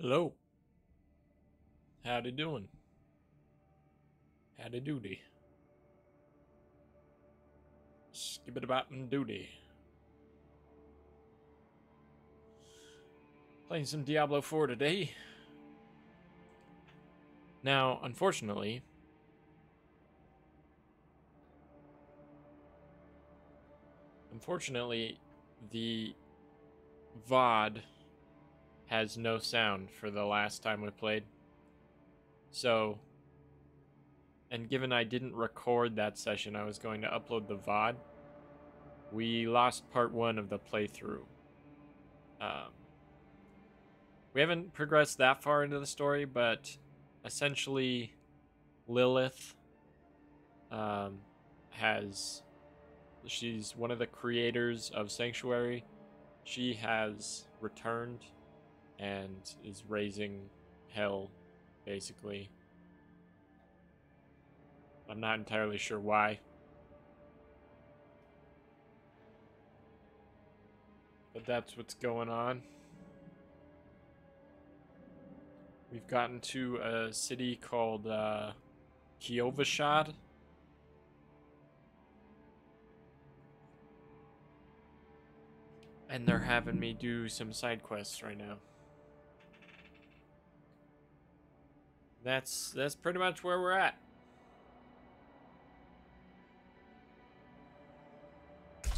Hello. Howdy doing? Howdy doody. Skip it about and duty. Playing some Diablo 4 today. Now, unfortunately, unfortunately, the VOD has no sound for the last time we played. So, and given I didn't record that session, I was going to upload the VOD. We lost part one of the playthrough. Um, we haven't progressed that far into the story, but essentially, Lilith um, has. She's one of the creators of Sanctuary. She has returned and is raising hell, basically. I'm not entirely sure why. But that's what's going on. We've gotten to a city called uh, Kyovashad. And they're having me do some side quests right now. That's that's pretty much where we're at. I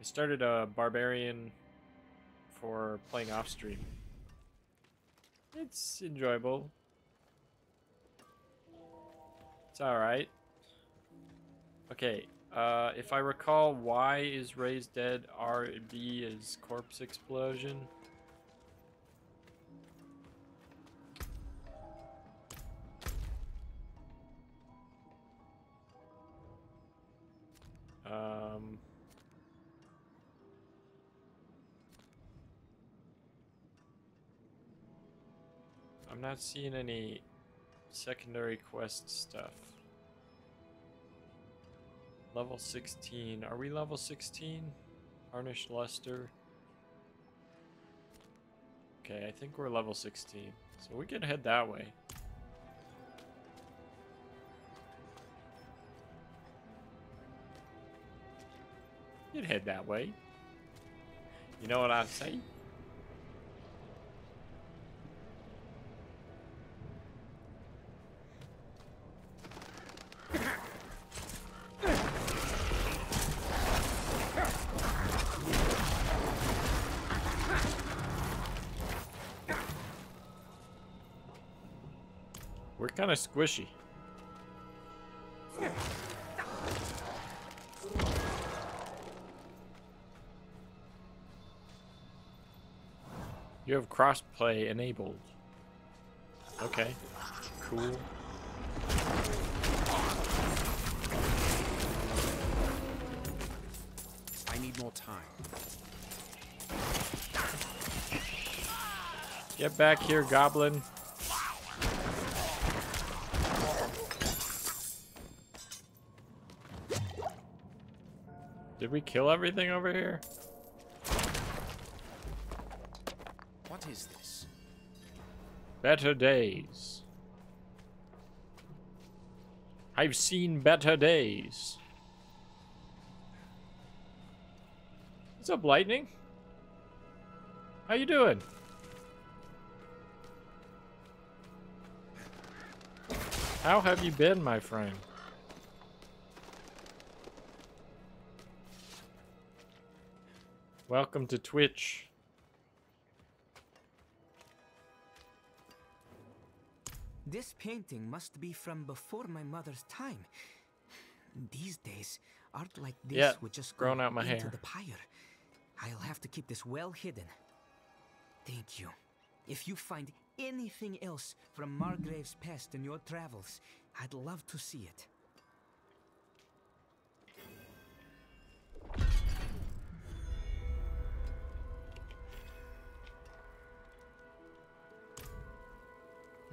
started a barbarian for playing off stream. It's enjoyable. It's alright. Okay, uh, if I recall, Y is raised dead, RB is corpse explosion. Um... I'm not seeing any secondary quest stuff. Level 16. Are we level 16? Harnish Luster. Okay, I think we're level 16. So we can head that way. You'd head that way. You know what I say? Kind of squishy. You have crossplay enabled. Okay. Cool. I need more time. Get back here, goblin. Did we kill everything over here? What is this? Better days. I've seen better days. What's up, Lightning? How you doing? How have you been, my friend? Welcome to Twitch. This painting must be from before my mother's time. These days, art like this Yeah, would just grown go out my into hair. the pyre. I'll have to keep this well hidden. Thank you. If you find anything else from Margrave's past in your travels, I'd love to see it.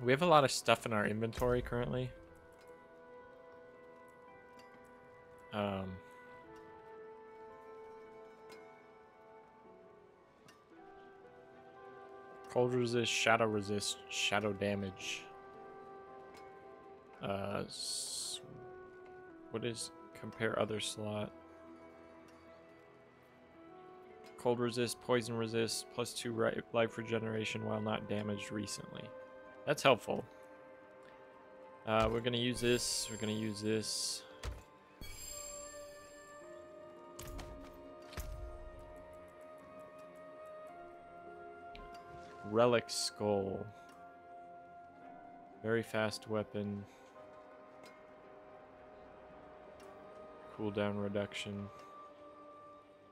We have a lot of stuff in our inventory currently. Um, cold resist, shadow resist, shadow damage. Uh, what is compare other slot? Cold resist, poison resist, plus two life regeneration while not damaged recently. That's helpful. Uh, we're gonna use this. We're gonna use this. Relic Skull. Very fast weapon. Cooldown reduction.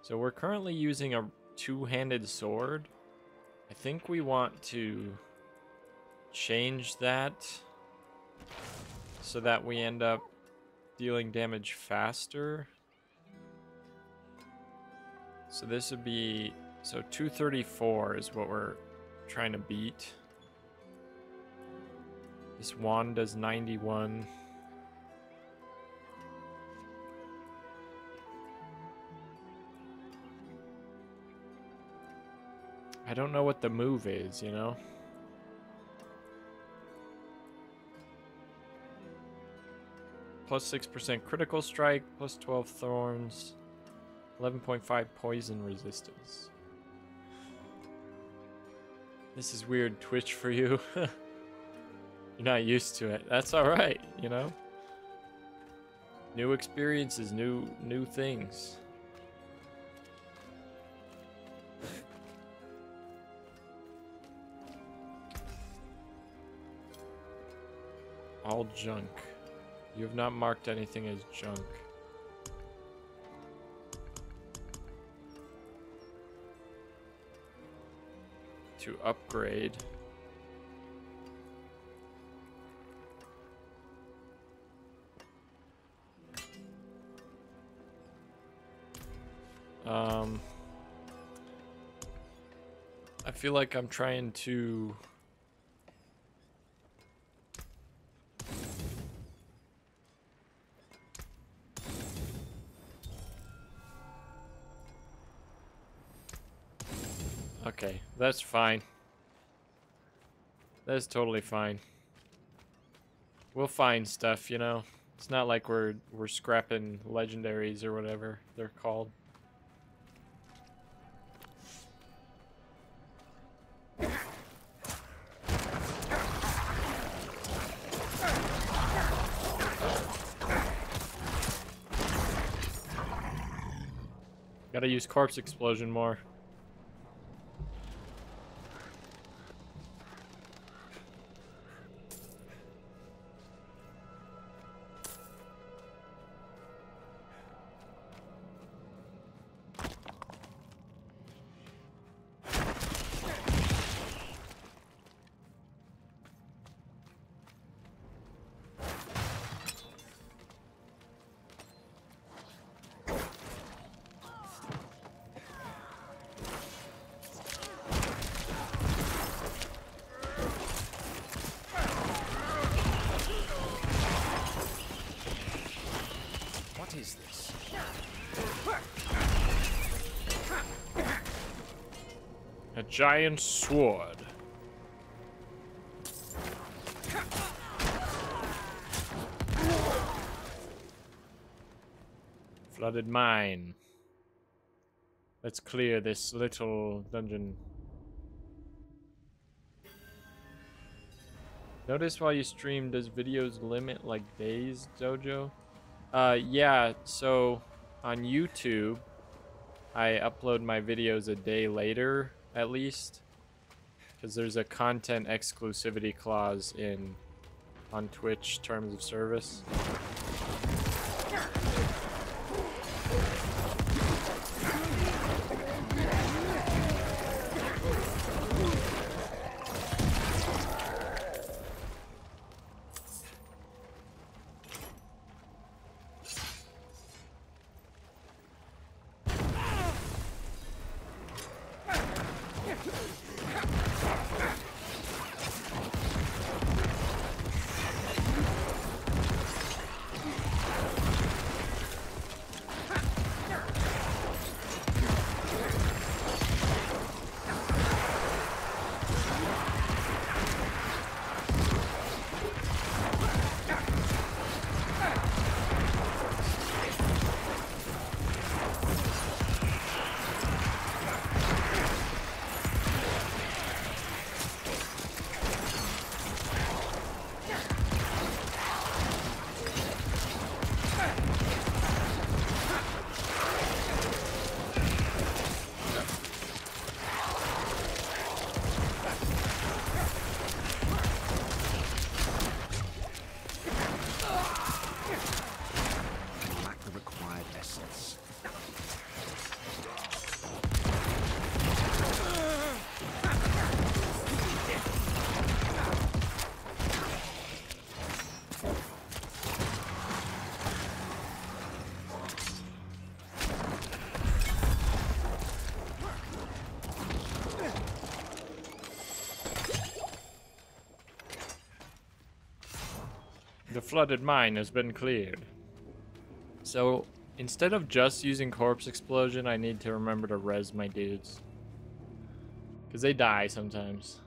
So we're currently using a two-handed sword. I think we want to change that so that we end up dealing damage faster. So this would be so 234 is what we're trying to beat. This wand does 91. I don't know what the move is, you know? Plus 6% critical strike, plus 12 thorns, 11.5 poison resistance. This is weird Twitch for you. You're not used to it. That's all right, you know? New experiences, new new things. All junk. You have not marked anything as junk. To upgrade. Um, I feel like I'm trying to that's fine. That's totally fine. We'll find stuff, you know. It's not like we're we're scrapping legendaries or whatever they're called. Gotta use corpse explosion more. Giant sword. Flooded mine. Let's clear this little dungeon. Notice while you stream, does videos limit like days, Dojo? Uh, yeah, so on YouTube, I upload my videos a day later, at least, because there's a content exclusivity clause in on Twitch terms of service. Flooded mine has been cleared. So, instead of just using corpse explosion, I need to remember to res my dudes. Because they die sometimes.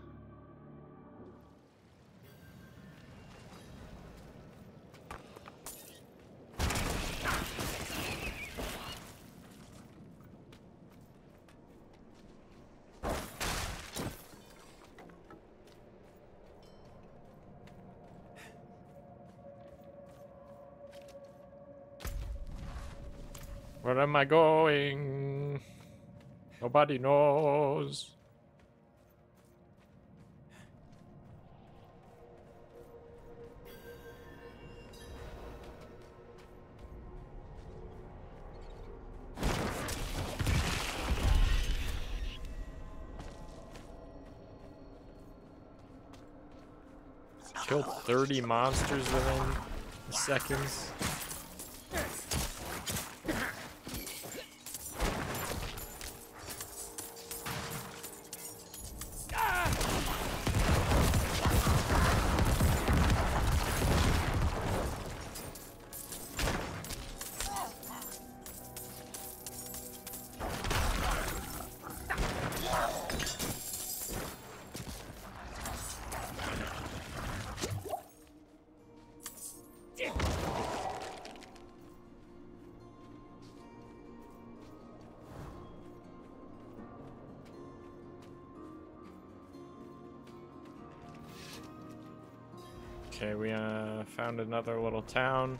Am I going? Nobody knows. Killed 30 monsters within seconds. Another little town.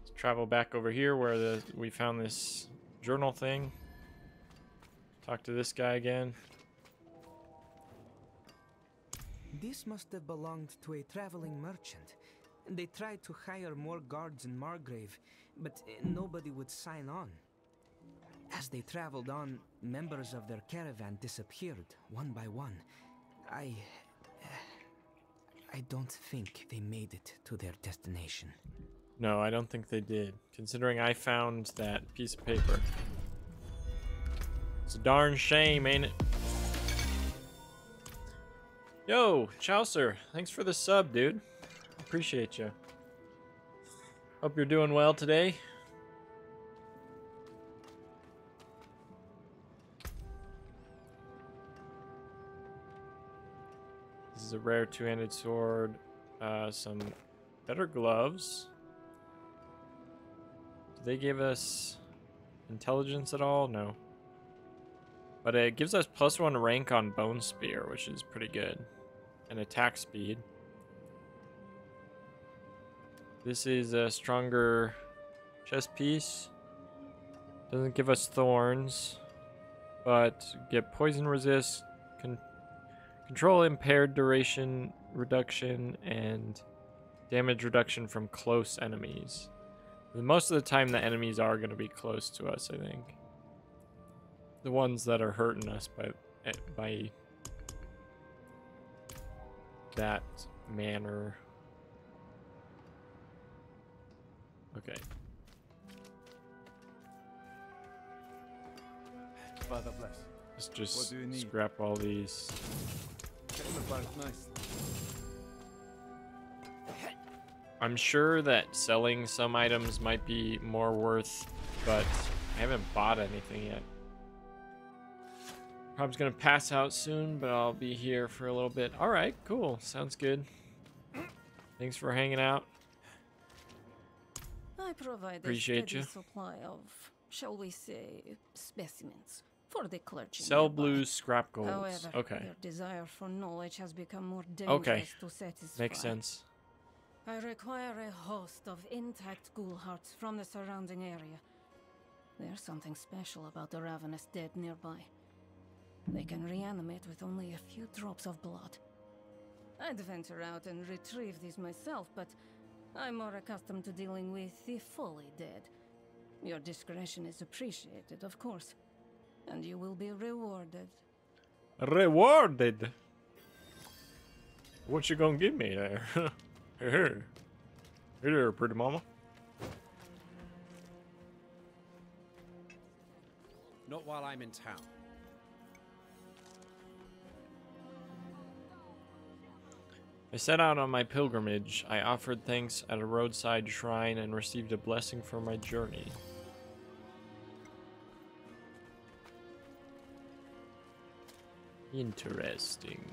Let's travel back over here where the we found this journal thing. Talk to this guy again. This must have belonged to a traveling merchant. They tried to hire more guards in Margrave, but uh, nobody would sign on. As they traveled on, members of their caravan disappeared, one by one. I. I don't think they made it to their destination. No, I don't think they did, considering I found that piece of paper. It's a darn shame, ain't it? Yo, Chaucer, thanks for the sub, dude. Appreciate you. Hope you're doing well today. A rare two-handed sword. Uh, some better gloves. Do they give us intelligence at all? No. But it gives us plus one rank on Bone Spear, which is pretty good. And attack speed. This is a stronger chest piece. Doesn't give us thorns. But get poison resist, control impaired duration reduction, and damage reduction from close enemies. Most of the time, the enemies are going to be close to us, I think. The ones that are hurting us by eh, by that manner. Okay. Father bless. Let's just What do you need? scrap all these. Came apart nice. I'm sure that selling some items might be more worth, but I haven't bought anything yet. Probably gonna pass out soon, but I'll be here for a little bit. All right, cool. Sounds good. Thanks for hanging out. I provide Appreciate a steady you. supply of, shall we say, specimens for the clergy. Sell blues, scrap golds. However, Okay, your desire for knowledge has become more dangerous to satisfy. makes sense. I require a host of intact ghoul hearts from the surrounding area. There's something special about the ravenous dead nearby. They can reanimate with only a few drops of blood. I'd venture out and retrieve these myself, but I'm more accustomed to dealing with the fully dead. Your discretion is appreciated, of course, and you will be rewarded. Rewarded? What you gonna give me there? Here. Here there, pretty mama. Not while I'm in town. I set out on my pilgrimage. I offered thanks at a roadside shrine and received a blessing for my journey. Interesting.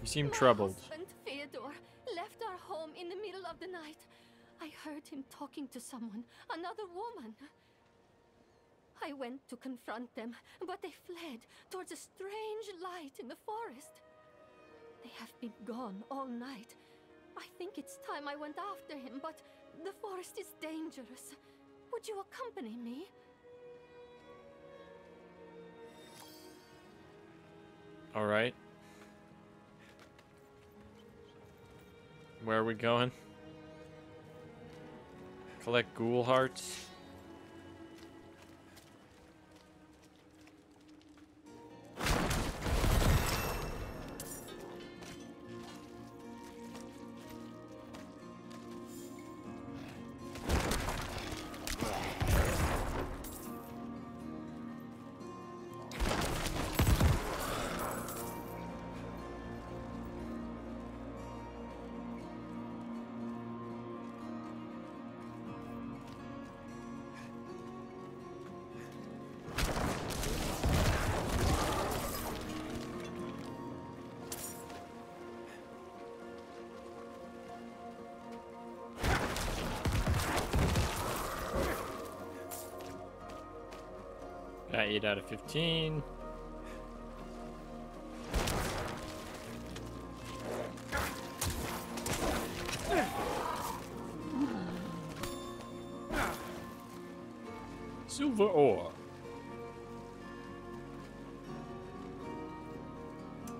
You seem troubled. husband, Theodore, left our home in the middle of the night. I heard him talking to someone, another woman. I went to confront them, but they fled towards a strange light in the forest. They have been gone all night. I think it's time I went after him, but the forest is dangerous. Would you accompany me? All right. Where are we going? Collect ghoul hearts. 8 out of 15. Silver ore.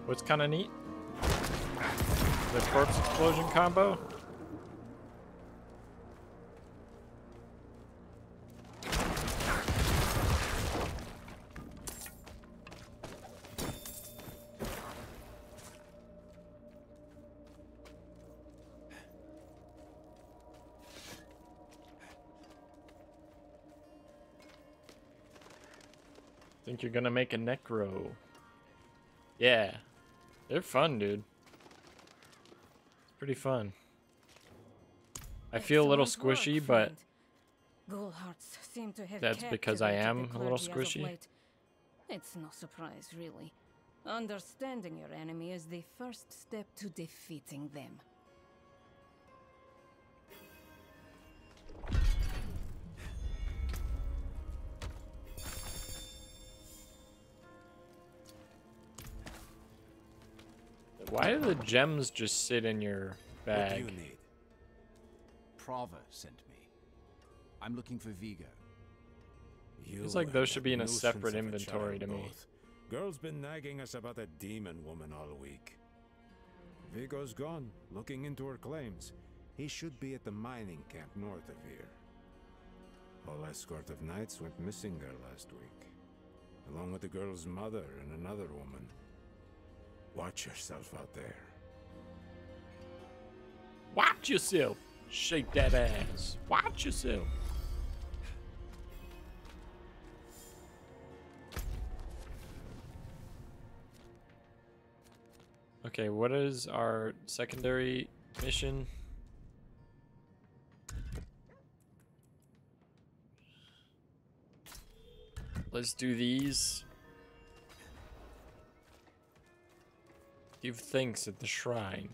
What's kind of neat? The corpse explosion combo? You're gonna make a necro. Yeah. They're fun, dude. It's pretty fun. I feel a little squishy, but friend. Ghoul hearts seem to have That's because I am a little clergy as of squishy. It's no surprise, really. Understanding your enemy is the first step to defeating them. Why do the gems just sit in your bag? What do you need? Prava sent me. I'm looking for Vigo. Feels like those should be in a separate inventory to me. Girl's been nagging us about a demon woman all week. Vigo's gone, looking into her claims. He should be at the mining camp north of here. Whole escort of knights went missing there last week, along with the girl's mother and another woman. Watch yourself out there. Watch yourself. Shake that ass. Watch yourself. Okay, what is our secondary mission? Let's do these. Give thanks at the shrine.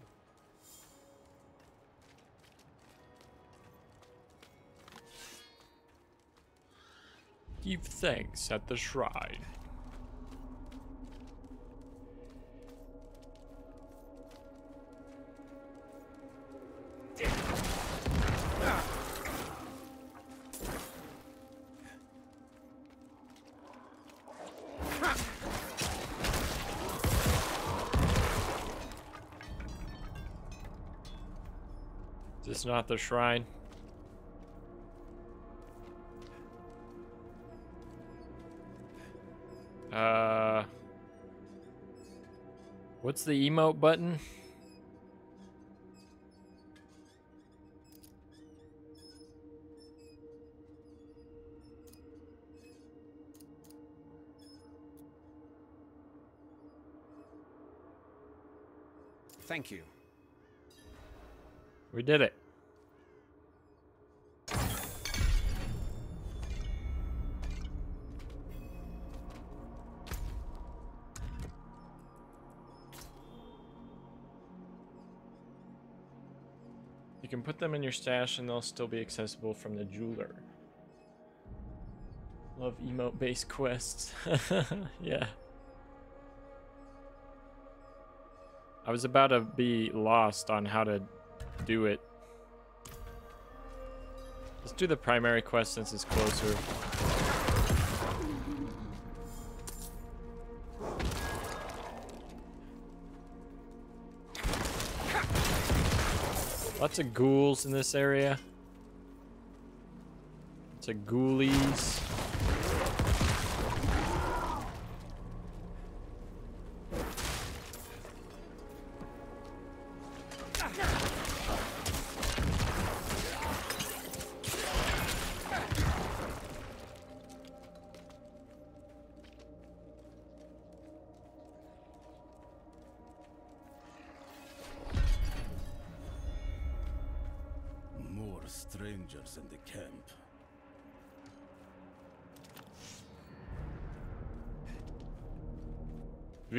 Give thanks at the shrine. Is this not the shrine? Uh, what's the emote button? Thank you. We did it. Them in your stash and they'll still be accessible from the jeweler. Love emote based quests. yeah. I was about to be lost on how to do it. Let's do the primary quest since it's closer. Lots of ghouls in this area. Lots of ghoulies.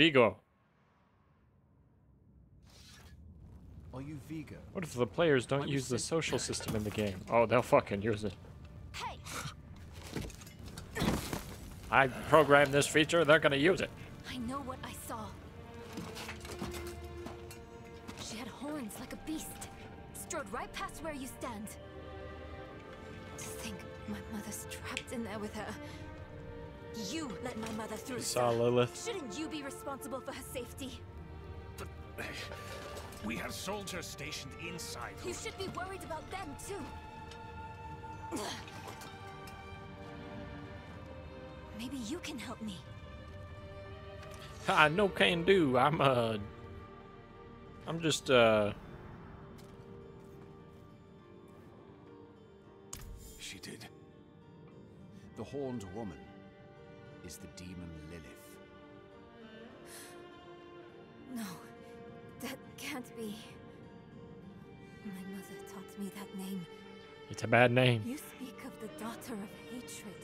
Vigo. Are you Vigo? What if the players don't I was use the sent- social system in the game? Oh, they'll fucking use it. Hey! I programmed this feature, they're gonna use it. I know what I saw. She had horns like a beast. Strode right past where you stand. To think my mother's trapped in there with her. You let my mother through. You saw. Lilith. Shouldn't you be responsible for her safety? But We have soldiers stationed inside. You should be worried about them too. Maybe you can help me. Ha, no can do. I'm uh I'm just uh She did. The horned woman is the demon Lilith. No, that can't be. My mother taught me that name. it's a bad name. You speak of the daughter of hatred.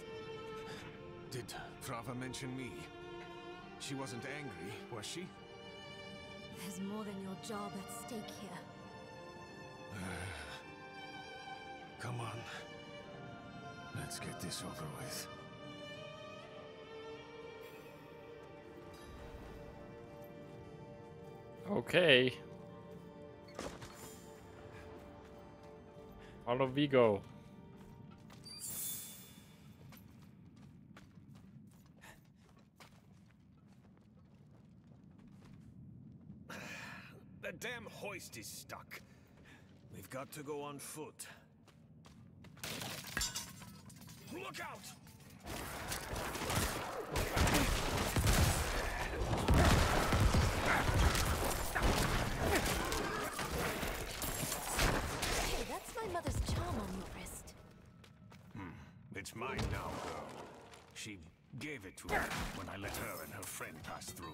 Did Prava mention me? She wasn't angry, was she? There's more than your job at stake here. Come on. Let's get this over with. Okay. Follow Vigo. The damn hoist is stuck. We've got to go on foot. Look out! It's mine now, girl. She gave it to me when I let her and her friend pass through.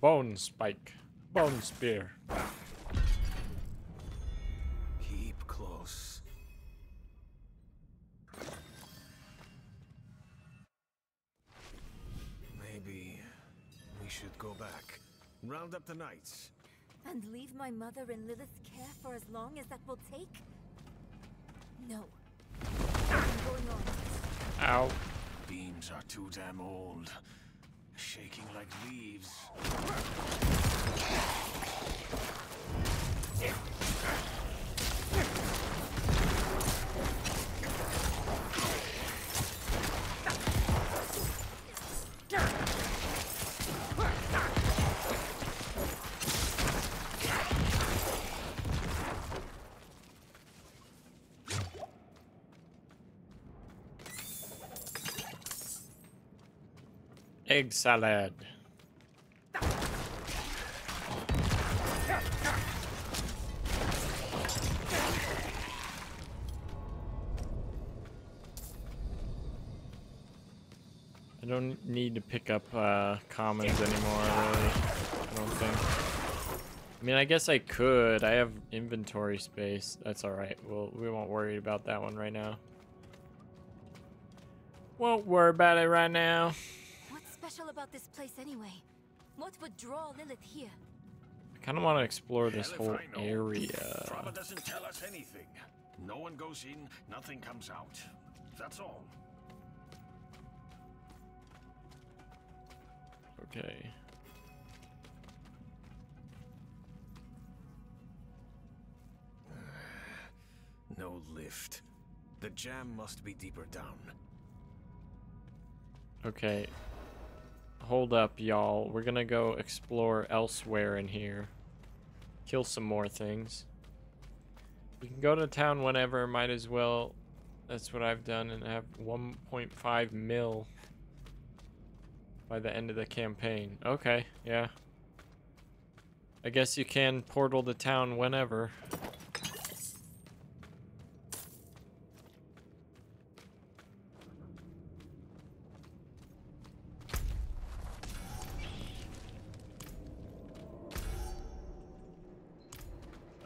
Bone spike. Bone spear. Round up the knights. And leave my mother in Lilith's care for as long as that will take? No. I'm going on. Ow. Beams are too damn old. Shaking like leaves. Egg salad. I don't need to pick up uh, commons anymore, really. I don't think. I mean, I guess I could. I have inventory space. That's alright. We'll, we won't worry about that one right now. Won't worry about it right now. What's special about this place anyway? What would draw Lilith here? I kind of want to explore this Hell whole area. Prava doesn't tell us anything. No one goes in, nothing comes out. That's all. Okay. No lift. The jam must be deeper down. Okay. Hold up, y'all. We're gonna go explore elsewhere in here. Kill some more things. We can go to town whenever, might as well. That's what I've done and I have 1.5 mil by the end of the campaign. Okay, yeah. I guess you can portal to town whenever.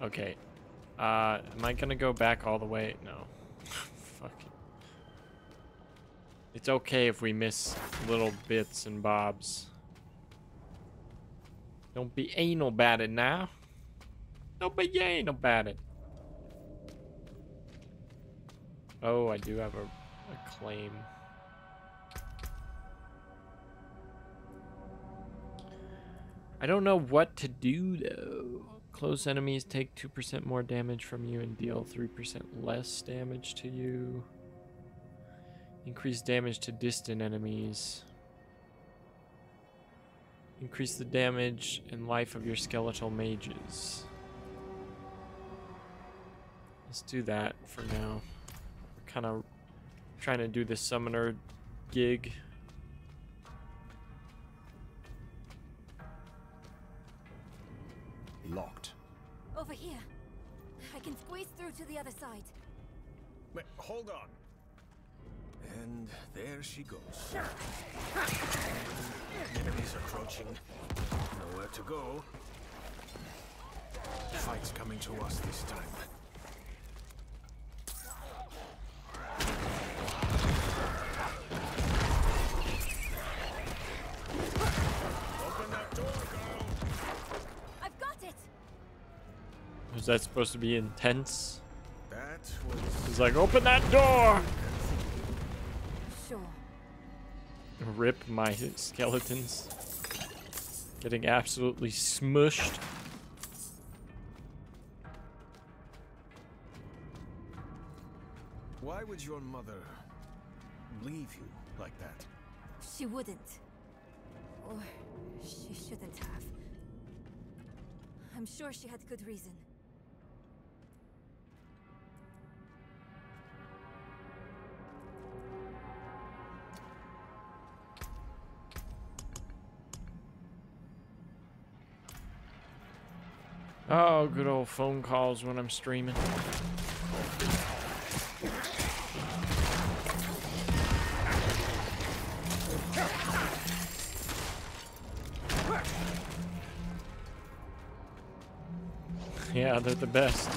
Okay. Uh, am I gonna go back all the way? No. Fuck it. It's okay if we miss little bits and bobs. Don't be anal about it now. Don't be anal about it. Oh, I do have a, a claim. I don't know what to do though. Close enemies take 2% more damage from you and deal 3% less damage to you. Increase damage to distant enemies. Increase the damage and life of your skeletal mages. Let's do that for now. We're kind of trying to do the summoner gig. Locked. Over here. I can squeeze through to the other side. Wait, hold on. And there she goes. Enemies are crouching. Nowhere to go. Fight's coming to us this time. That supposed to be intense? That was He's like, open that door! Sure. Rip my skeletons. Getting absolutely smushed. Why would your mother leave you like that? She wouldn't. Or she shouldn't have. I'm sure she had good reason. Oh, good old phone calls when I'm streaming. Yeah, they're the best.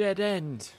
Dead end.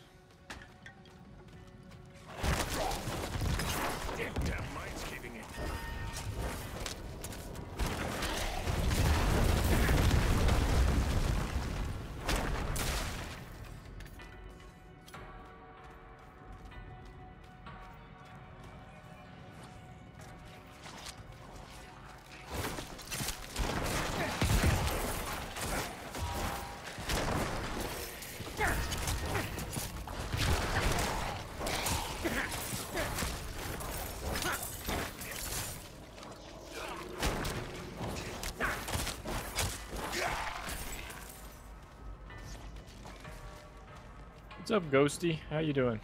What's up, Ghosty? How you doing?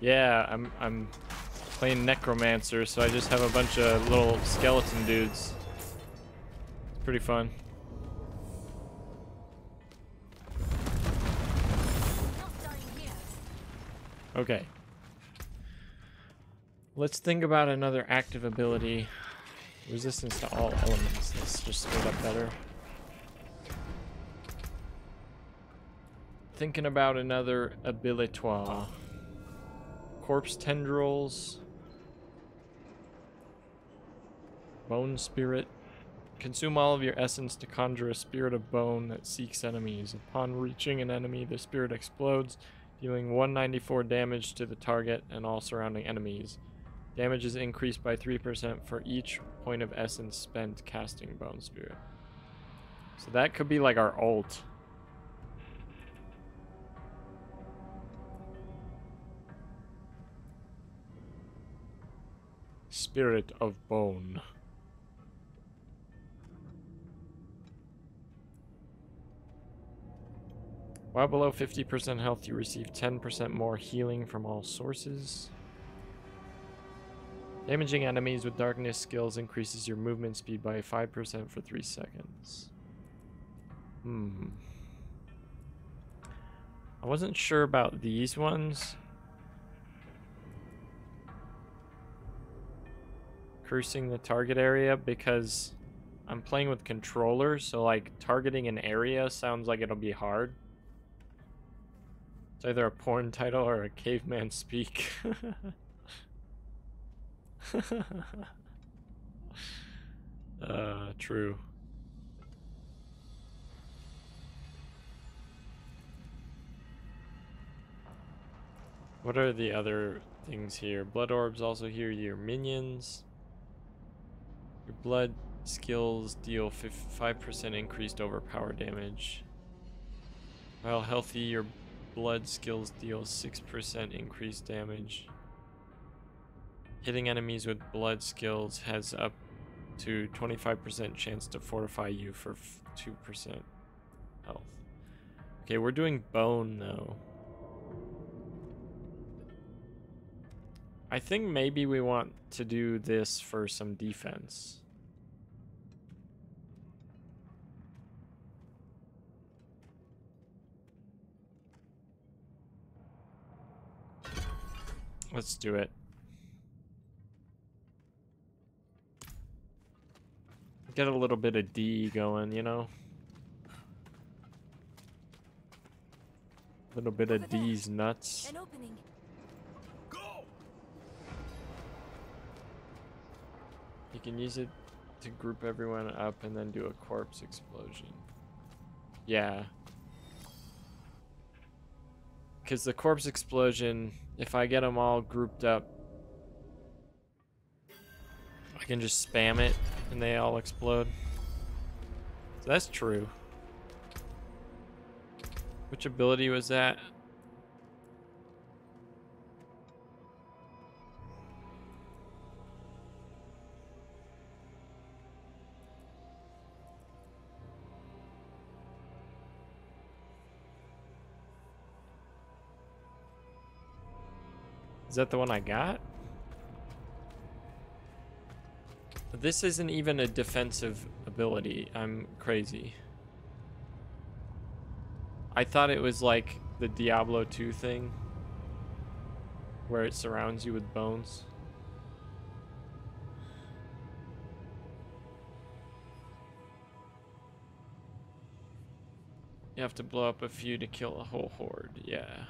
Yeah, I'm I'm playing Necromancer, so I just have a bunch of little skeleton dudes. It's pretty fun. Okay. Let's think about another active ability. Resistance to all elements. That's just straight up better. Thinking about another abilitoire. Corpse tendrils. Bone spirit. Consume all of your essence to conjure a spirit of bone that seeks enemies. Upon reaching an enemy, the spirit explodes, dealing 194 damage to the target and all surrounding enemies. Damage is increased by 3% for each point of essence spent casting Bone Spirit. So that could be like our ult. Spirit of Bone. While below 50% health, you receive 10% more healing from all sources. Damaging enemies with darkness skills increases your movement speed by 5% for 3 seconds. Hmm. I wasn't sure about these ones. Cursing the target area because I'm playing with controller, so like targeting an area sounds like it'll be hard. It's either a porn title or a caveman speak. uh, true. What are the other things here? Blood orbs also here. Your minions. Your blood skills deal 5% increased overpower damage. While healthy, your blood skills deal 6% increased damage. Hitting enemies with blood skills has up to 25% chance to fortify you for 2% health. Okay, we're doing bone though. I think maybe we want to do this for some defense. Let's do it. Get a little bit of D going, you know? A little bit of D's nuts. An opening. You can use it to group everyone up and then do a corpse explosion. Yeah. Because the corpse explosion, if I get them all grouped up, I can just spam it and they all explode. So that's true. Which ability was that? Is that the one I got? This isn't even a defensive ability. I'm crazy. I thought it was like the Diablo 2 thing. Where it surrounds you with bones. You have to blow up a few to kill a whole horde, yeah.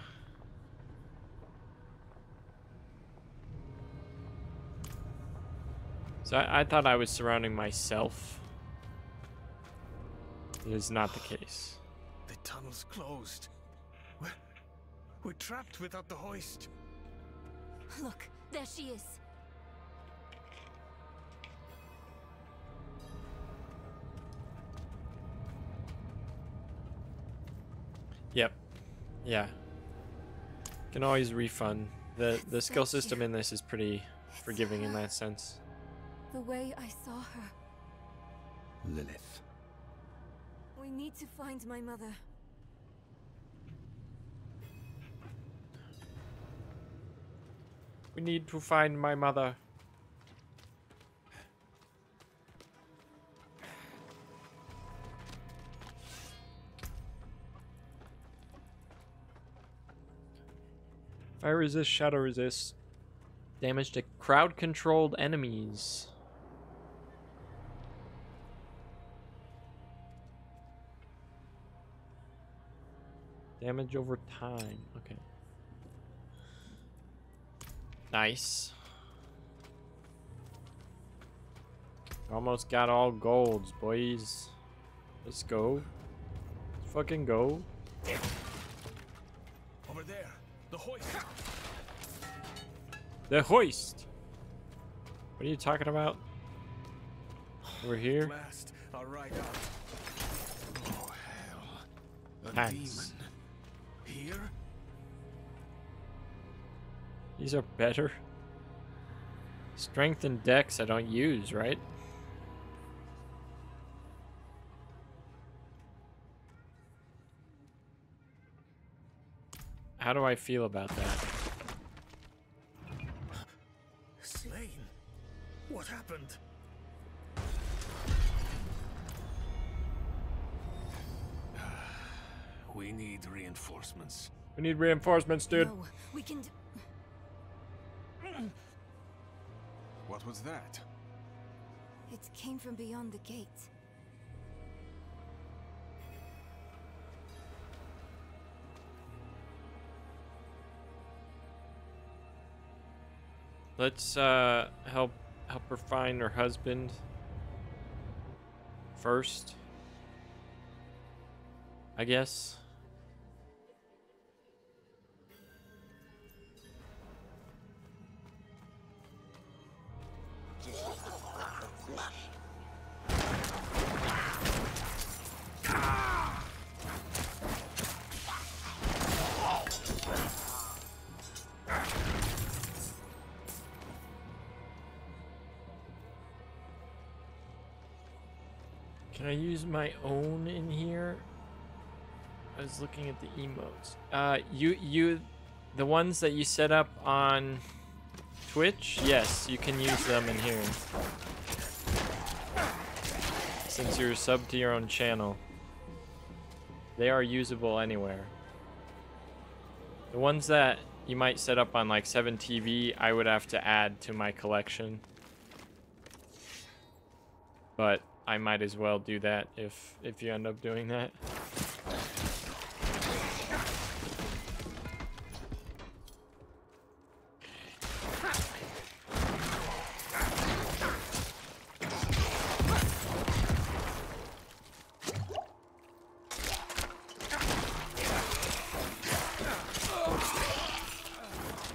So I, I thought I was surrounding myself. It is not the case. The tunnel's closed. We're, we're trapped without the hoist. Look, there she is. Yep. Yeah. Can always refund. The the skill system in this is pretty forgiving in that sense the way I saw her. Lilith. We need to find my mother. We need to find my mother. Fire resist, shadow resist. Damage to crowd-controlled enemies. Damage over time. Okay. Nice. Almost got all golds, boys. Let's go. Let's fucking go. Over there, the hoist. The hoist. What are you talking about? We're here. Last, I'll ride out. Oh, hell. A Nice. demon. Here? These are better. Strength and dex I don't use, right? How do I feel about that? Slain? What happened? Need reinforcements. We need reinforcements, dude. No, we can. D- What was that? it came from beyond the gate. Let's uh help help her find her husband first. I guess. Use my own in here? I was looking at the emotes. Uh, you you, the ones that you set up on Twitch. Yes, you can use them in here. Since you're sub to your own channel, they are usable anywhere. The ones that you might set up on like 7TV, I would have to add to my collection. But I might as well do that if if you end up doing that.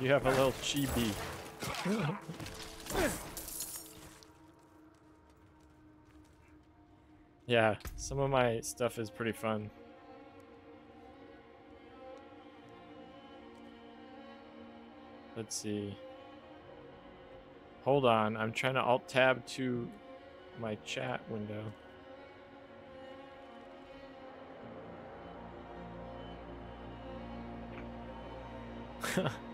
You have a little chibi. Yeah, some of my stuff is pretty fun. Let's see. Hold on, I'm trying to alt tab to my chat window.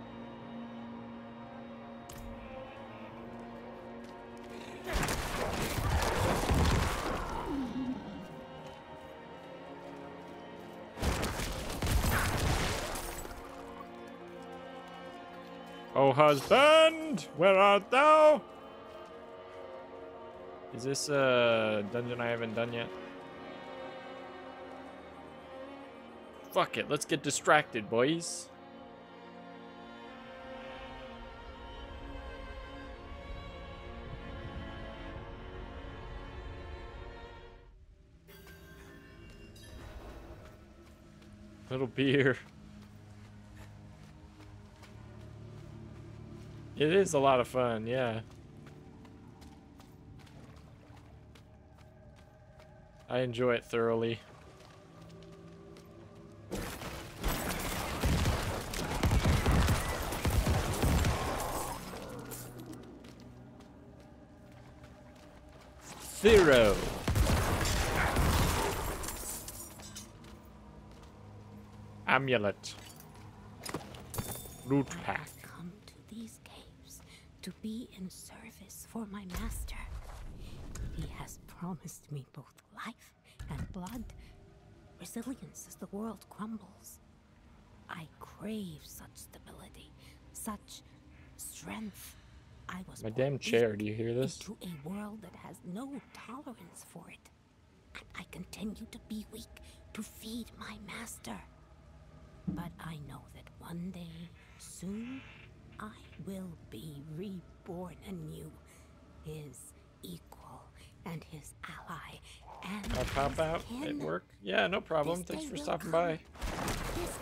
Husband, where art thou? Is this a dungeon I haven't done yet? Fuck it, let's get distracted, boys. Little beer. It is a lot of fun, yeah. I enjoy it thoroughly. Zero. Amulet. Loot pack. Come to these caves to be in service for my master. He has promised me both life and blood, resilience as the world crumbles. I crave such stability, such strength. I was My damn chair, do you hear this? Into a world that has no tolerance for it. And I continue to be weak to feed my master. But I know that one day, soon, I will be reborn anew. His equal and his ally and I'll pop out at work. Yeah, no problem. This Thanks for stopping come. by. This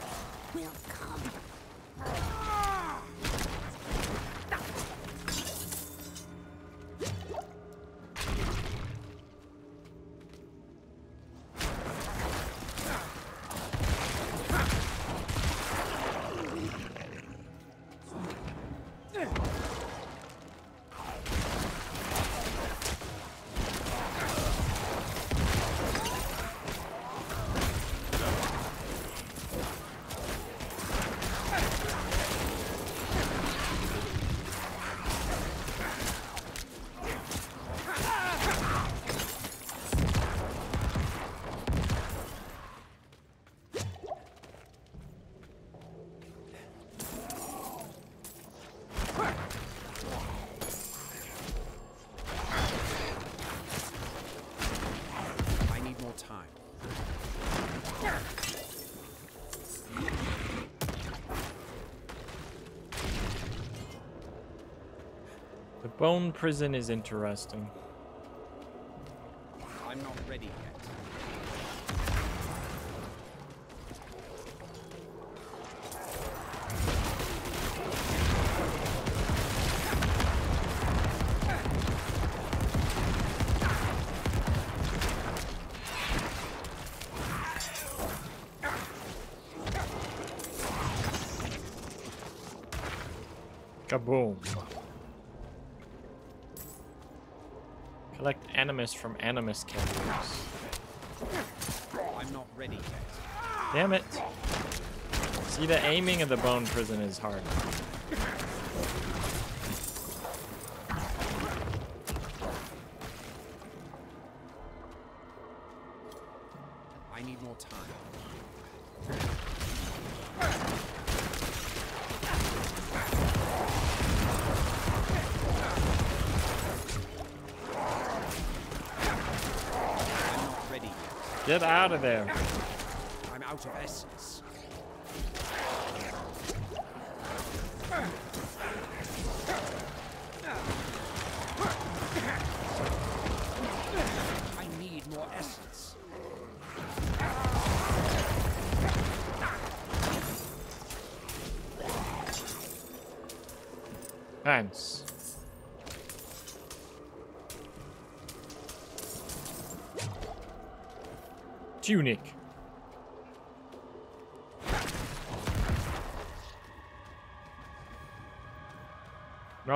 will come. Bone prison is interesting. From animus carriers. I'm not ready yet. Damn it. See, the aiming of the bone prison is hard. Of there.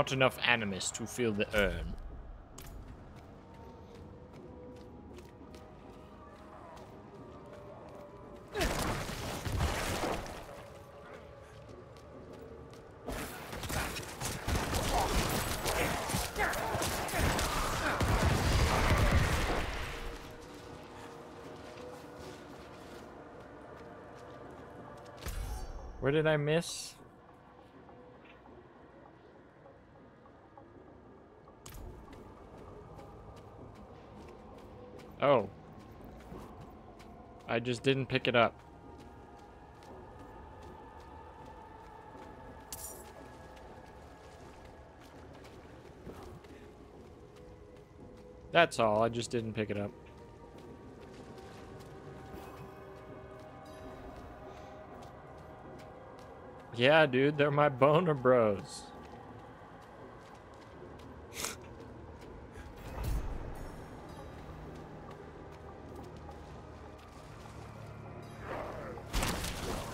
Not enough animus to fill the urn. Where did I miss? Oh. I just didn't pick it up. That's all, I just didn't pick it up. Yeah, dude, they're my boner bros.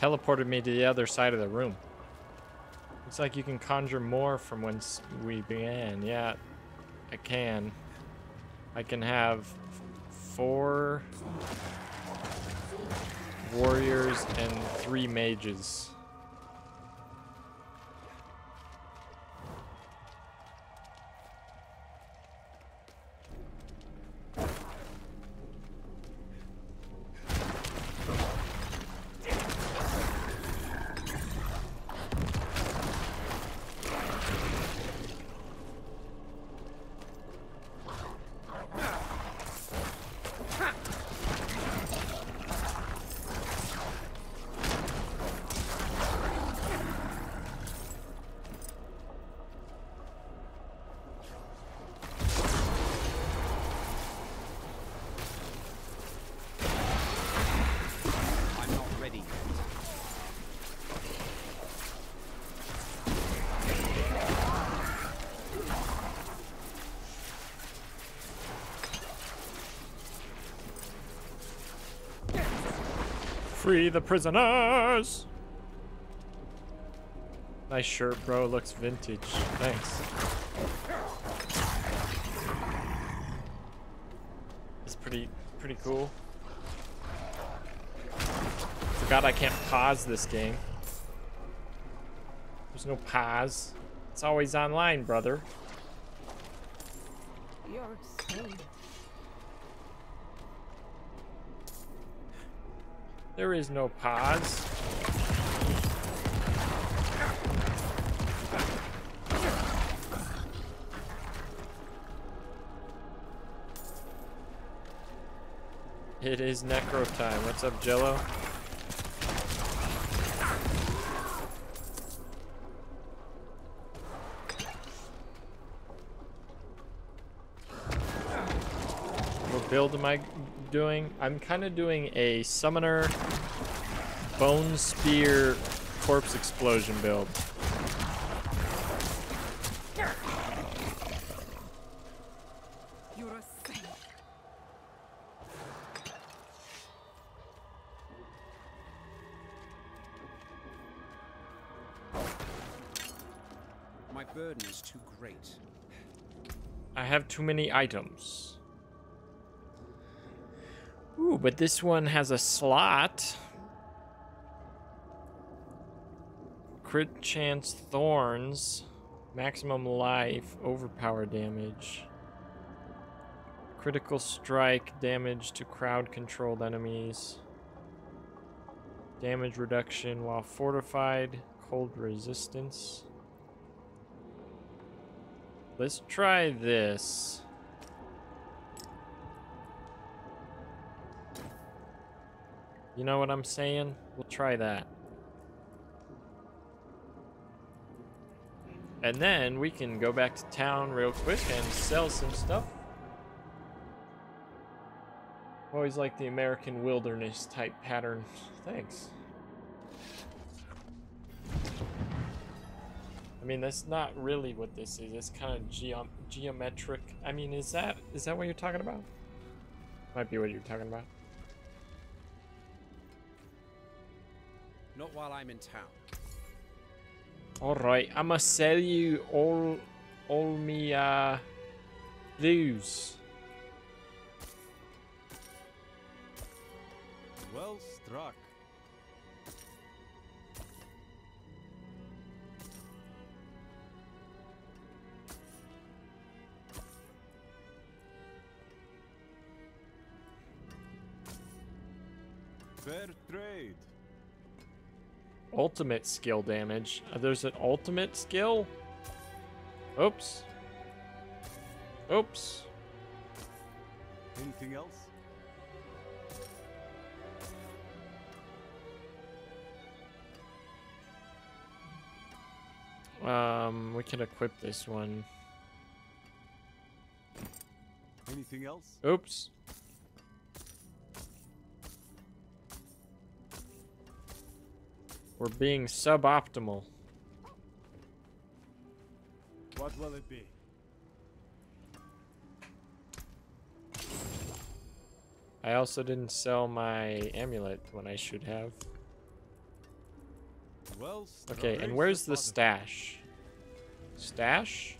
Teleported me to the other side of the room. Looks like you can conjure more from whence we began. Yeah, I can. I can have four warriors and three mages. I'm not ready yet. Free the prisoners! Nice shirt, bro. Looks vintage. Thanks. It's pretty, pretty cool. Forgot I can't pause this game. There's no pause. It's always online, brother. You're safe. There is no pause. It is necro time. What's up, Jello? What build am I doing? I'm kind of doing a summoner bone spear corpse explosion build. You're a saint. My burden is too great. I have too many items. Ooh, but this one has a slot. Crit chance thorns. Maximum life. Overpower damage. Critical strike damage to crowd controlled enemies. Damage reduction while fortified. Cold resistance. Let's try this. You know what I'm saying? We'll try that. And then we can go back to town real quick and sell some stuff. Always like the American wilderness type pattern. Thanks. I mean, that's not really what this is. It's kind of geom geometric. I mean, is that is that what you're talking about? Might be what you're talking about. Not while I'm in town. All right, I'ma sell you all all me uh dues. Well struck. Fair trade. Ultimate skill damage. Uh, there's an ultimate skill. Oops. Oops. Anything else? Um, we can equip this one. Anything else? Oops. We're being suboptimal. What will it be? I also didn't sell my amulet when I should have. Well, Okay, and where's the stash? Stash?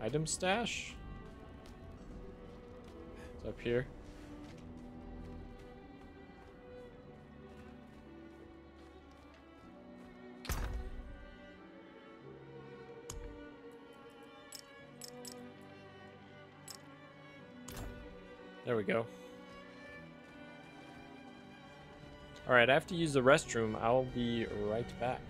Item stash? It's up here. There we go. Alright, I have to use the restroom. I'll be right back.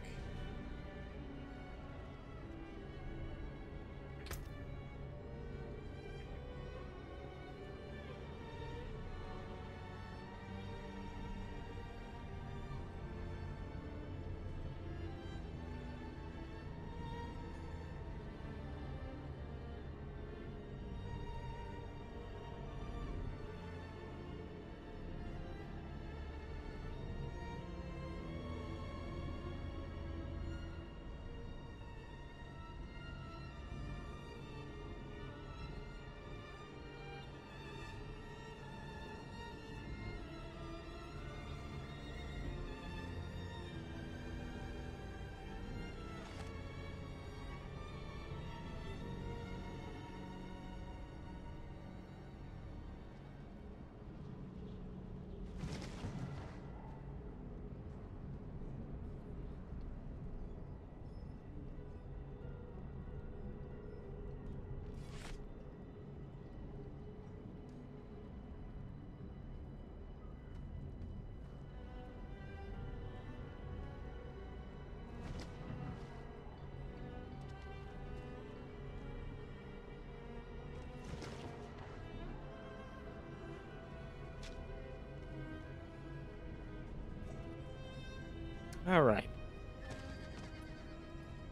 All right.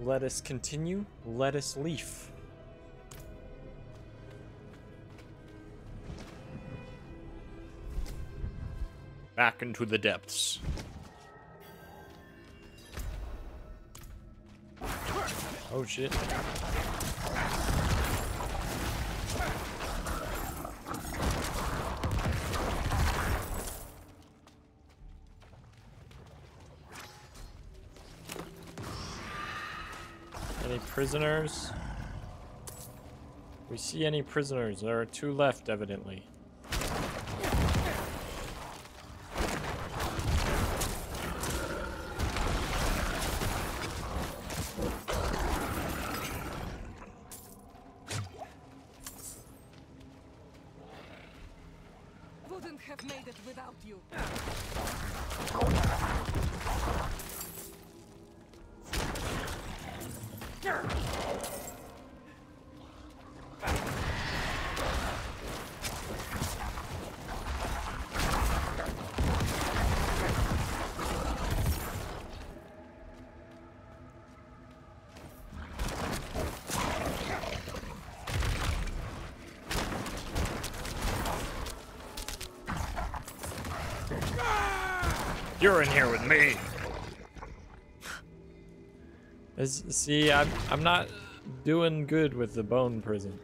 Let us continue. Let us leaf. Back into the depths. Oh shit. Any prisoners? We see any prisoners? There are two left, evidently. In here with me. As, see, I'm I'm not doing good with the bone prison.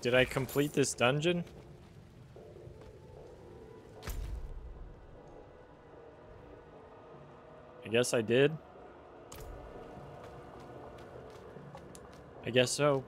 Did I complete this dungeon? I guess I did. I guess so.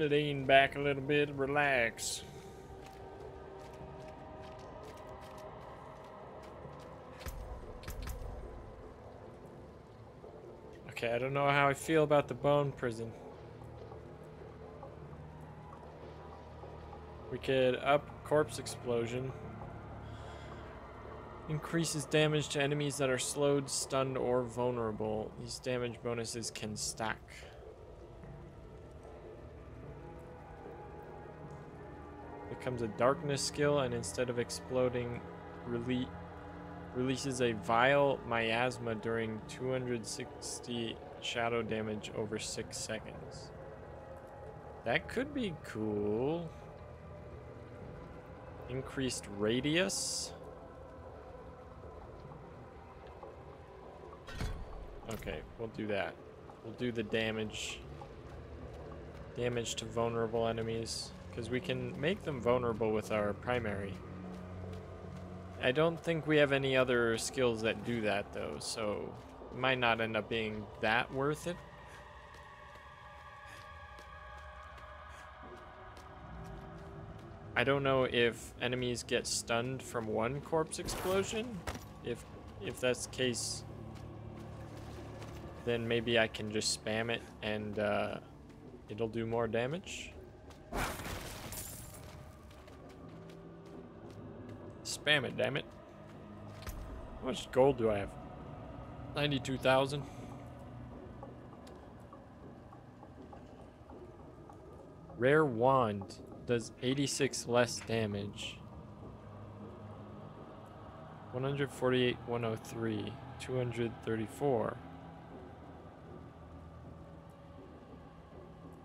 Me lean back a little bit, relax. Okay, I don't know how I feel about the bone prison. We could up corpse explosion. Increases damage to enemies that are slowed, stunned, or vulnerable. These damage bonuses can stack. Becomes a darkness skill, and instead of exploding, rele releases a vile miasma during 260 shadow damage over 6 seconds. That could be cool. Increased radius. Okay, we'll do that. We'll do the damage. Damage to vulnerable enemies. Because we can make them vulnerable with our primary. I don't think we have any other skills that do that though, so it might not end up being that worth it. I don't know if enemies get stunned from one corpse explosion. If if that's the case, then maybe I can just spam it and uh, it'll do more damage. Spam it, damn it. How much gold do I have? 92,000. Rare wand does 86 less damage. 148, 103, 234.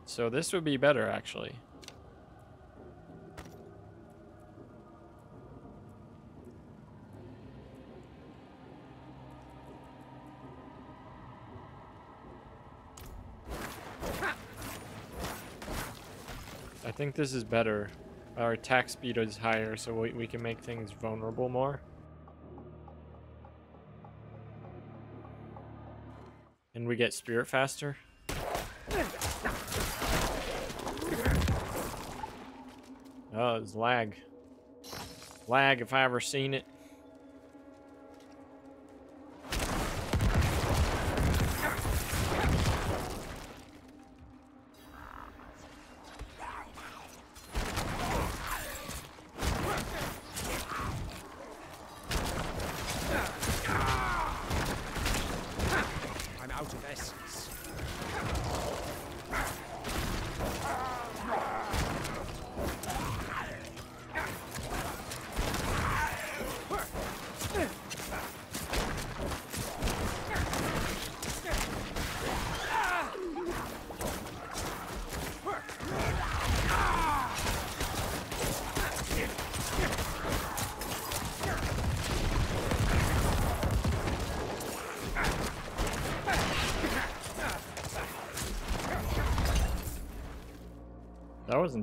So this would be better actually. Think this is better. Our attack speed is higher, so we, we can make things vulnerable more. And we get spirit faster. Oh, it's lag. Lag if I ever seen it.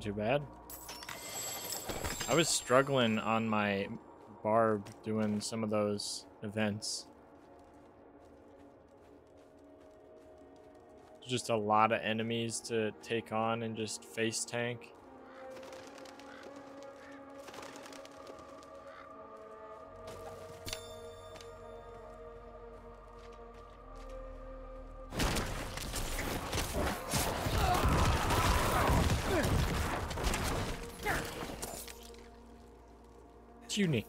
Wasn't too bad. I was struggling on my barb doing some of those events. Just a lot of enemies to take on and just face tank. Tunic.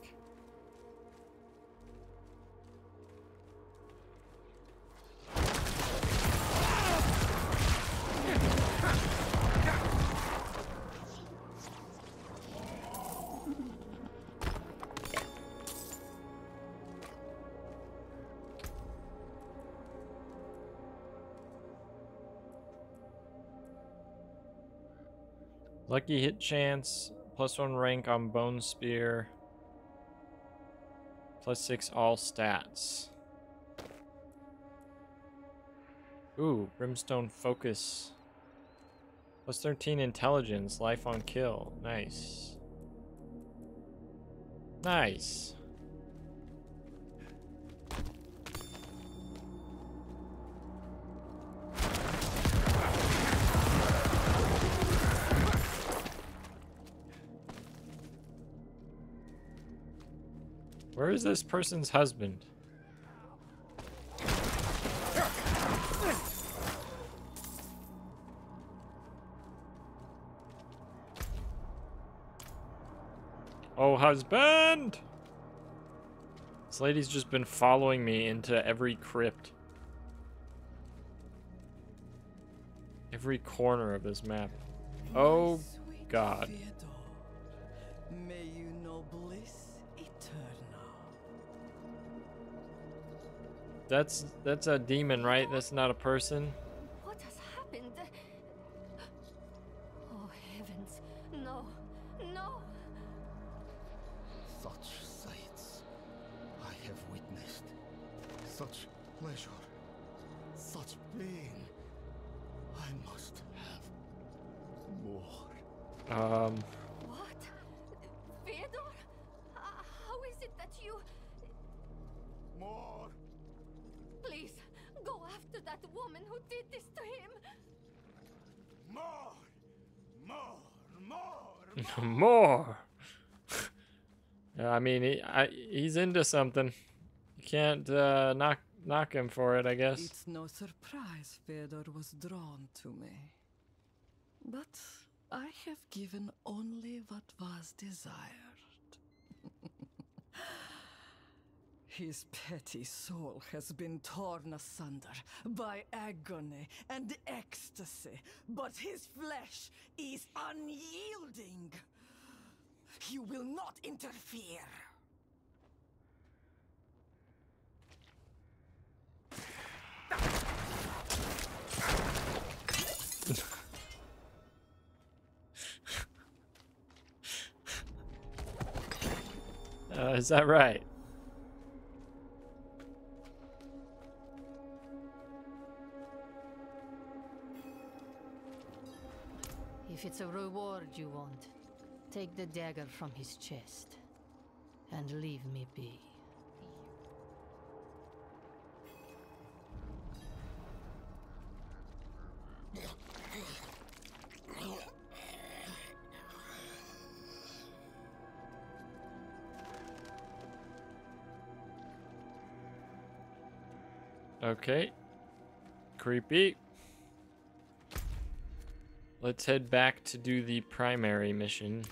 Lucky hit chance, plus one rank on bone spear, plus six all stats. Ooh, brimstone focus. Plus 13 intelligence, life on kill. Nice. Nice. Where is this person's husband? Oh, husband! This lady's just been following me into every crypt. Every corner of this map. Oh, God. That's that's a demon, right? That's not a person. Something. You can't uh, knock knock him for it, I guess. It's no surprise Fedor was drawn to me. But I have given only what was desired. His petty soul has been torn asunder by agony and ecstasy, but his flesh is unyielding. You will not interfere. Uh, is that right? If it's a reward you want, take the dagger from his chest and leave me be. Okay. Creepy. Let's head back to do the primary mission.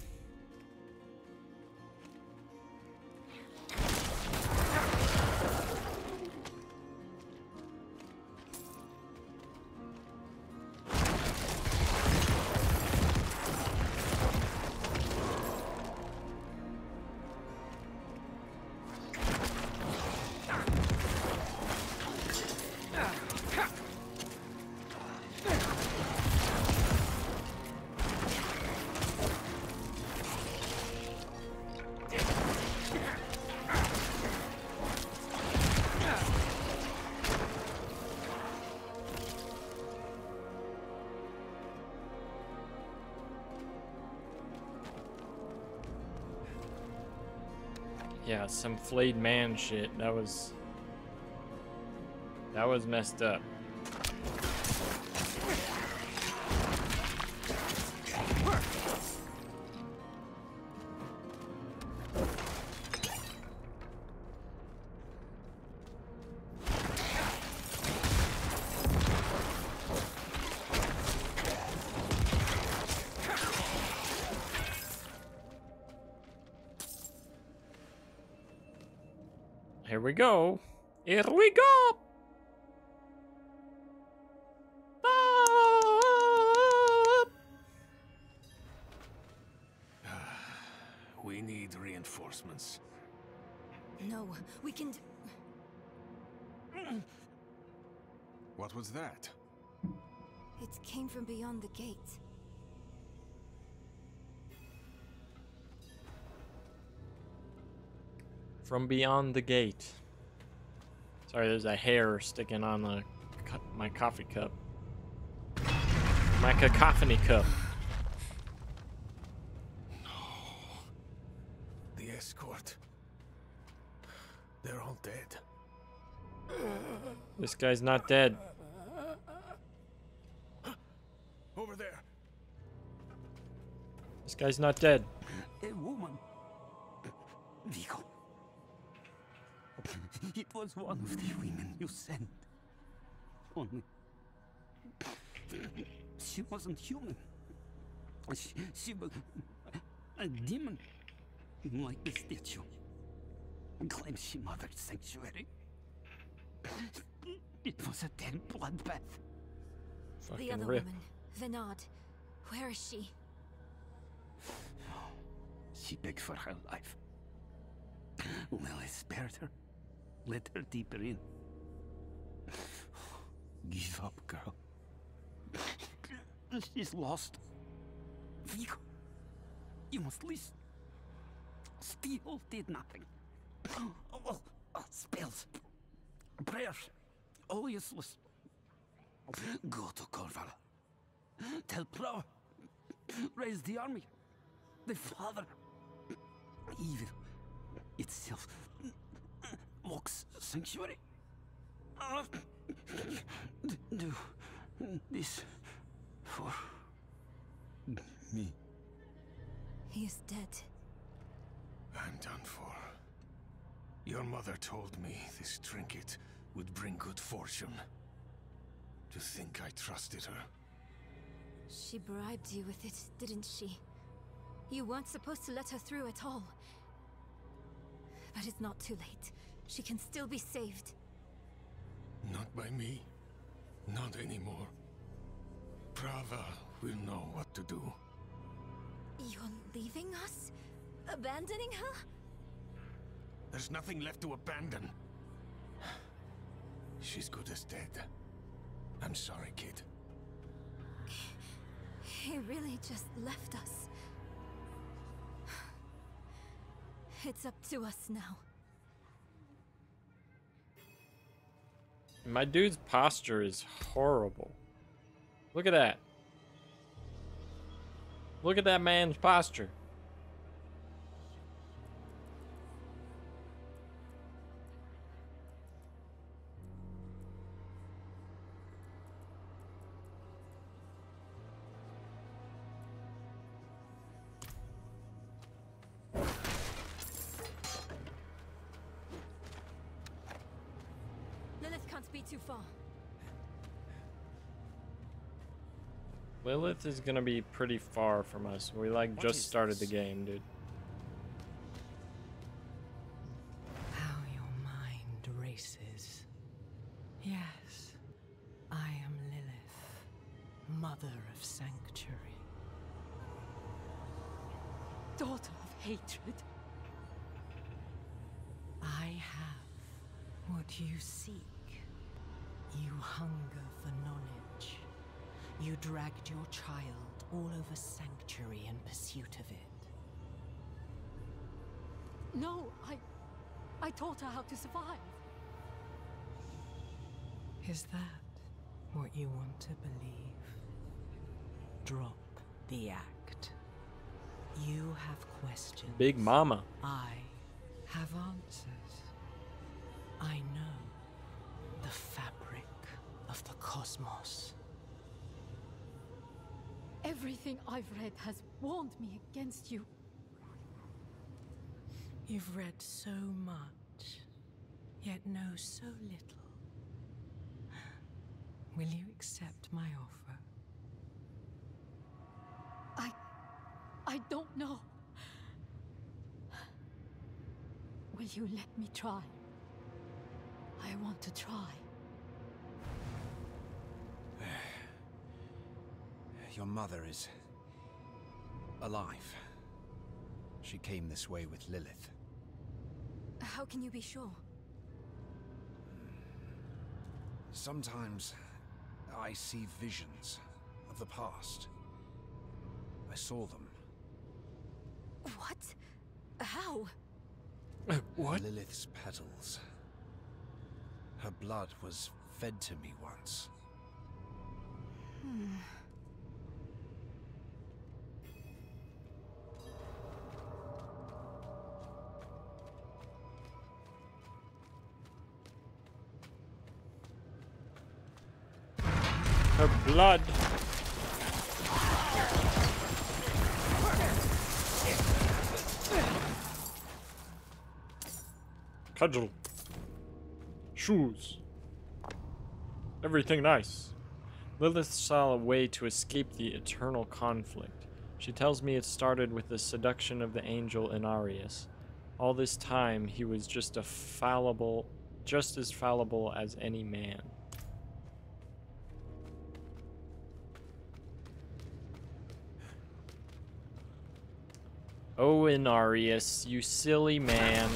Yeah, some flayed man shit. That was that was messed up. Go. Here we go. We need reinforcements. No, we can. d- What was that? It came from beyond the gate. From beyond the gate. Sorry, there's a hair sticking on the my coffee cup. My cacophony cup. No. The escort. They're all dead. This guy's not dead. Over there. This guy's not dead. Was one of the women you sent. Oh, Only. She wasn't human. She, she was a demon. Like the statue. Claims she mothered sanctuary. It was a dead bloodbath. the other rip. woman, Venard. Where is she? She begged for her life. Lilith spared her. Let her deeper in. Give up, girl. She's lost. Vigo, you must listen. Steel did nothing. Uh, spells, prayers, all useless. Go to Corvala. Tell Plow. Raise the army. The father. Evil itself mocks sanctuary. Uh, Do this for me. He is dead. I'm done for. Your mother told me this trinket would bring good fortune. To think I trusted her. She bribed you with it, didn't she? You weren't supposed to let her through at all. But it's not too late. She can still be saved. Not by me. Not anymore. Prava will know what to do. You're leaving us? Abandoning her? There's nothing left to abandon. She's good as dead. I'm sorry, kid. He really just left us. It's up to us now. My dude's posture is horrible. Look at that. Look at that man's posture. Gonna be pretty far from us. We like What just started the game, dude. Pursuit of it. No, I. I taught her how to survive. Is that what you want to believe? Drop the act. You have questions. Big mama. I have answers. I know the fabric of the cosmos. Everything I've read has warned me against you. You've read so much, yet know so little. Will you accept my offer? I. I don't know. Will you let me try? I want to try. Your mother is alive. She came this way with Lilith. How can you be sure? Sometimes I see visions of the past. I saw them. What? How? what? Lilith's petals. Her blood was fed to me once. Hmm. Blood. Cudgel. shoes. Everything nice. Lilith saw a way to escape the eternal conflict. She tells me it started with the seduction of the angel Inarius. All this time, he was just a fallible, just as fallible as any man. Oh, Inarius, you silly man.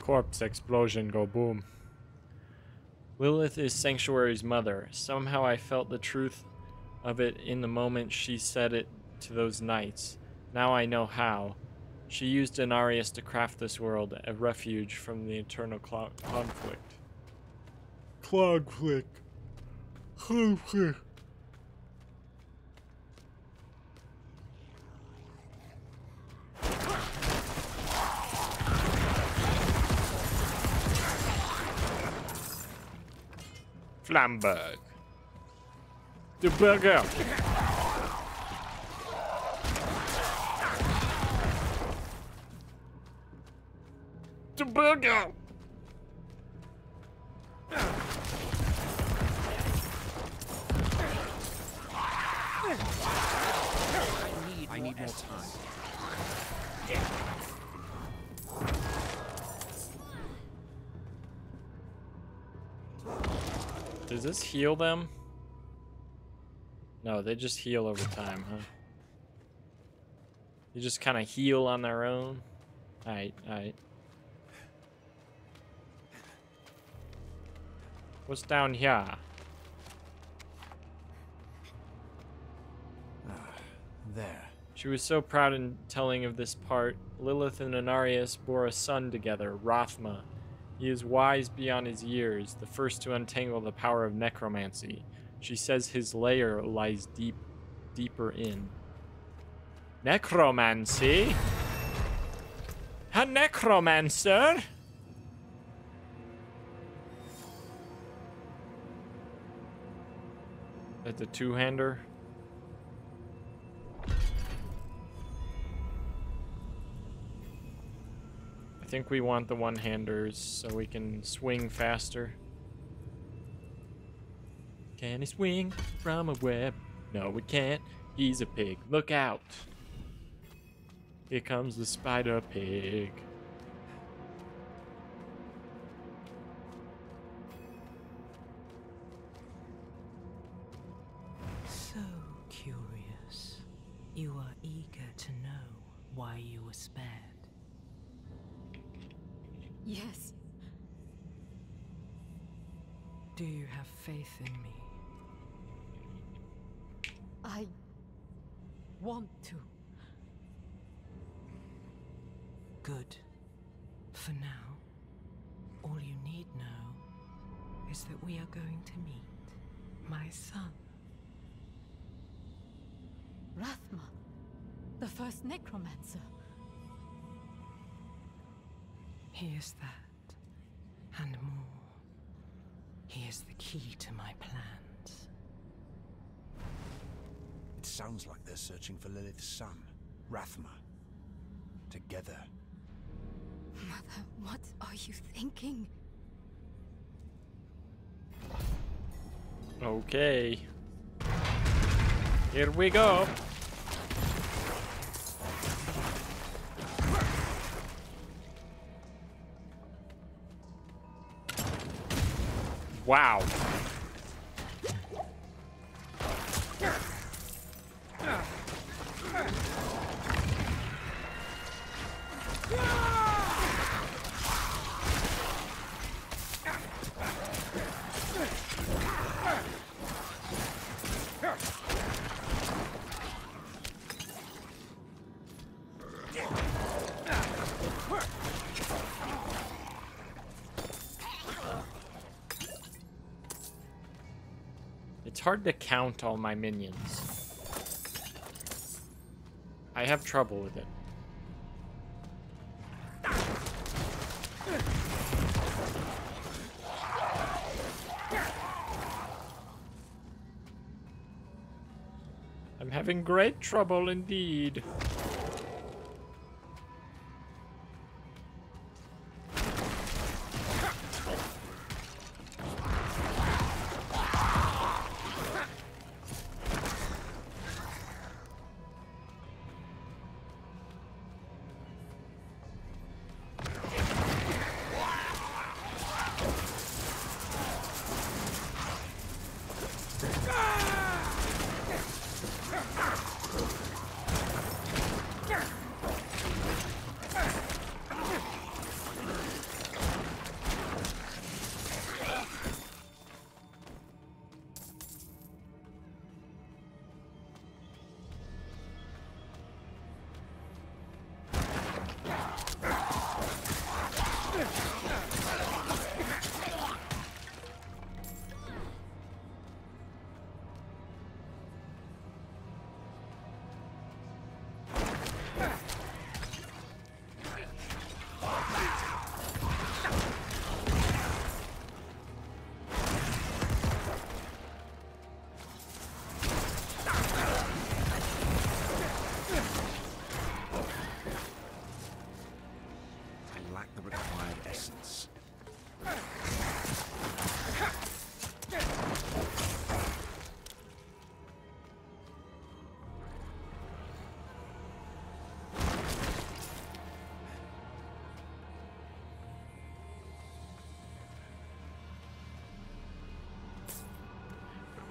Corpse explosion go boom. Lilith is Sanctuary's mother. Somehow I felt the truth of it in the moment she said it to those knights. Now I know how. She used Inarius to craft this world, a refuge from the eternal conflict. Conflict. Conflict. Flamberg. The burger. The burger. Need more time. Does this heal them? No, they just heal over time, huh? You just kind of heal on their own? Alright, alright. What's down here? Ah, there. She was so proud in telling of this part. Lilith and Inarius bore a son together, Rathma. He is wise beyond his years, the first to untangle the power of necromancy. She says his lair lies deep, deeper in. Necromancy? A necromancer? That's a two-hander? Think we want the one-handers so we can swing faster. Can he swing from a web? No, we can't. He's a pig. Look out. Here comes the spider pig. Faith in me? I want to. Good. For now, all you need know is that we are going to meet my son. Rathma, the first necromancer. He is that, and more. He is the key to my plans. It sounds like they're searching for Lilith's son, Rathma. Together. Mother, what are you thinking? Okay. Here we go. Wow. Hard to count all my minions. I have trouble with it. I'm having great trouble indeed.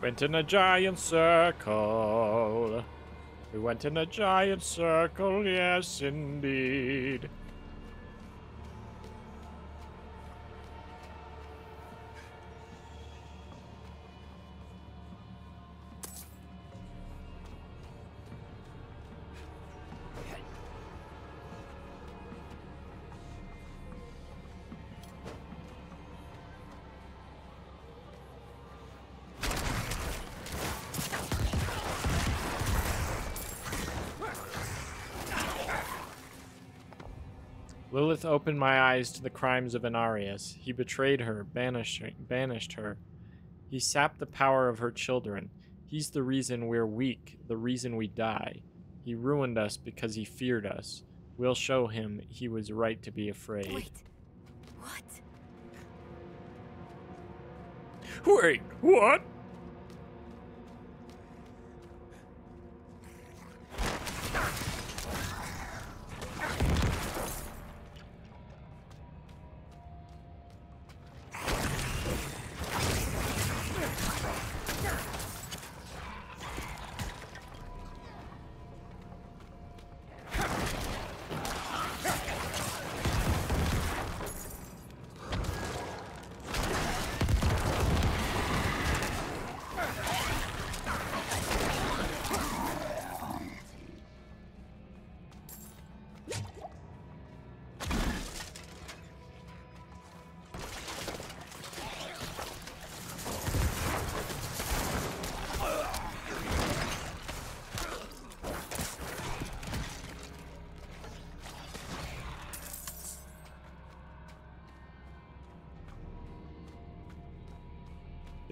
Went in a giant circle. We went in a giant circle, yes indeed. Lilith opened my eyes to the crimes of Inarius. He betrayed her, banished her, banished her. He sapped the power of her children. He's the reason we're weak, the reason we die. He ruined us because he feared us. We'll show him he was right to be afraid. Wait. What? Wait, what?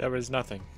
There was nothing.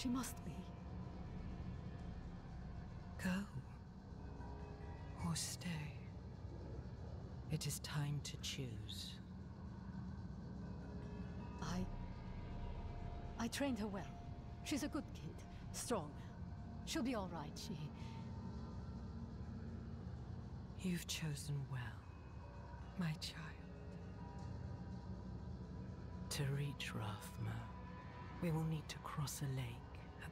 She must be. Go. Or stay. It is time to choose. I. I trained her well. She's a good kid. Strong. She'll be alright. She. You've chosen well, my child. To reach Rathma, we will need to cross a lake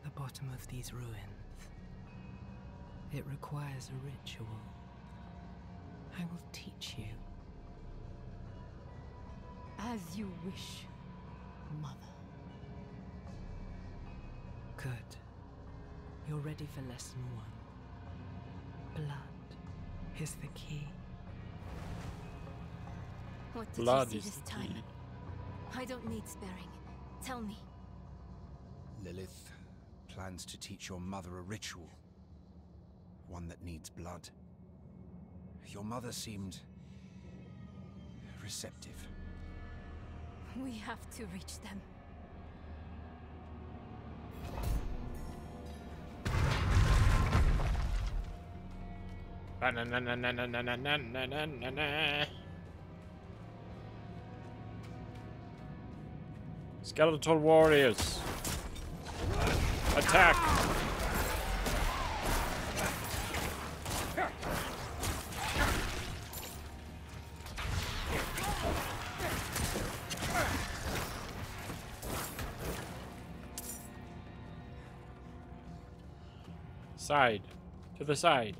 the bottom of these ruins. It requires a ritual, I will teach you. As you wish, Mother. Good. You're ready for lesson one. Blood is the key. What did Blood you see this time? key. I don't need sparing. Tell me. Lilith plans to teach your mother a ritual. One that needs blood. Your mother seemed... receptive. We have to reach them. Skeletal warriors. Attack. Side. To the side.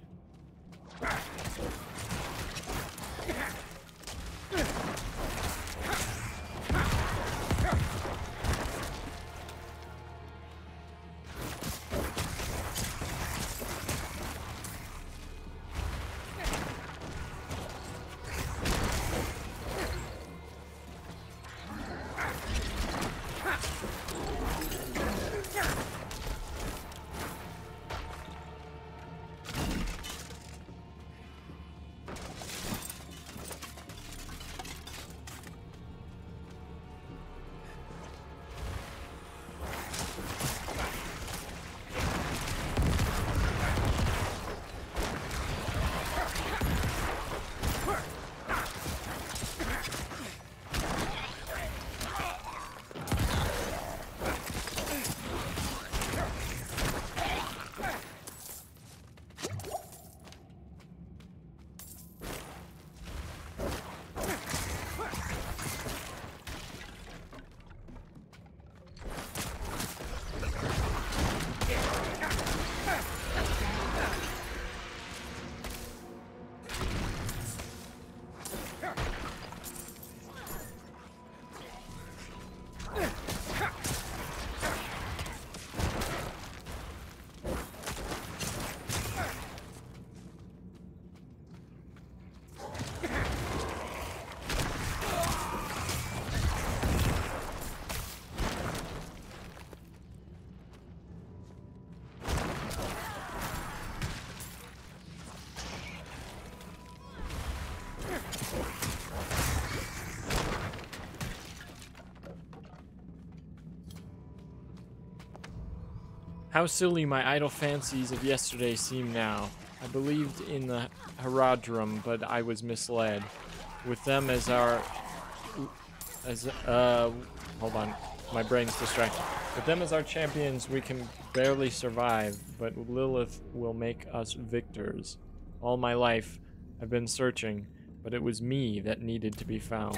How silly my idle fancies of yesterday seem now. I believed in the Horadrim, but I was misled. With them as our... As, uh... Hold on. My brain's distracted. With them as our champions, we can barely survive, but Lilith will make us victors. All my life, I've been searching, but it was me that needed to be found.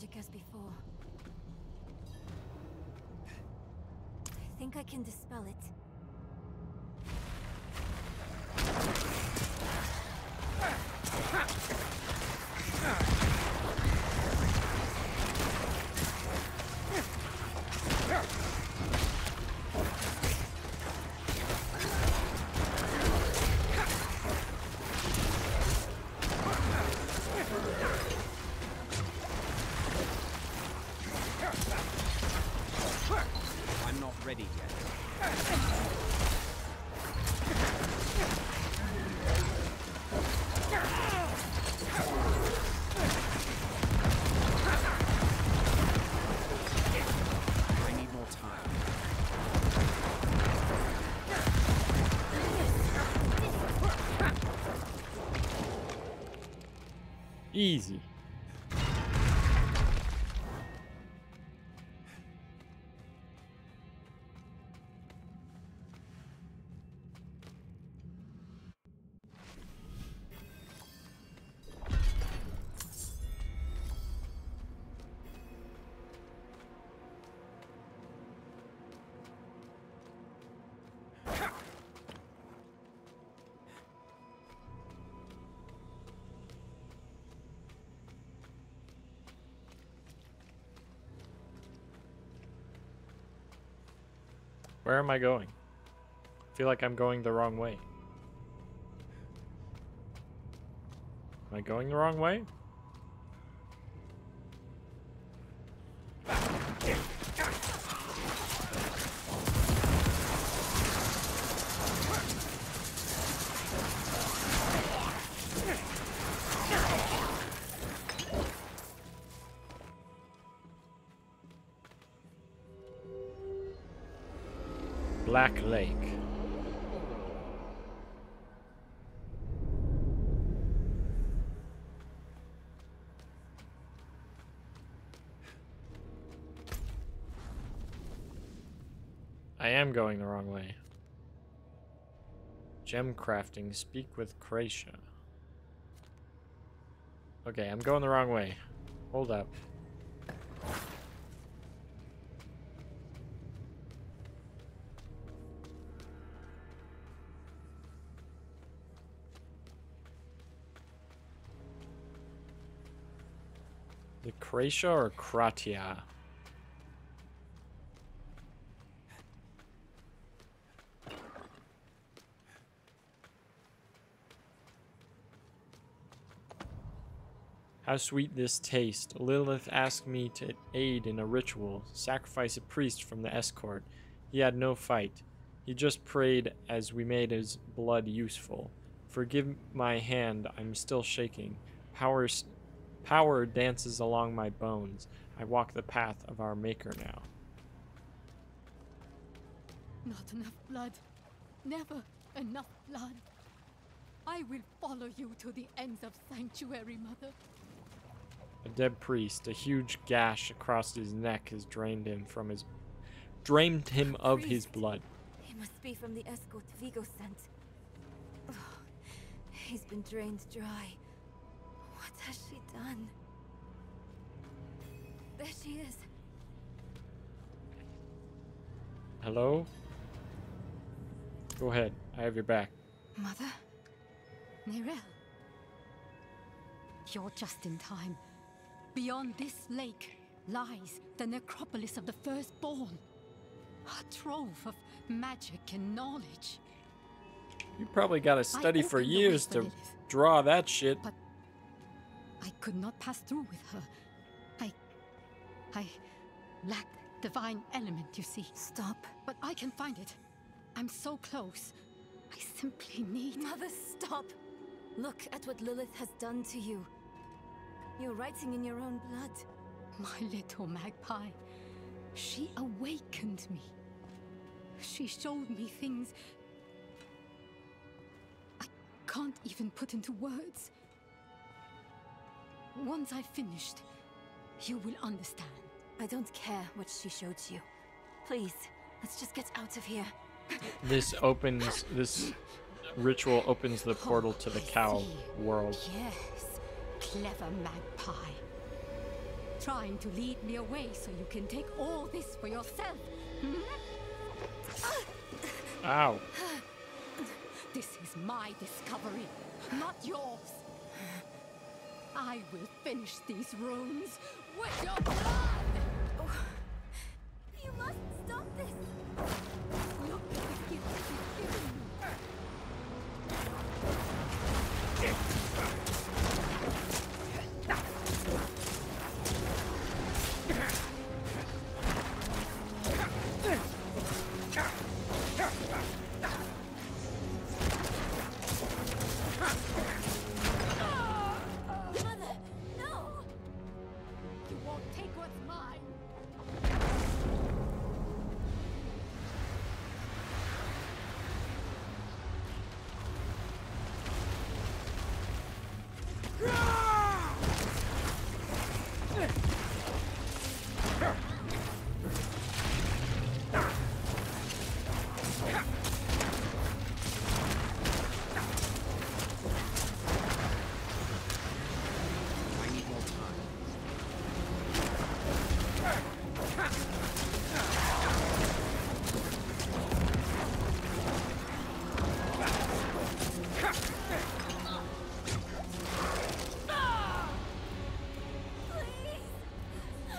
Magic as Easy. Where am I going? I feel like I'm going the wrong way. Am I going the wrong way? Black Lake. I am going the wrong way. Gem crafting. Speak with Kratia. Okay, I'm going the wrong way. Hold up. Kratia or Kratia? How sweet this taste. Lilith asked me to aid in a ritual, sacrifice a priest from the escort. He had no fight. He just prayed as we made his blood useful. Forgive my hand, I'm still shaking. Power, s- power dances along my bones. I walk the path of our maker now. Not enough blood. Never enough blood. I will follow you to the ends of Sanctuary, Mother. A dead priest, a huge gash across his neck has drained him from his drained him of his blood. He must be from the escort Vigo sent. Oh, he's been drained dry. What has she done? There she is. Hello? Go ahead. I have your back. Mother? Neyrelle? You're just in time. Beyond this lake lies the necropolis of the firstborn. A trove of magic and knowledge. You probably got to study for opened the way years to draw that shit. But I could not pass through with her. I. I lack divine element, you see. Stop. But I can find it. I'm so close. I simply need. Mother, stop! Look at what Lilith has done to you. You're writing in your own blood. My little magpie. She awakened me. She showed me things I can't even put into words. Once I've finished, you will understand. I don't care what she showed you. Please, let's just get out of here. This opens this ritual opens the portal to the cow world. Yes, clever magpie. Trying to lead me away so you can take all this for yourself. hmm? Ow. This is my discovery, not yours. I will finish these runes with your blood!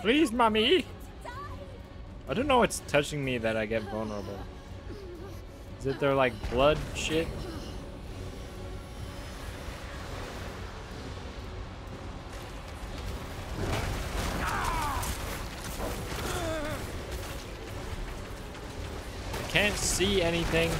Please, mommy. I don't know what's touching me that I get vulnerable. Is it their like blood shit? I can't see anything.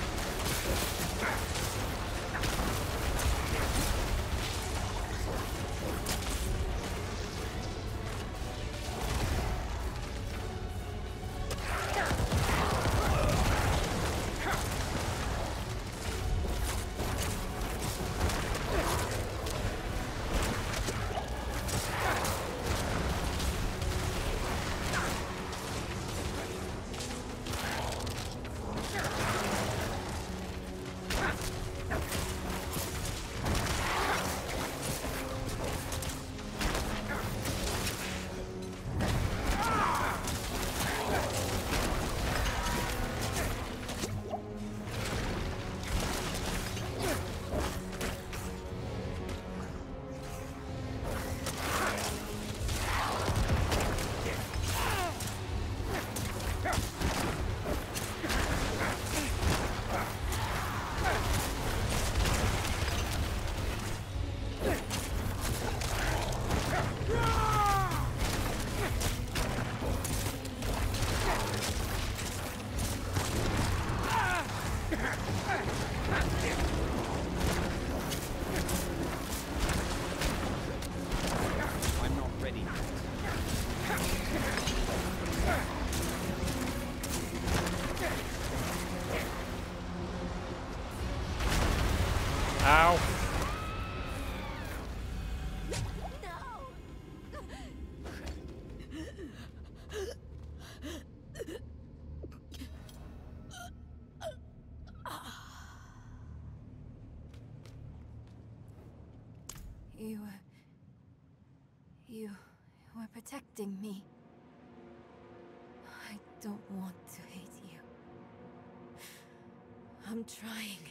Trying.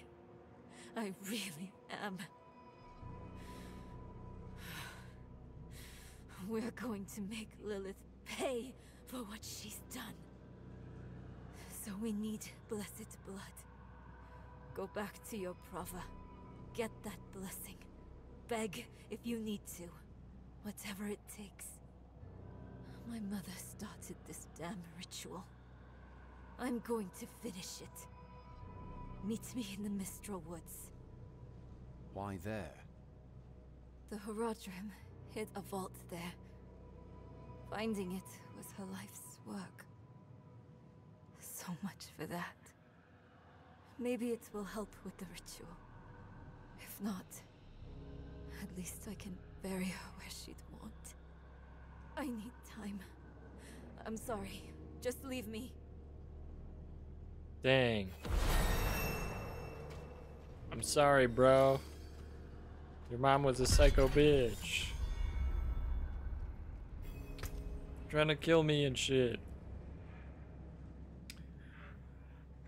I really am. We're going to make Lilith pay for what she's done. So we need blessed blood. Go back to your Prava. Get that blessing. Beg if you need to. Whatever it takes. My mother started this damn ritual. I'm going to finish it. Meet me in the Mistral Woods. Why there? The Horadrim hid a vault there. Finding it was her life's work. So much for that. Maybe it will help with the ritual. If not, at least I can bury her where she'd want. I need time. I'm sorry. Just leave me. Dang. I'm sorry, bro. Your mom was a psycho bitch. Trying to kill me and shit.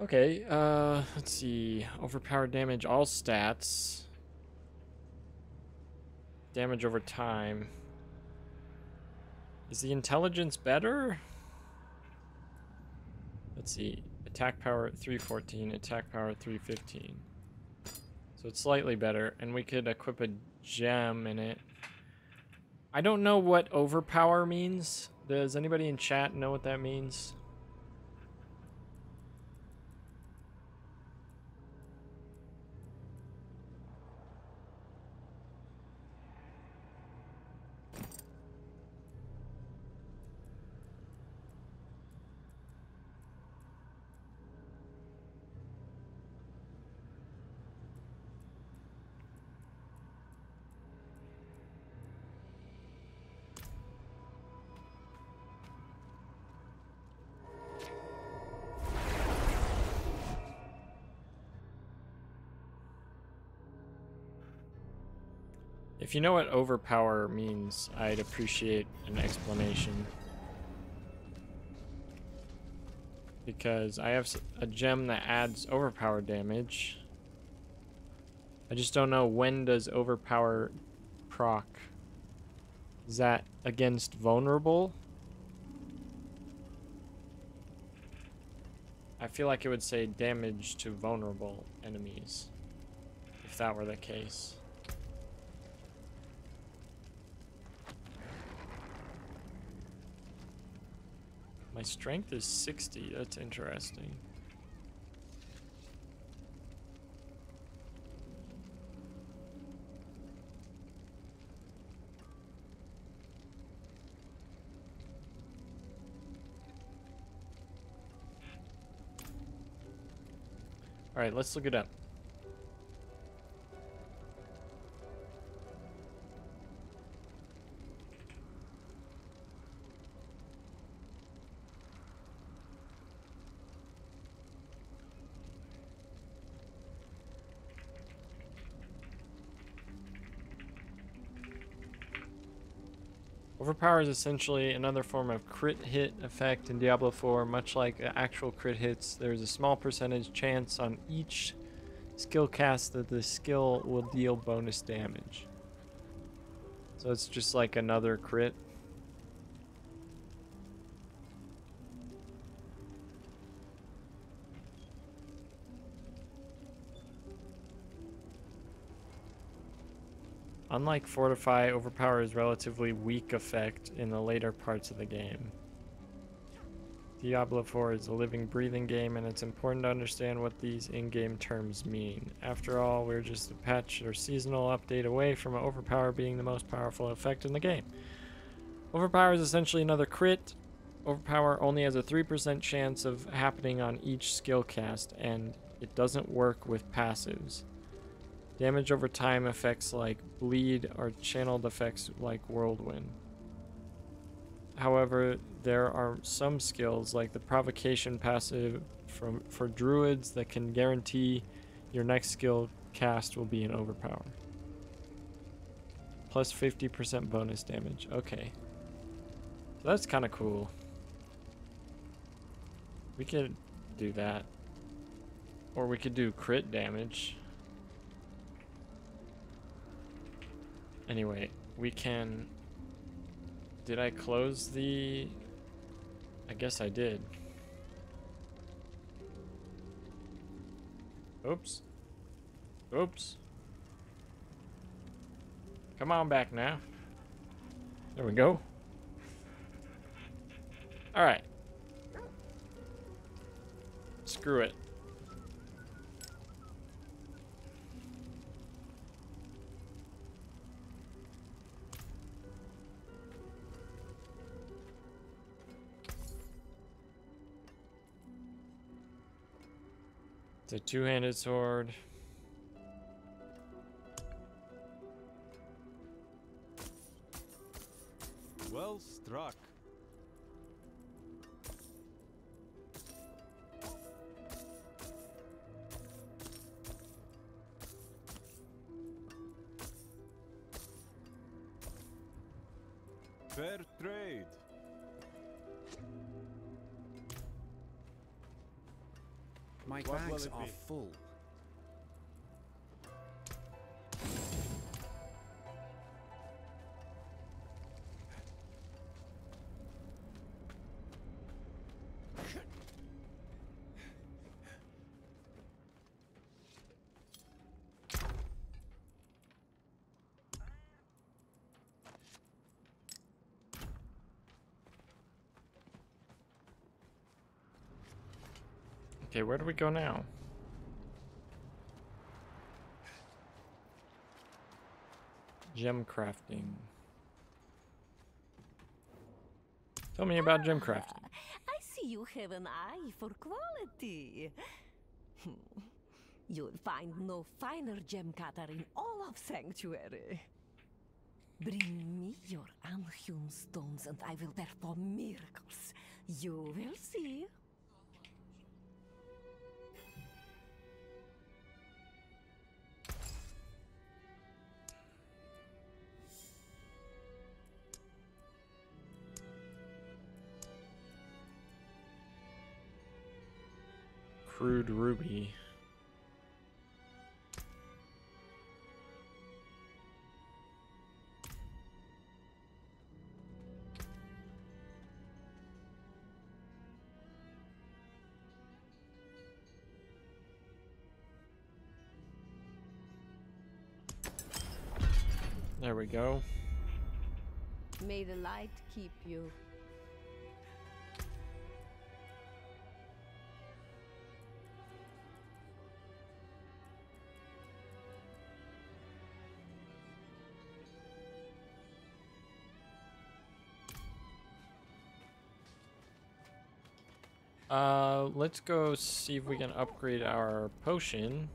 Okay, uh, let's see. Overpowered damage, all stats. Damage over time. Is the intelligence better? Let's see. Attack power 314, attack power 315. So it's slightly better, and we could equip a gem in it. I don't know what overpower means. Does anybody in chat know what that means? If you know what overpower means, I'd appreciate an explanation. Because I have a gem that adds overpower damage. I just don't know when does overpower proc. Is that against vulnerable? I feel like it would say damage to vulnerable enemies. If that were the case. My strength is 60. That's interesting. Alright, let's look it up. Overpower is essentially another form of crit hit effect in Diablo 4. Much like actual crit hits, there's a small percentage chance on each skill cast that the skill will deal bonus damage. So it's just like another crit. Unlike Fortify, Overpower is relatively weak effect in the later parts of the game. Diablo 4 is a living, breathing game, and it's important to understand what these in-game terms mean. After all, we're just a patch or seasonal update away from Overpower being the most powerful effect in the game. Overpower is essentially another crit. Overpower only has a 3% chance of happening on each skill cast, and it doesn't work with passives. Damage over time effects like bleed are channeled effects like whirlwind. However, there are some skills like the provocation passive from for druids that can guarantee your next skill cast will be an overpower. Plus 50% bonus damage. Okay. So that's kind of cool. We could do that. Or we could do crit damage. Anyway, we can... Did I close the... I guess I did. Oops. Oops. Come on back now. There we go. Alright. Screw it. It's a two-handed sword. Well struck. Okay, where do we go now? Gem crafting. Tell me about gem ah, crafting. I see you have an eye for quality. You'll find no finer gem cutter in all of Sanctuary. Bring me your unhewn stones and I will perform miracles. You will see. Crude ruby. There we go. May the light keep you. Uh, let's go see if we can upgrade our potion.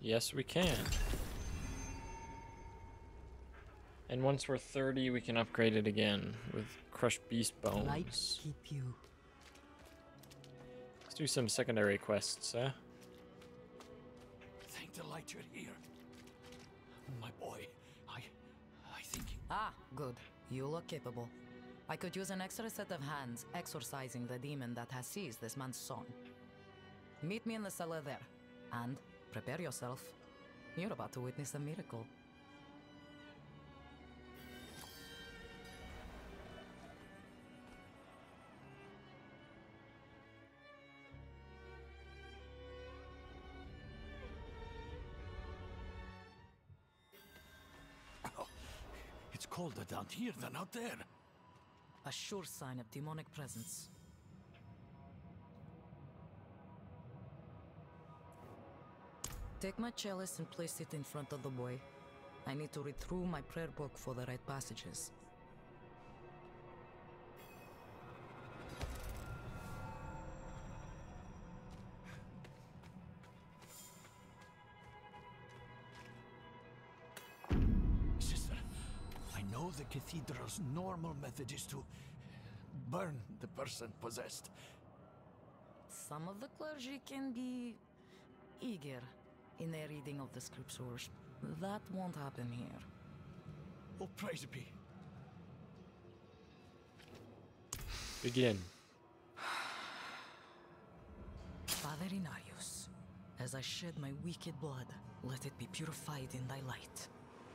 Yes, we can. And once we're 30, we can upgrade it again with crushed beast bones. Light keep you. Let's do some secondary quests, eh? Thank the light you're here. My boy, I... I think... Ah, good. You look capable. I could use an extra set of hands exorcising the demon that has seized this man's son. Meet me in the cellar there. And prepare yourself. You're about to witness a miracle. Down here than out there. A sure sign of demonic presence. Take my chalice and place it in front of the boy. I need to read through my prayer book for the right passages. Cathedral's normal method is to burn the person possessed. Some of the clergy can be eager in their reading of the scriptures. That won't happen here. Oh, praise be. Begin. Father Inarius, as I shed my wicked blood, let it be purified in thy light.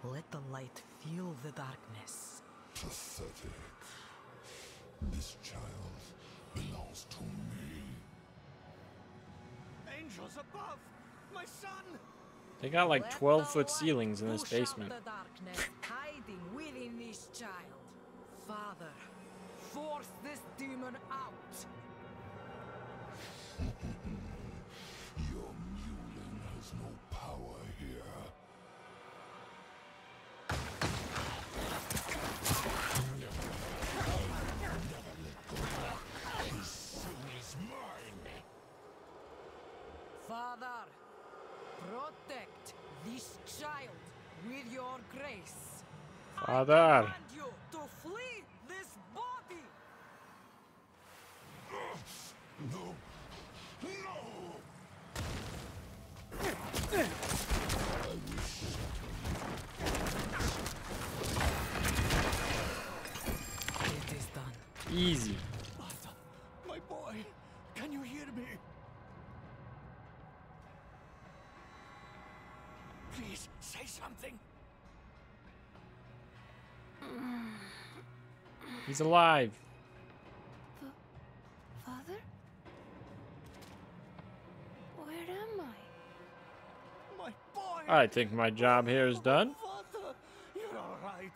Let the light feel the darkness. Pathetic. This child belongs to me. Angels above! My son! They got like 12 foot ceilings in this Push out basement. the darkness hiding within this child. Father, force this demon out. child with your grace. Father. Command you to flee this body. No. No. It is done. Easy. Martha, my boy, can you hear me? Please, say something. He's alive. Father? Where am I? My boy! I think my job here is done. Father, you're all right.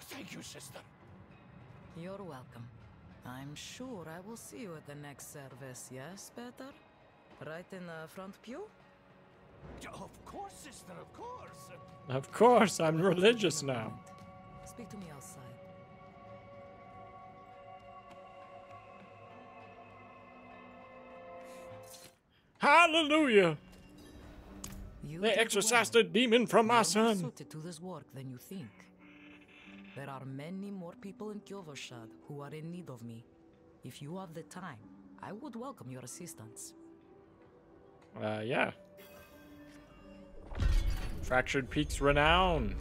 Thank you, sister. You're welcome. I'm sure I will see you at the next service, yes, Peter? Right in the front pew? Of course, sister, of course. Of course, I'm religious now. Speak to me outside. Hallelujah! You They exorcised well. a demon from You're my more son. suited to this work than you think. There are many more people in Kyovashad who are in need of me. If you have the time, I would welcome your assistance. Uh, yeah. Fractured Peaks renown.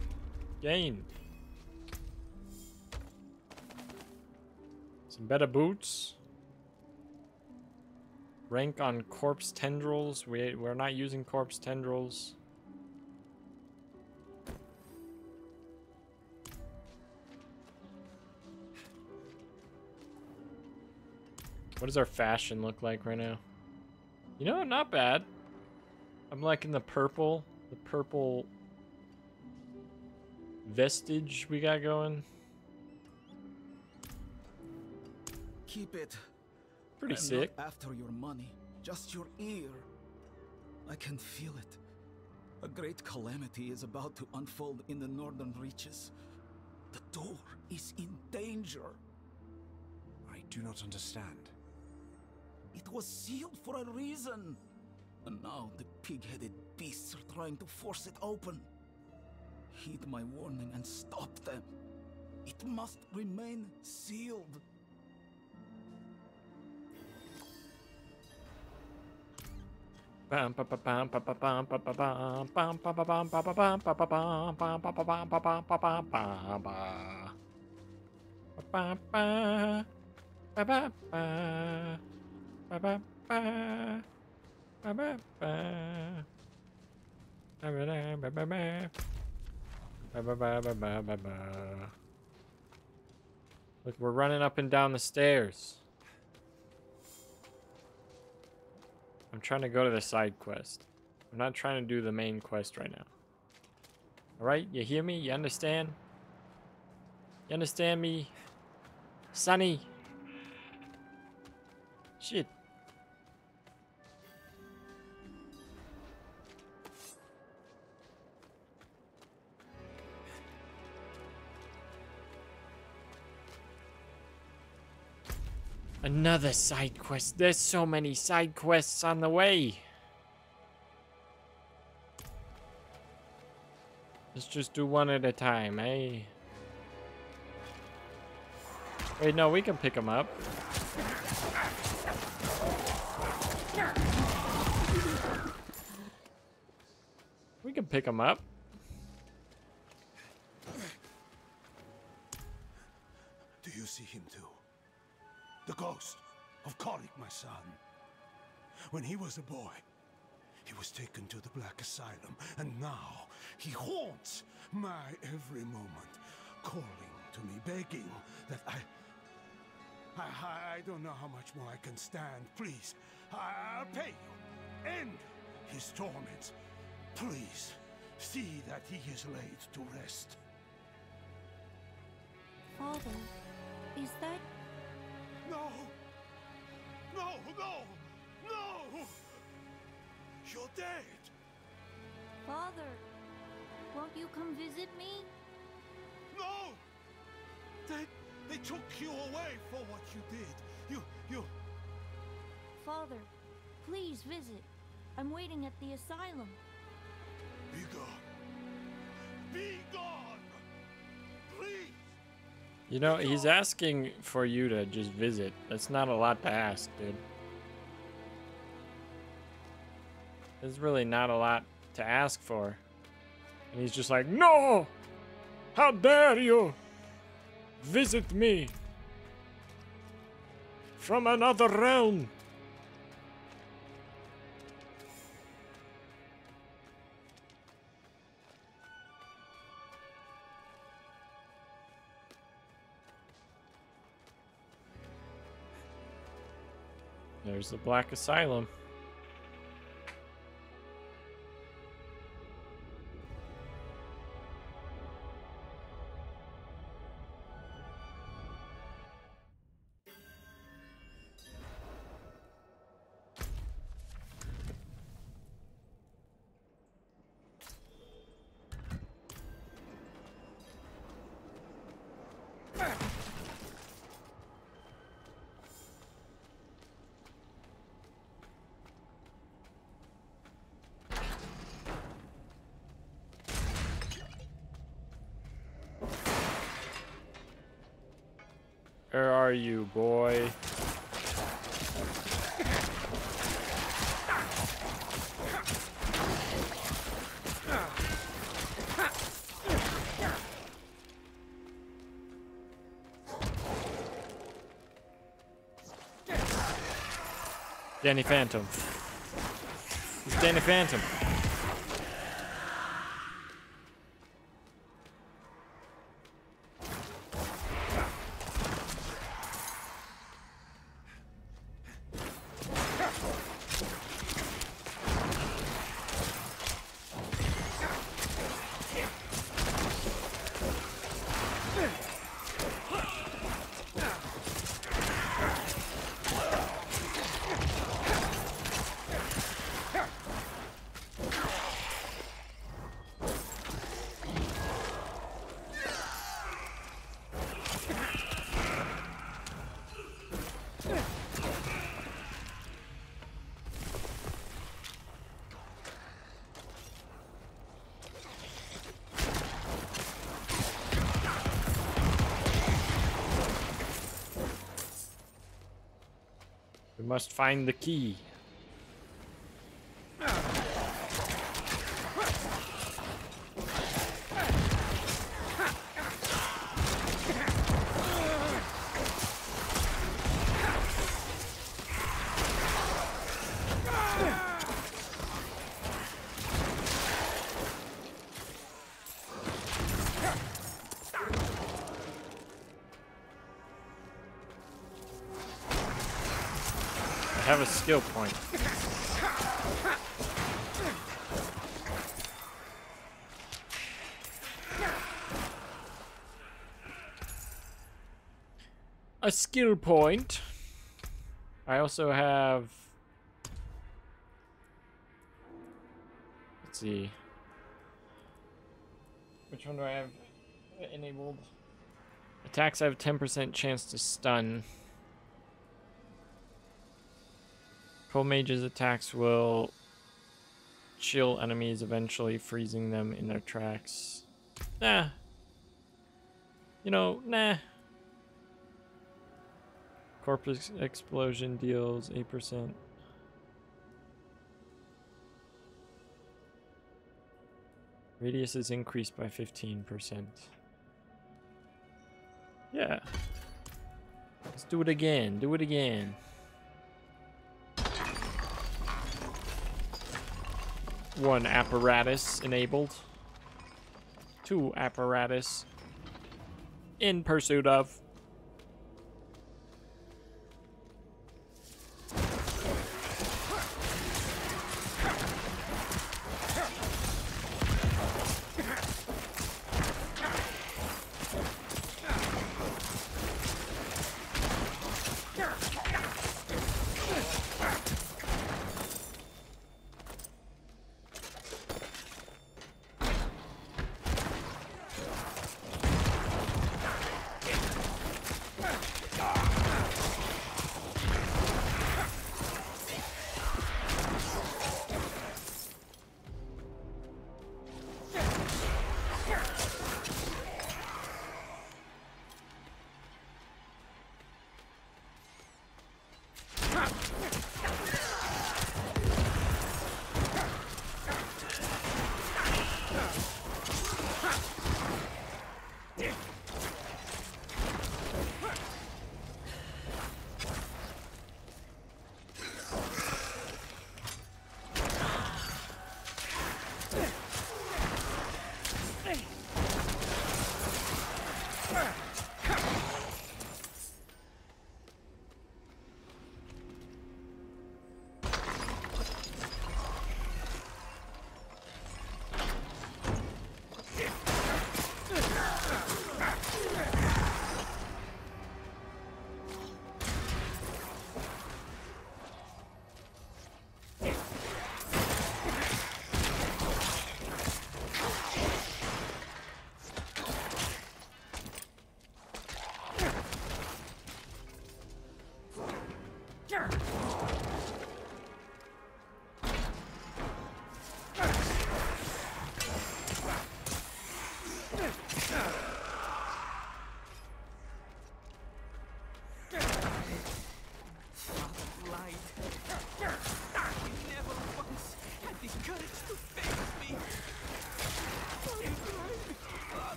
Gain. Some better boots. Rank on corpse tendrils. We we're not using corpse tendrils. What does our fashion look like right now? You know, not bad. I'm liking the purple, the purple vestige we got going. Keep it. Pretty I'm sick. Not after your money, just your ear. I can feel it. A great calamity is about to unfold in the northern reaches. The door is in danger. I do not understand. It was sealed for a reason. And now the pig-headed beasts are trying to force it open. Heed my warning and stop them. It must remain sealed. Ba. Ba, ba, ba. Ba, ba, Look, we're running up and down the stairs. I'm trying to go to the side quest. I'm not trying to do the main quest right now. Alright, you hear me? You understand? You understand me? Sonny? Shit. Another side quest. There's so many side quests on the way. Let's just do one at a time, eh? Wait, no, we can pick them up. We can pick them up. Do you see him too? The ghost of Korik, my son. When he was a boy, he was taken to the Black Asylum, and now he haunts my every moment, calling to me, begging that I. I, I, don't know how much more I can stand. Please, I, I'll pay you. End his torments. Please, see that he is laid to rest. Father, is that No! No, no, no! You're dead! Father, won't you come visit me? No! They, they took you away for what you did. You, you... Father, please visit. I'm waiting at the asylum. Be gone. Be gone! Please! You know, he's asking for you to just visit. That's not a lot to ask, dude. There's really not a lot to ask for. And he's just like, No! How dare you visit me from another realm? There's the Black Asylum. Danny Phantom. It's Danny Phantom. Must find the key. Have a skill point. A skill point. I also have. Let's see. Which one do I have enabled? Attacks have 10% chance to stun. Cold Mage's attacks will chill enemies, eventually freezing them in their tracks. Nah. You know, nah. Corpse Explosion deals 8%. Radius is increased by 15%. Yeah. Let's do it again. Do it again. One apparatus enabled. Two apparatus in pursuit of.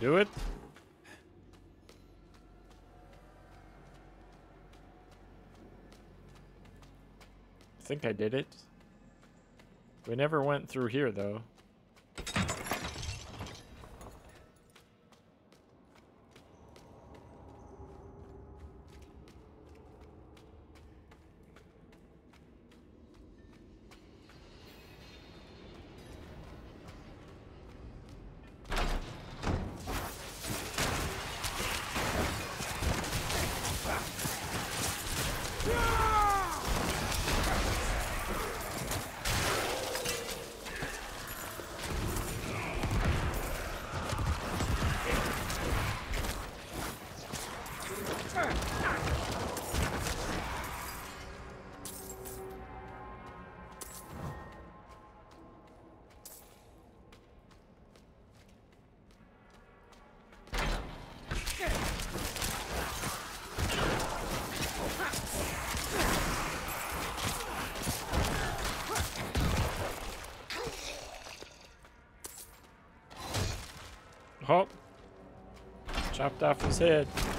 Do it? I think I did it. We never went through here, though. Chopped off his head.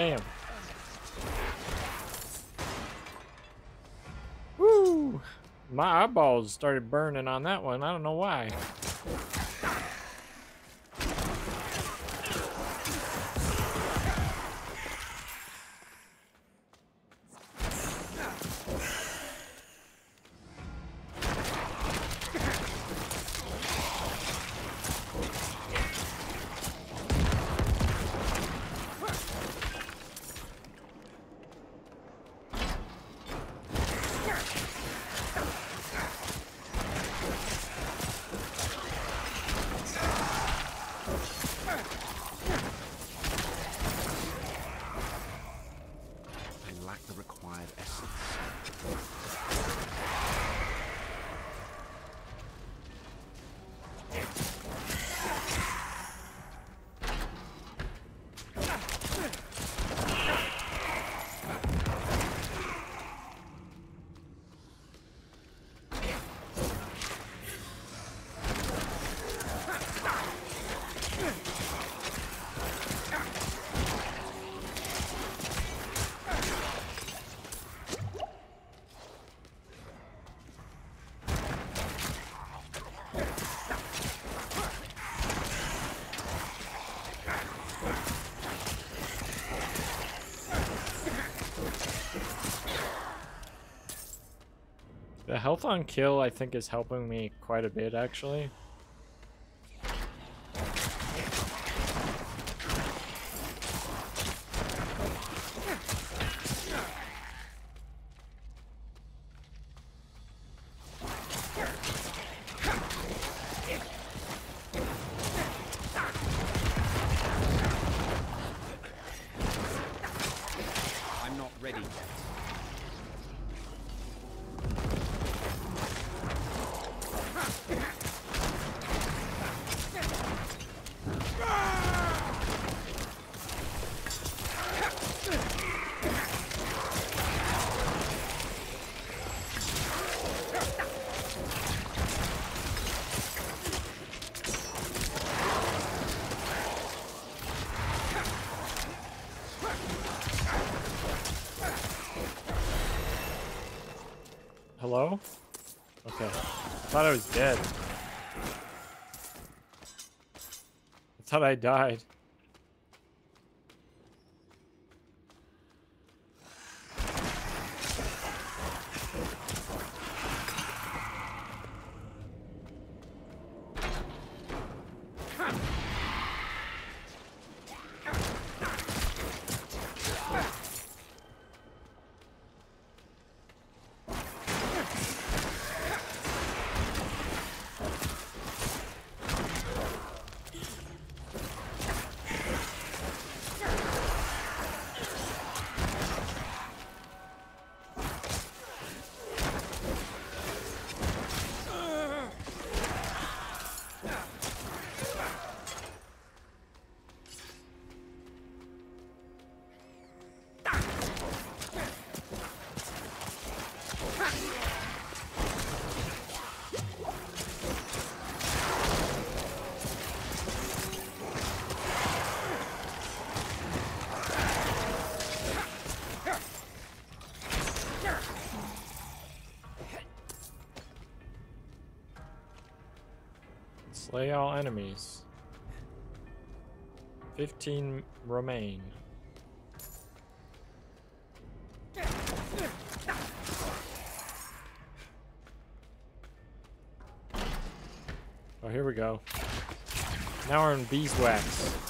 Damn. Woo! My eyeballs started burning on that one. I don't know why. They lack the required essence. On kill, I think, is helping me quite a bit, actually. I'm not ready yet. Hello? Okay. I thought I was dead. I thought I died. Enemies. 15 remain. Oh, here we go. Now we're in beeswax.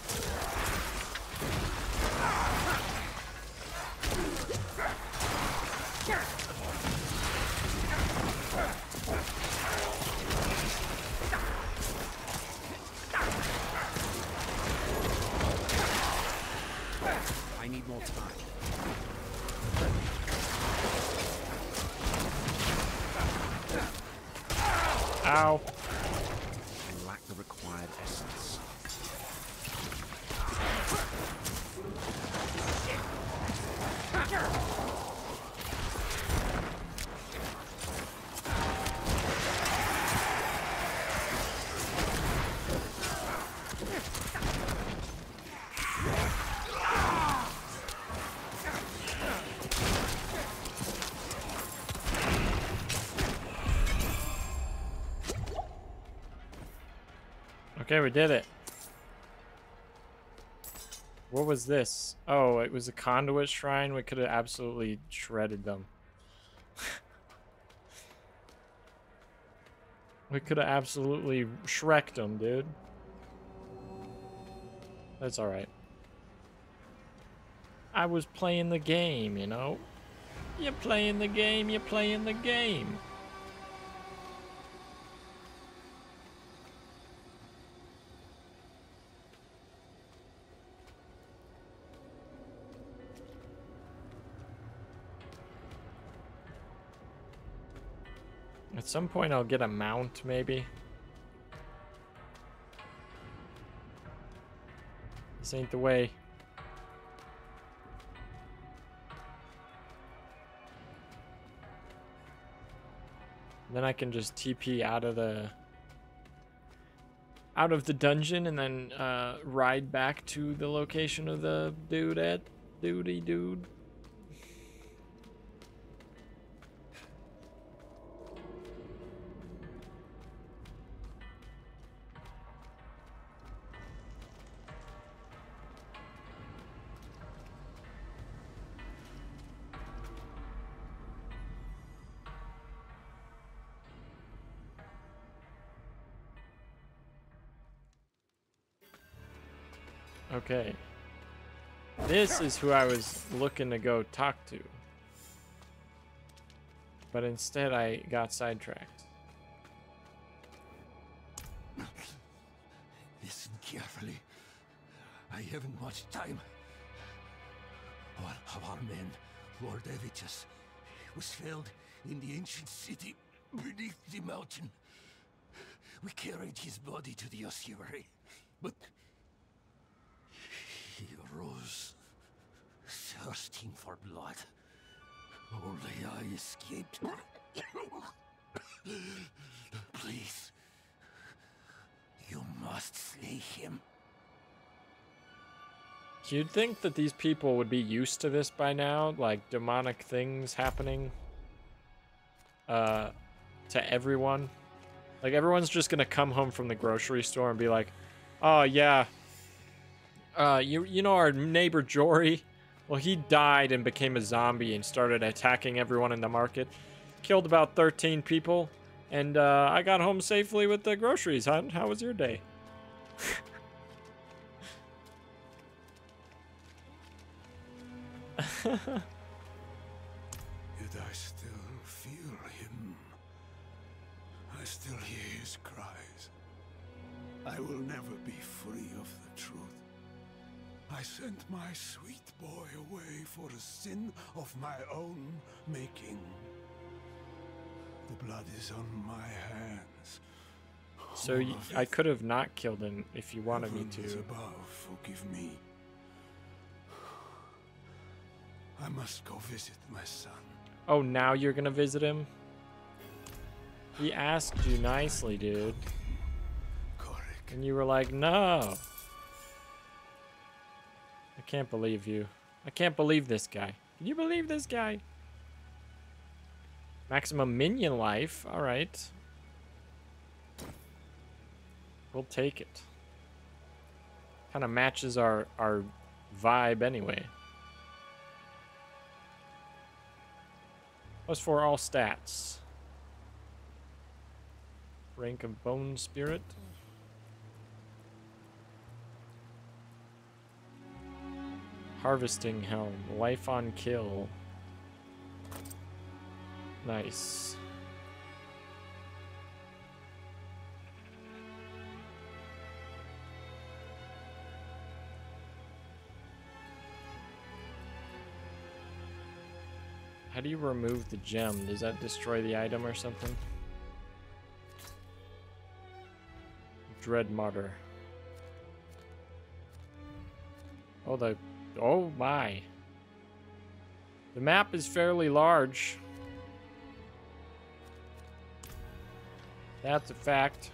We did it. What was this? Oh, it was a conduit shrine. We could have absolutely shredded them. we could have absolutely shreked them, dude. That's alright. I was playing the game, you know? You're playing the game, you're playing the game. Some point I'll get a mount, maybe. This ain't the way. Then I can just TP out of the out of the dungeon and then uh, ride back to the location of the dude at duty dude. Okay. This is who I was looking to go talk to. But instead I got sidetracked. Listen carefully. I haven't much time. One of our men, Lord Evitus, was felled in the ancient city beneath the mountain. We carried his body to the ossuary, but he arose, thirsting for blood. Only I escaped. Please, you must slay him. You'd think that these people would be used to this by now, like demonic things happening. uh, to everyone. Like everyone's just gonna come home from the grocery store and be like, "Oh yeah, uh, you you know our neighbor Jory? Well, he died and became a zombie and started attacking everyone in the market. Killed about 13 people, and uh, I got home safely with the groceries. Huh? How was your day?" Yet I still feel him. I still hear his cries. I will never be I sent my sweet boy away for a sin of my own making. The blood is on my hands. So y- I could have not killed him if you wanted me to. above, forgive me. I must go visit my son. Oh, now you're gonna visit him? He asked you nicely, dude. And you were like, no. Can't believe you. I can't believe this guy. Can you believe this guy? Maximum minion life. All right. We'll take it. Kind of matches our our vibe anyway. Plus for all stats. Rank of Bone Spirit. Harvesting Helm. Life on kill. Nice. How do you remove the gem? Does that destroy the item or something? Dread Martyr. Oh, the... Oh, my. The map is fairly large. That's a fact.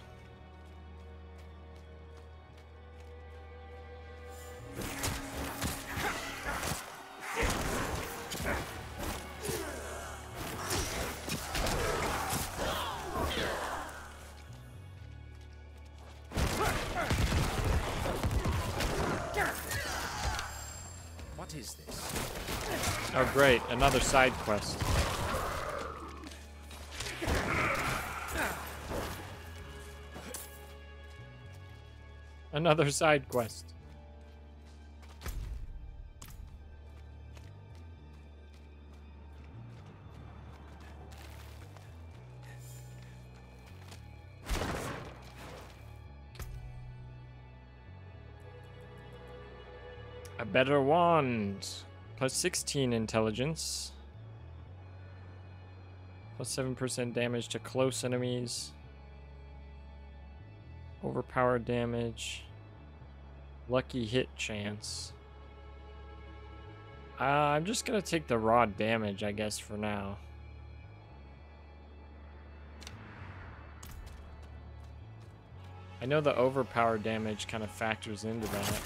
Another side quest. Another side quest. A better wand. Plus 16 intelligence. Plus 7% damage to close enemies. Overpowered damage. Lucky hit chance. Uh, I'm just gonna take the raw damage, I guess, for now. I know the overpowered damage kind of factors into that.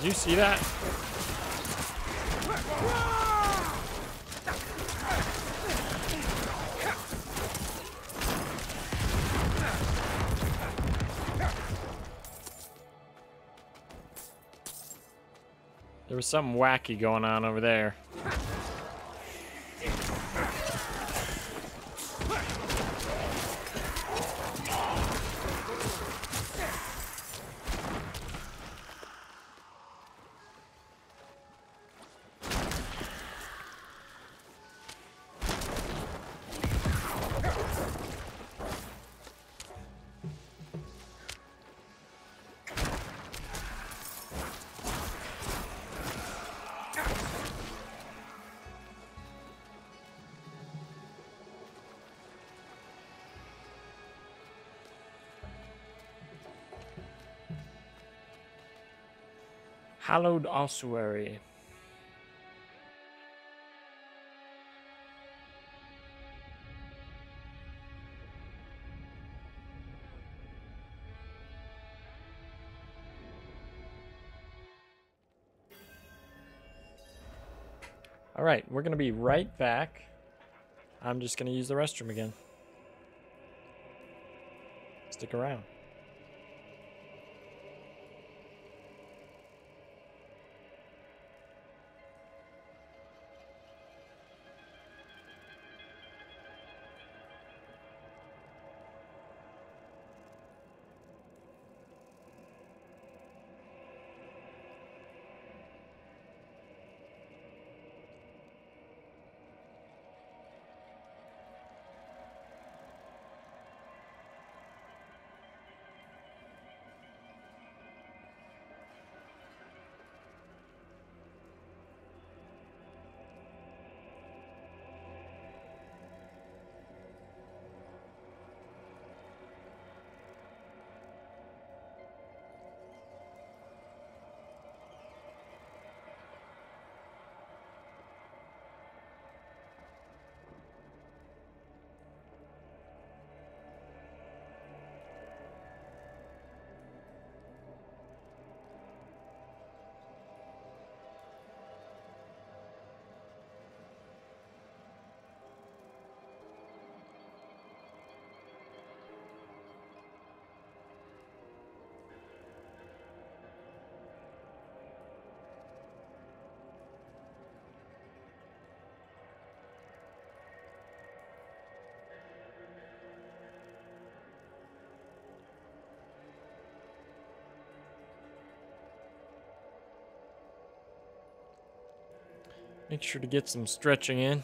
Did you see that? There was something wacky going on over there. Hallowed Ossuary. All right, we're going to be right back. I'm just going to use the restroom again. Stick around. Make sure to get some stretching in.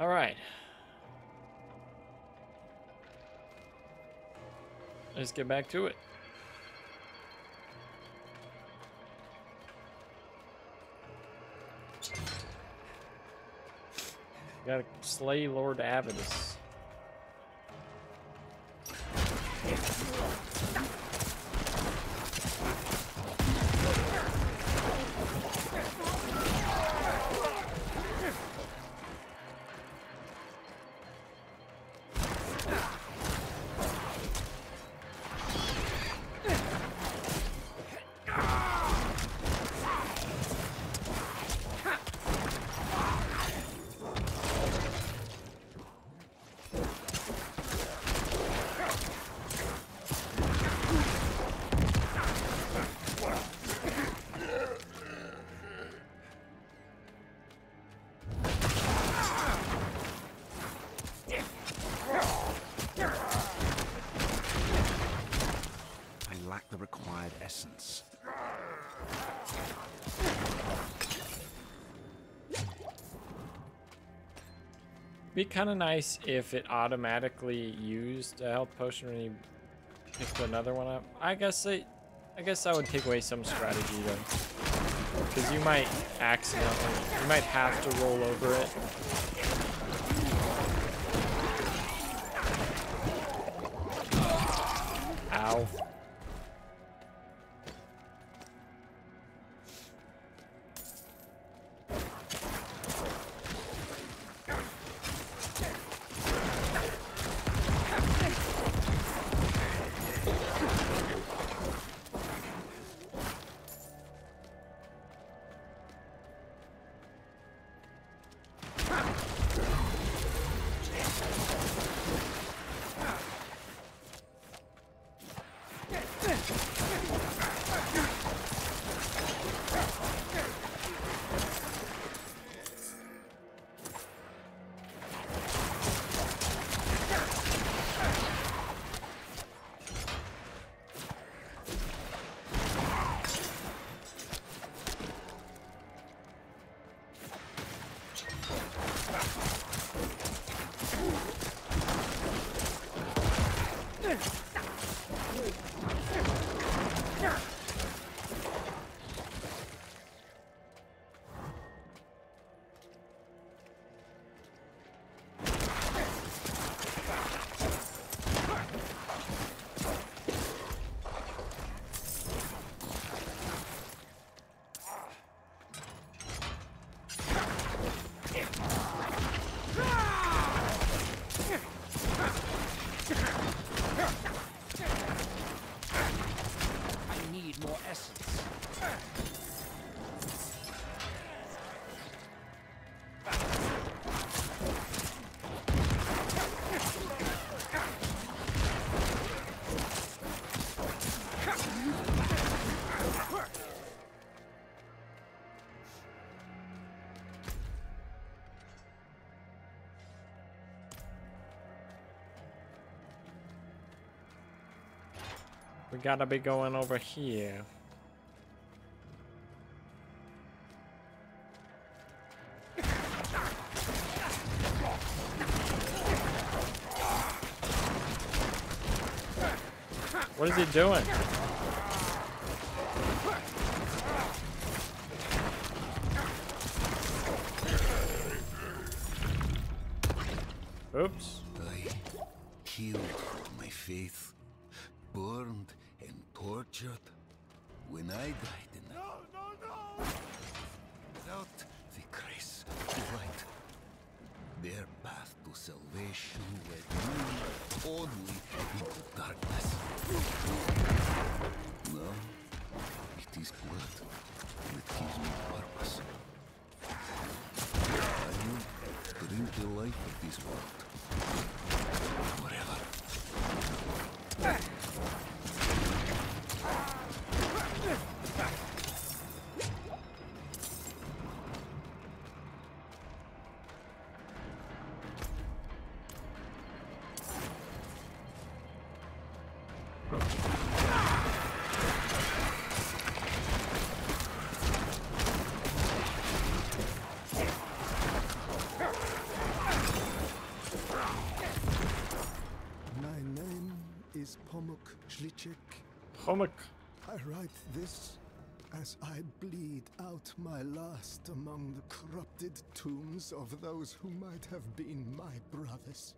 All right. Let's get back to it. Gotta slay Lord Avidus. Be kind of nice if it automatically used a health potion when you picked another one up. I guess it, I guess that would take away some strategy though, because you might accidentally, you might have to roll over it. Gotta be going over here. What is he doing? Pomuk. I write this as I bleed out my last among the corrupted tombs of those who might have been my brothers.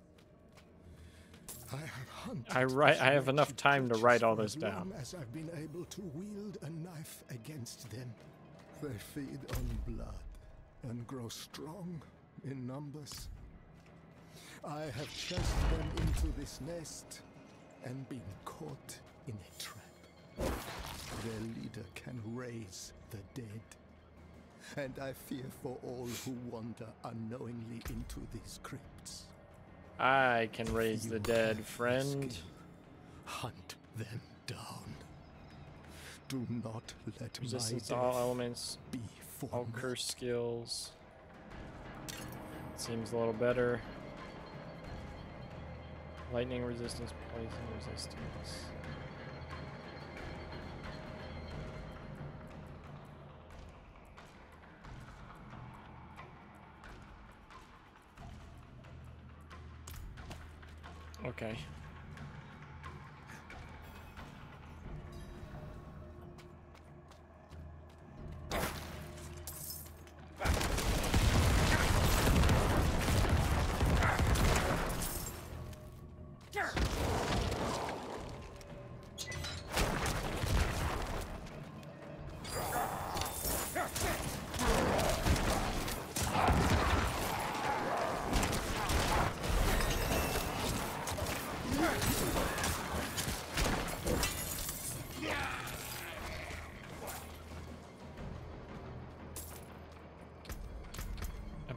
I have hunted. I write. I have enough time to write all this down. as I've been able to wield a knife against them. They feed on blood and grow strong in numbers. I have chased them into this nest and been caught in a trap. Their leader can raise the dead. And I fear for all who wander unknowingly into these crypts. I can raise the dead, friend. Hunt them down. Do not let Resistance my to all elements. be All curse skills. Seems a little better. Lightning resistance, poison resistance. Okay.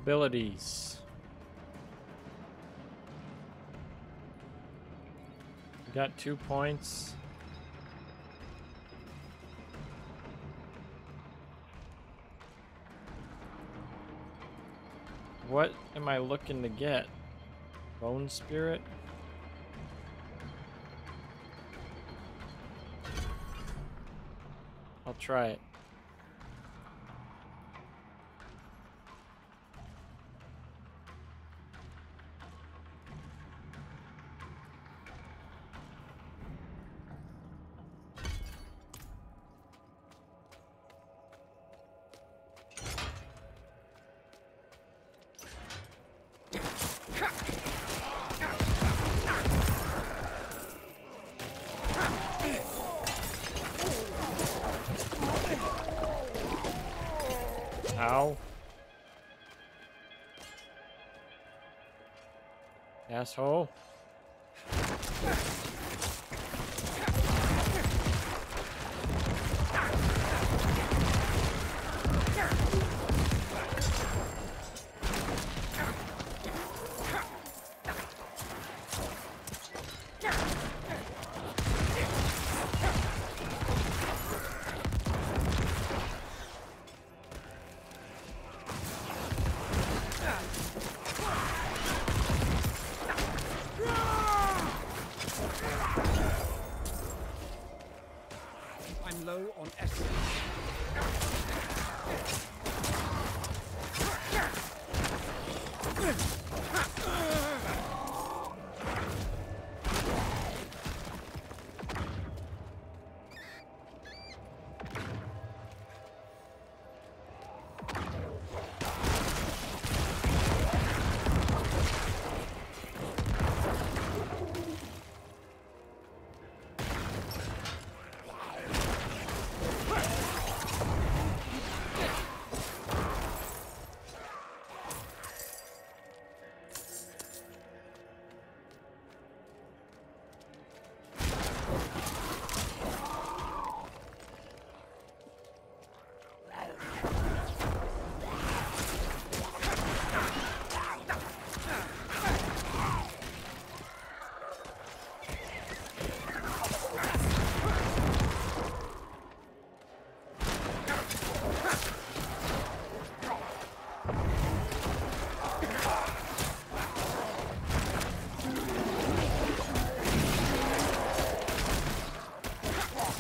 Abilities. Got two points. What am I looking to get? Bone Spirit? I'll try it. Asshole.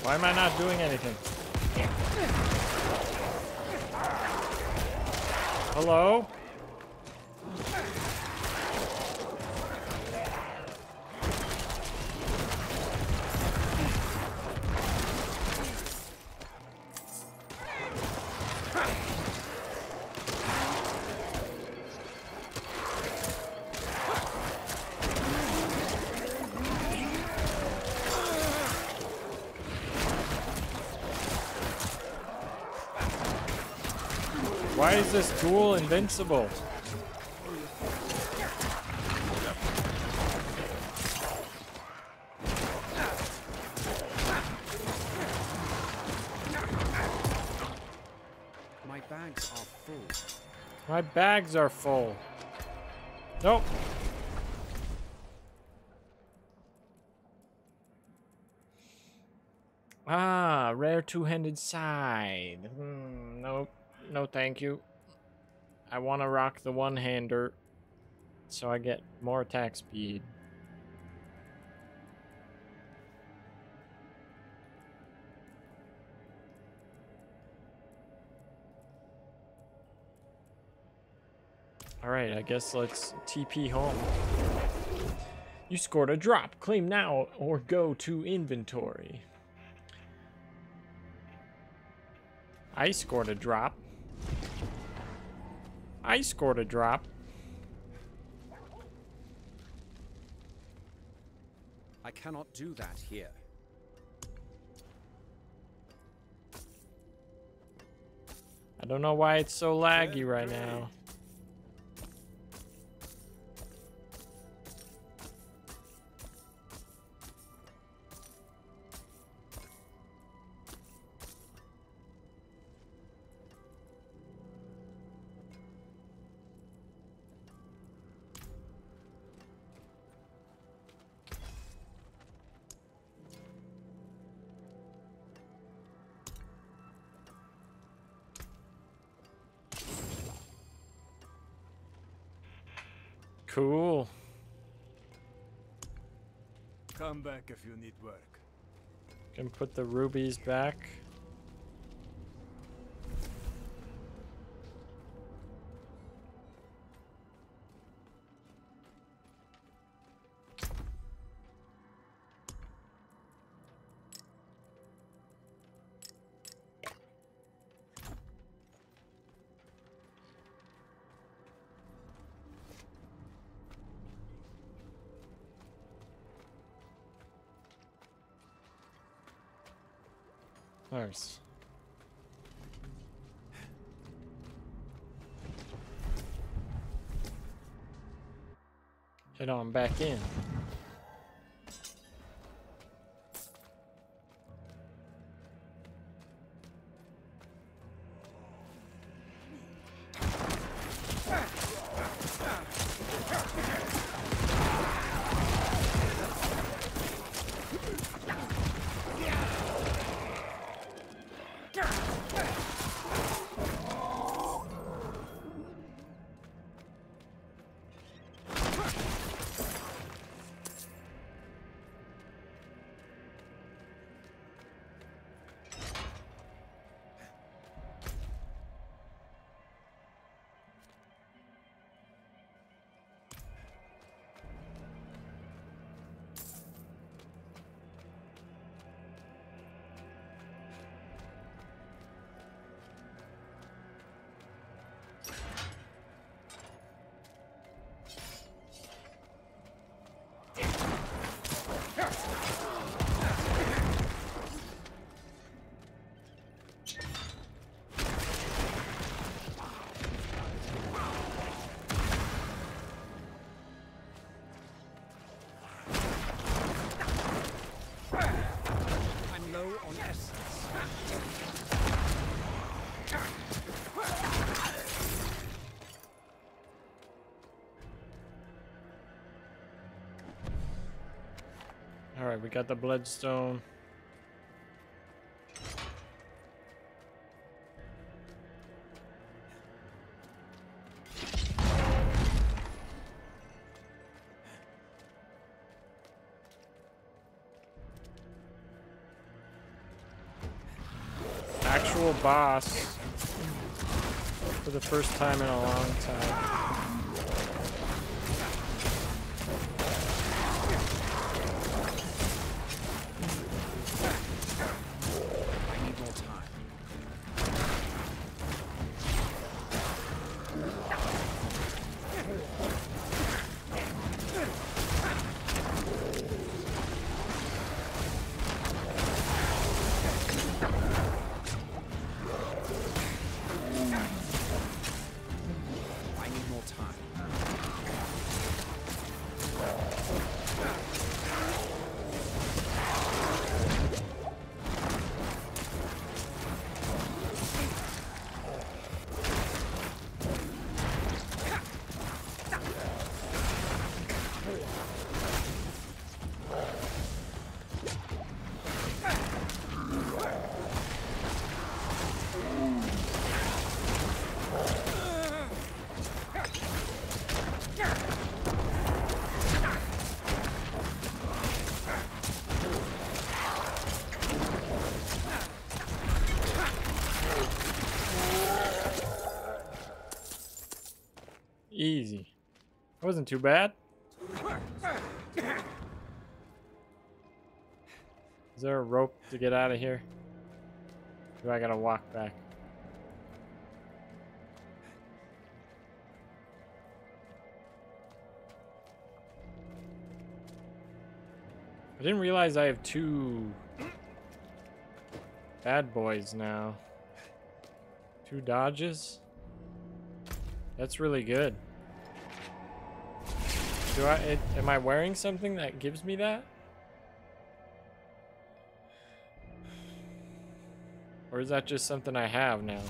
Why am I not doing anything? Hello? This ghoul invincible? My bags are full. My bags are full. Nope. Ah, rare two-handed scythe. Hmm, nope. No thank you. I want to rock the one-hander so I get more attack speed. Alright, I guess let's TP home. You scored a drop. Claim now or go to inventory. I scored a drop. I scored a drop. I cannot do that here. I don't know why it's so laggy right now. Cool. Come back if you need work. Can put the rubies back. Back in. Got the bloodstone. actual boss for the first time in a long time. Wasn't too bad. Is there a rope to get out of here? Do I gotta walk back? I didn't realize I have two bad boys now. Two dodges? That's really good. Do I, it, am I wearing something that gives me that? Or is that just something I have now?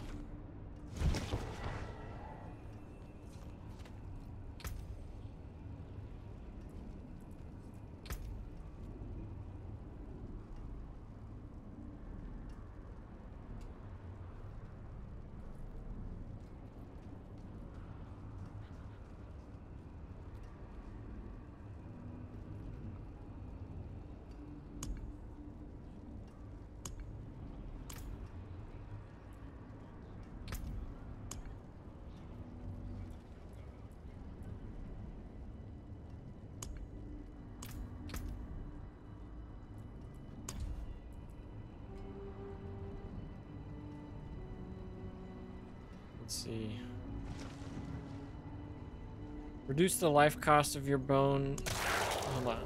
Reduce the life cost of your bone. Hold on.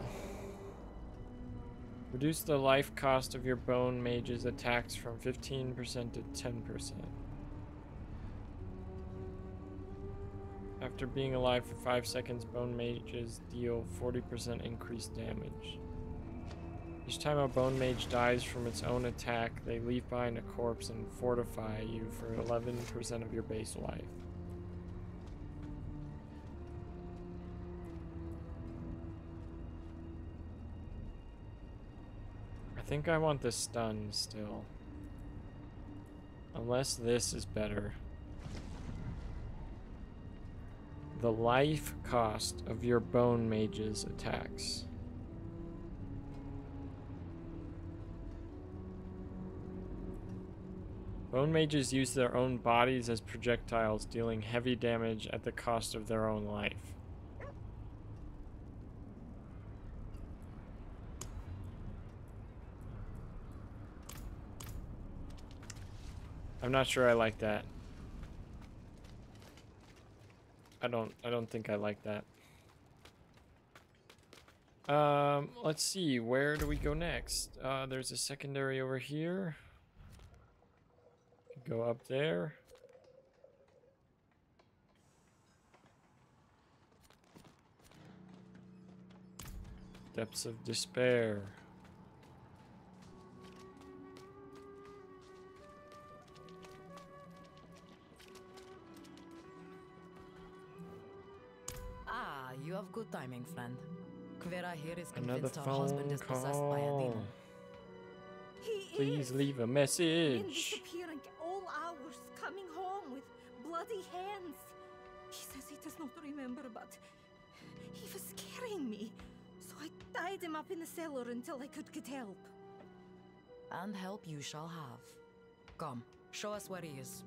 Reduce the life cost of your bone mage's attacks from 15% to 10%. After being alive for 5 seconds, bone mages deal 40% increased damage. Each time a bone mage dies from its own attack, they leave behind a corpse and fortify you for 11% of your base life. Think I want the stun still. Unless this is better. The life cost of your bone mage's attacks. Bone mages use their own bodies as projectiles, dealing heavy damage at the cost of their own life. I'm not sure I like that. I don't I don't think I like that. Um, let's see, where do we go next? Uh, there's a secondary over here. Go up there. Depths of Despair. You have good timing, friend. Kvera here is Another convinced her husband is possessed by a call. demon. Please leave a Been message. disappearing all hours, coming home with bloody hands. He says he does not remember, but he was scaring me. So I tied him up in the cellar until I could get help. And help you shall have. Come, Show us where he is.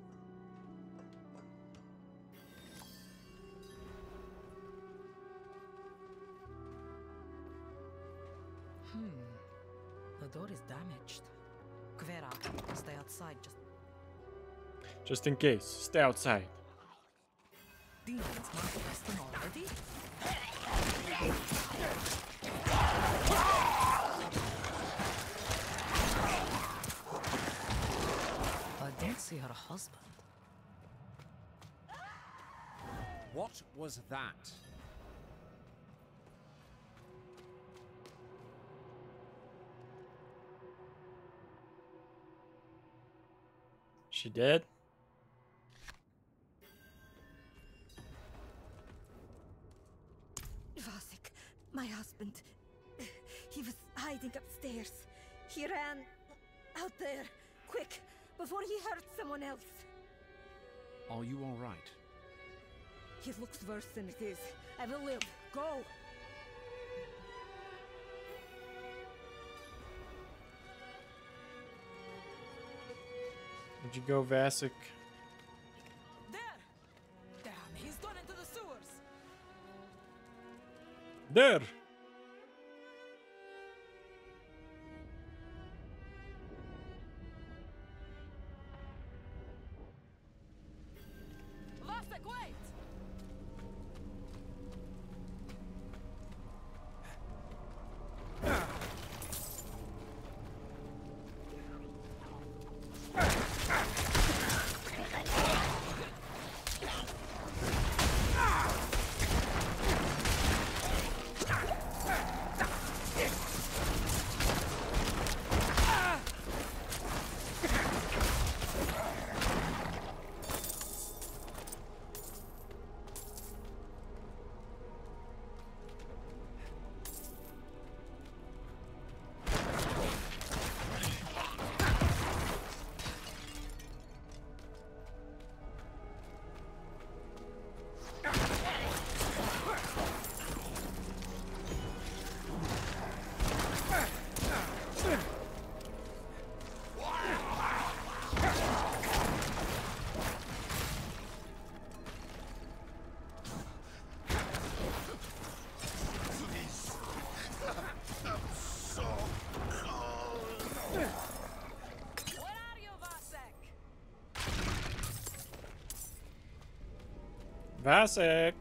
Hmm. The door is damaged. Kvera, stay outside just. Just in case. Stay outside. Demons manifesting already? I don't see her husband. What was that? She did? Vasek, my husband. He was hiding upstairs. He ran out there, quick, before he hurt someone else. Are you all right? He looks worse than it is. I will live. Go! Would you go, Vasek? There! Damn, he's gone into the sewers! There! Vasek, Vasek!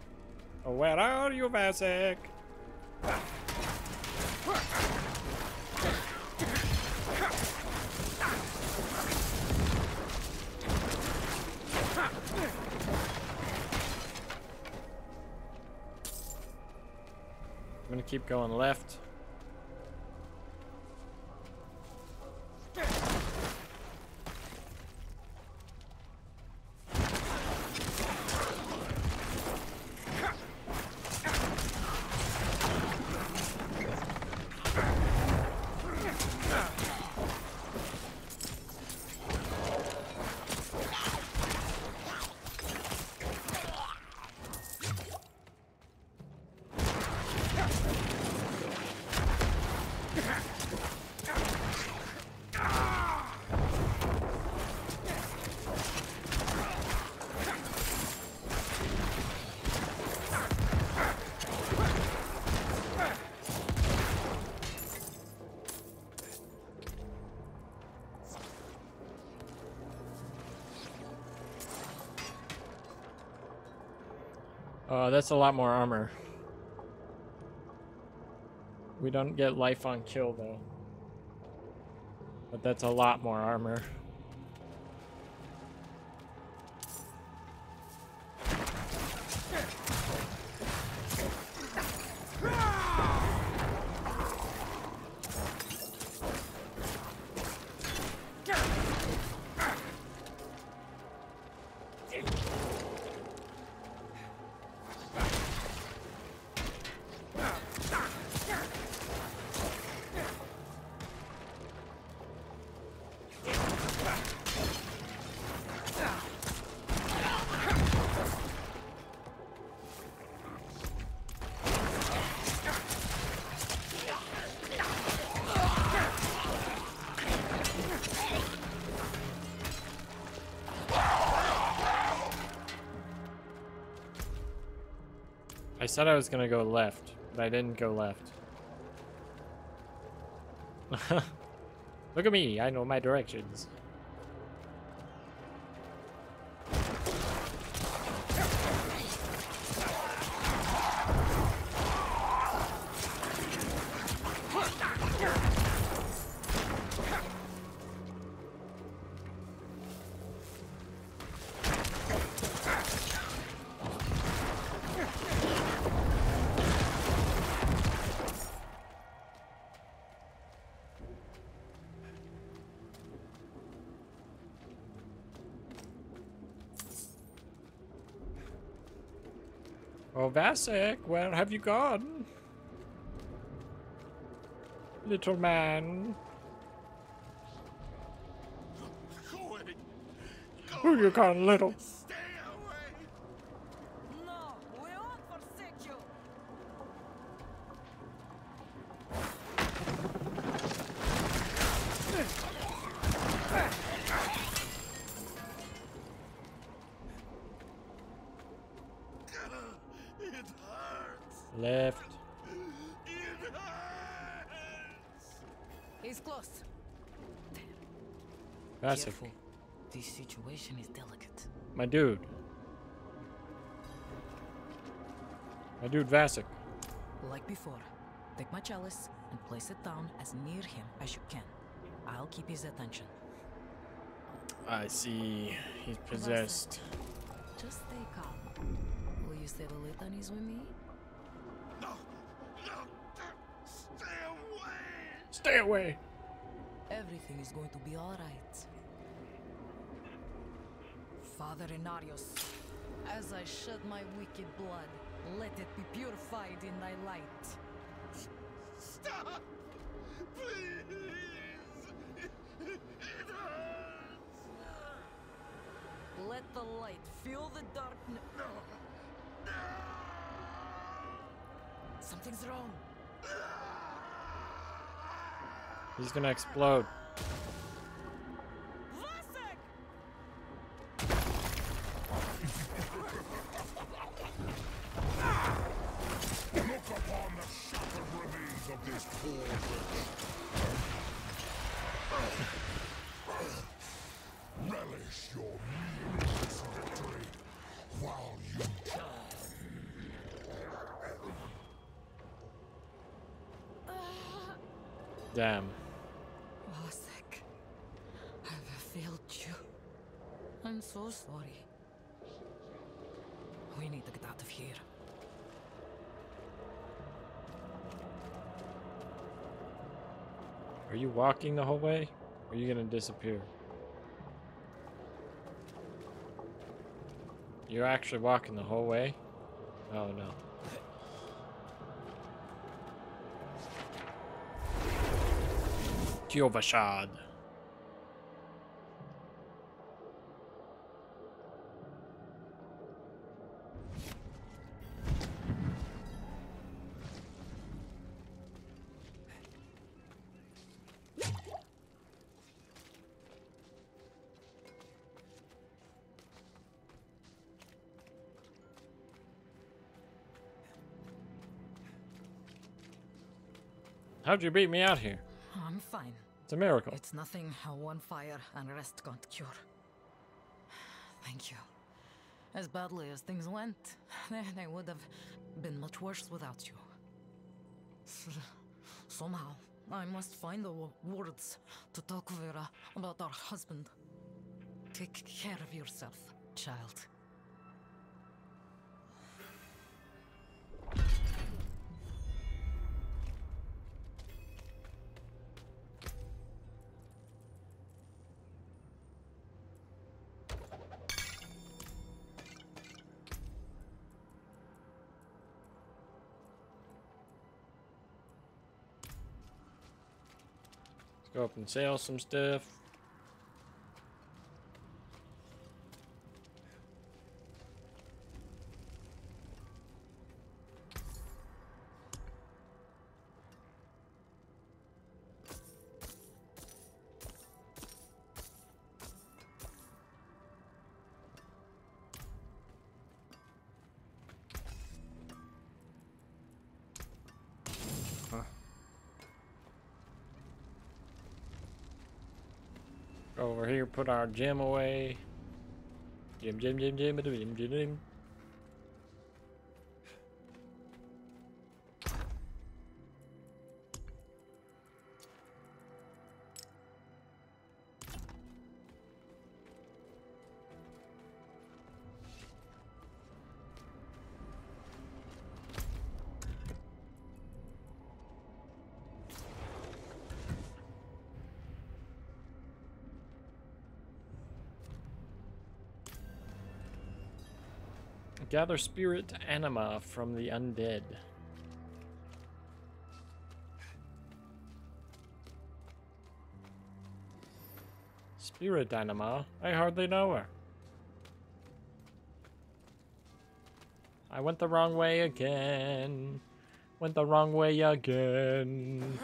Where are you, Vasek? I'm gonna keep going left. That's a lot more armor. We don't get life on kill though. But that's a lot more armor. Said I was gonna go left, but I didn't go left. Look at me, I know my directions. Vasek, where have you gone? Little man. Who you call little? Vasek. Careful. This situation is delicate. My dude. My dude Vasek. Like before, take my chalice and place it down as near him as you can. I'll keep his attention. I see. He's possessed. Just stay calm. Will you say the litanies with me? No, no, stay away. Stay away. Everything is going to be alright. Father Inarius, as I shed my wicked blood, let it be purified in thy light. Stop, please. It hurts. Let the light fill the darkness. No, no. Something's wrong. He's gonna explode. Remains of this poor wretch. Relish your meaningless victory while you can. Damn. Vasek, I've failed you. I'm so sorry. We need to get out of here. Are you walking the whole way? Or are you gonna disappear? You're actually walking the whole way? Oh no. Kyovashad. How'd you beat me out here? I'm fine. It's a miracle. It's nothing a one fire and rest can't cure. Thank you. As badly as things went, they, they would have been much worse without you. Somehow, I must find the words to talk Vera about our husband. Take care of yourself, child. Go up and sell some stuff. Put our gem away. Gem, gem, gem, gem, gem, gem, gem, Gather spirit anima from the undead. Spirit anima? I hardly know her. I went the wrong way again. Went the wrong way again.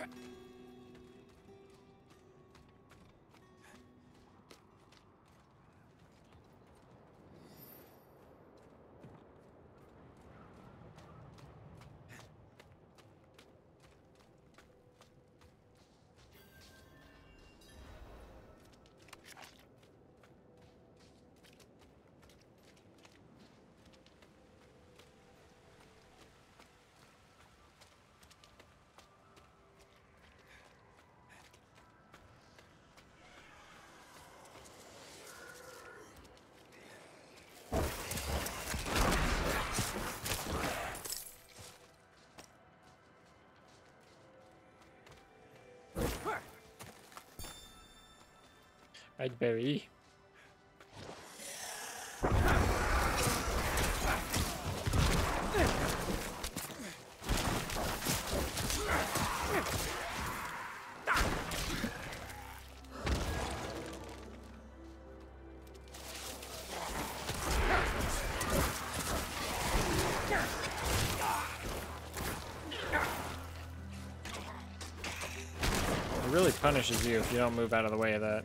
It really punishes you if you don't move out of the way of that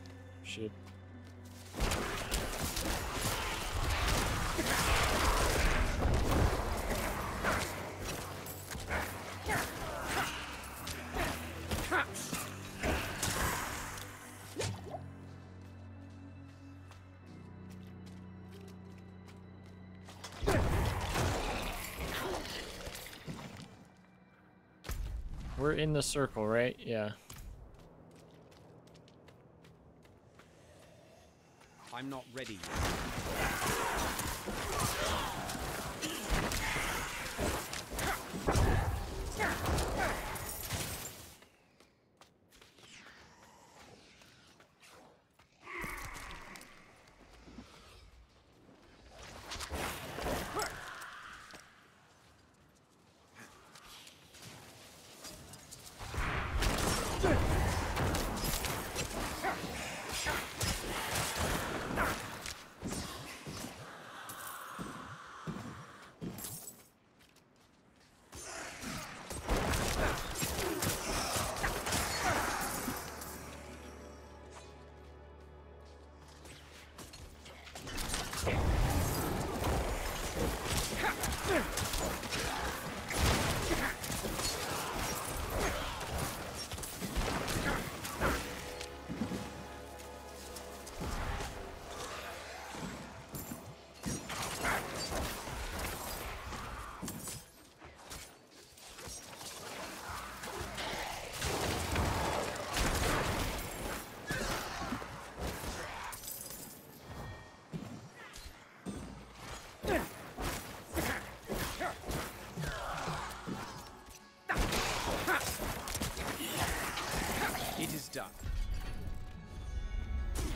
We're in the circle, right? Yeah. I'm not ready. It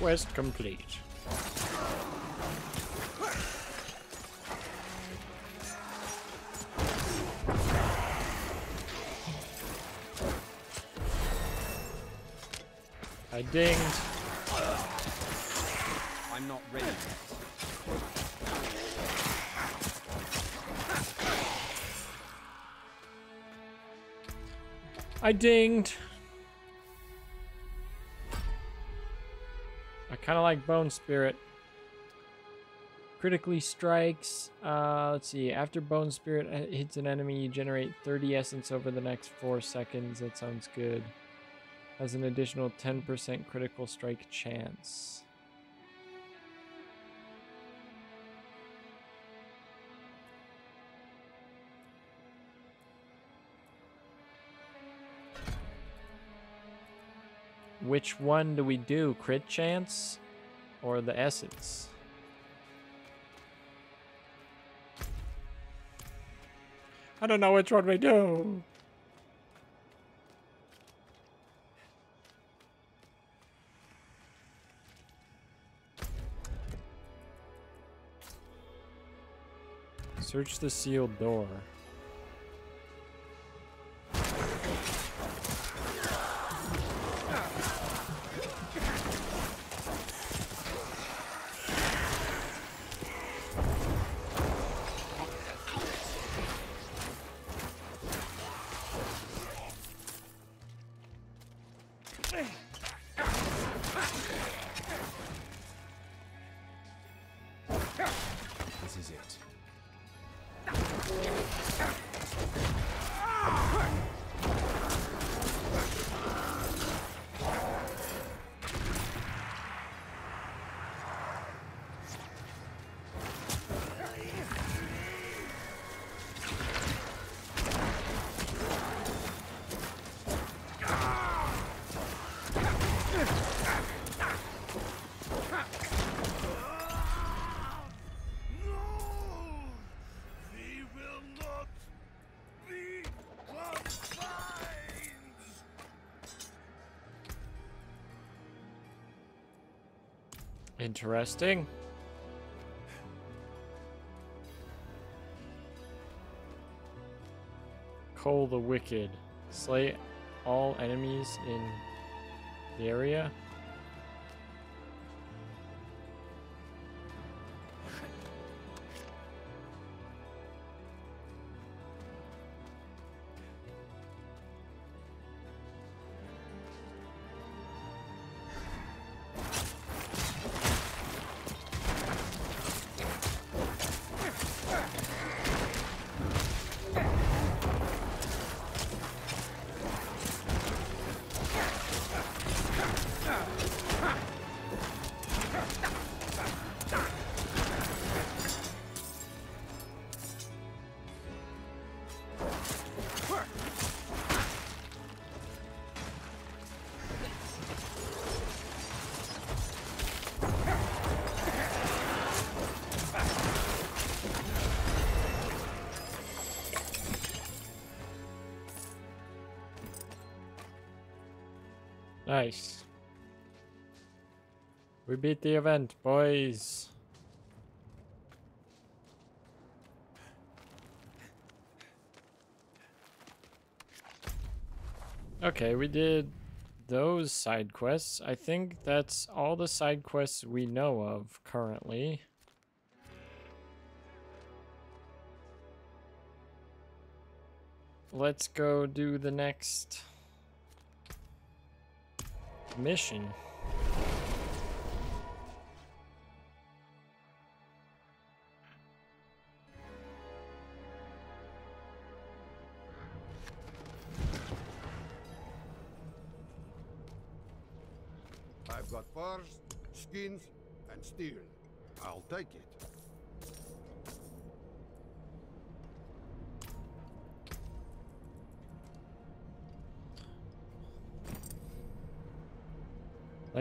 Quest complete. I dinged. I'm not ready. I dinged. Like Bone Spirit. Critically strikes. Uh, let's see. After Bone Spirit uh, hits an enemy, you generate 30 essence over the next four seconds. That sounds good. has an additional 10% critical strike chance. Which one do we do? Crit chance or the essence? I don't know which one we do. Search the sealed door. Interesting. Cole the Wicked. Slay all enemies in the area. Nice. We beat the event, boys. Okay, we did those side quests. I think that's all the side quests we know of currently. Let's go do the next mission. I've got furs, skins, and steel. I'll take it.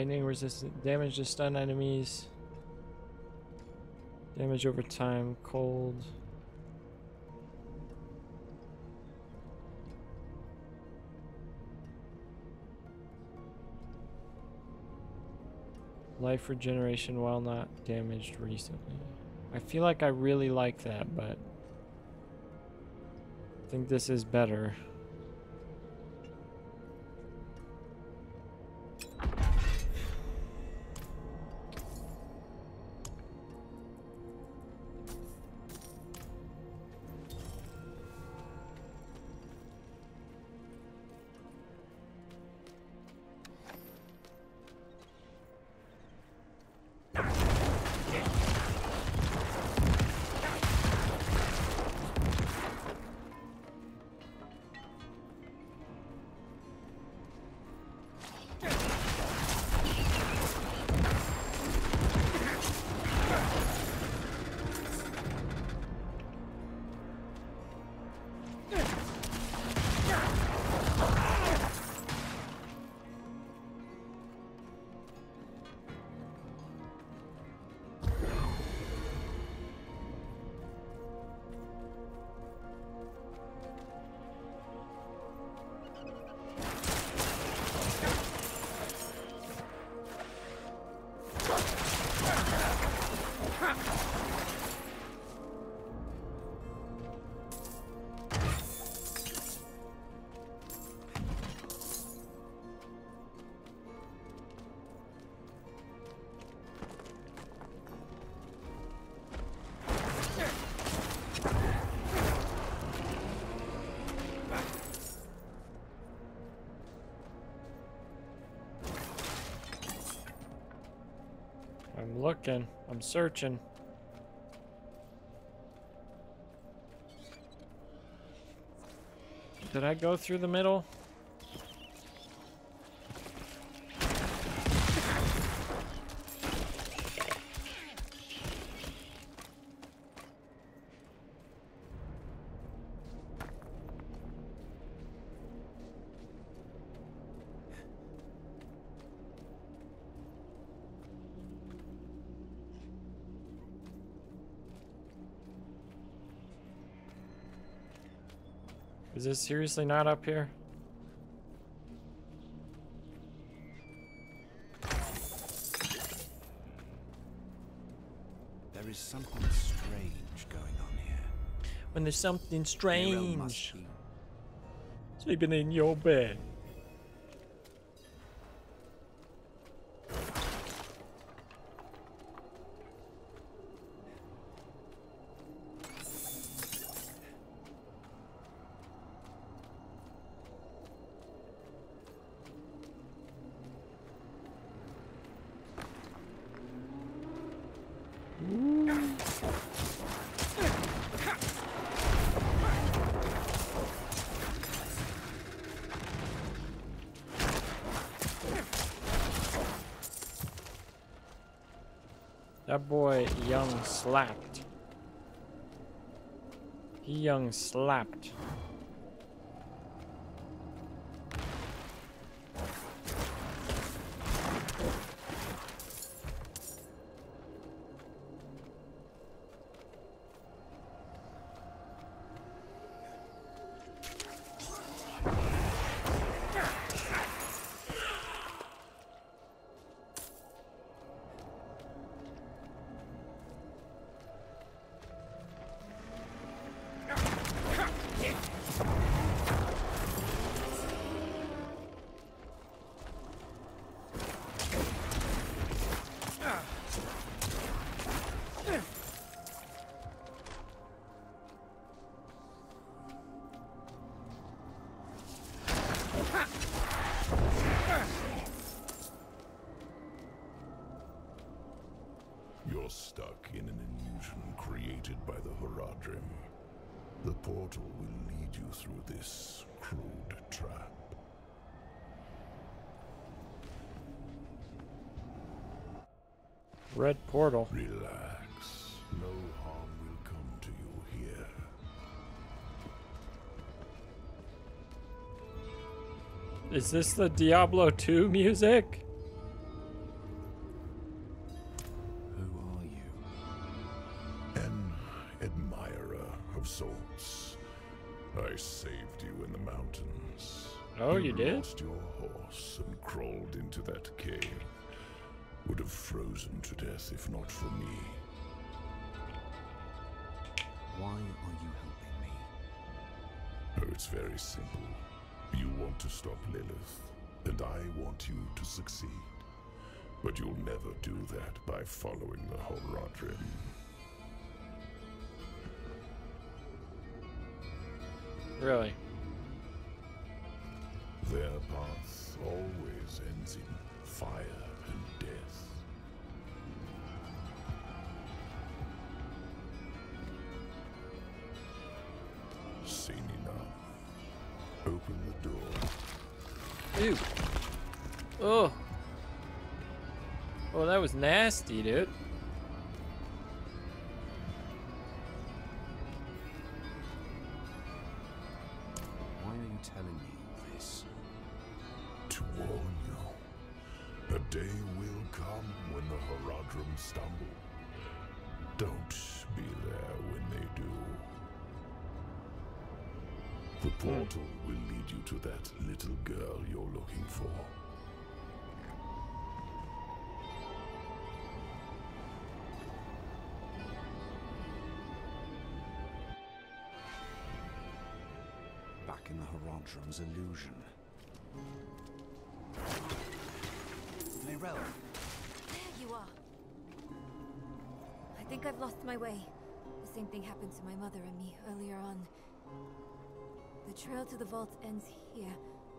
Lightning resistant damage to stun enemies. Damage over time, cold. Life regeneration while not damaged recently. I feel like I really like that, but I think this is better. Looking. I'm searching. Did I go through the middle? Is this seriously not up here? There is something strange going on here. When there's something Mirel must strange. be Sleeping in your bed. That boy young slapped. He young slapped. Red portal. Relax. No harm will come to you here. Is this the Diablo 2 music? Who are you? An admirer of sorts. I saved you in the mountains. Oh, you did? lost your horse and crawled into that cave. Would have frozen to death if not for me. Why are you helping me? Oh, it's very simple. You want to stop Lilith, and I want you to succeed. But you'll never do that by following the Horadrim. Really? Was nasty, dude. My way. The same thing happened to my mother and me earlier on. The trail to the vault ends here,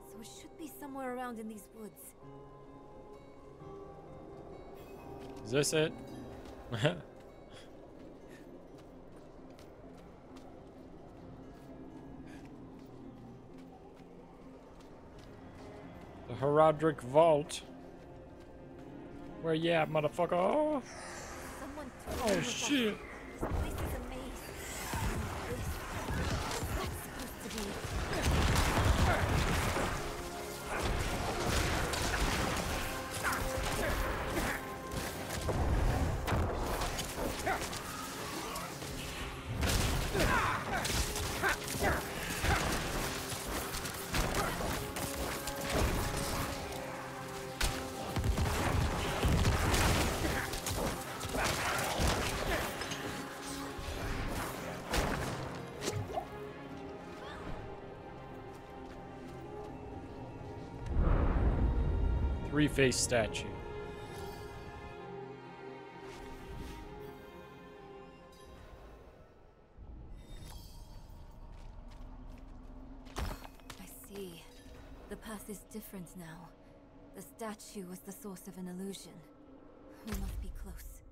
so it should be somewhere around in these woods. Is this it? the Horadric Vault. Where you at, motherfucker? Oh shit. This place is amazing. Three-faced statue. I see. The path is different now. The statue was the source of an illusion. We must be close.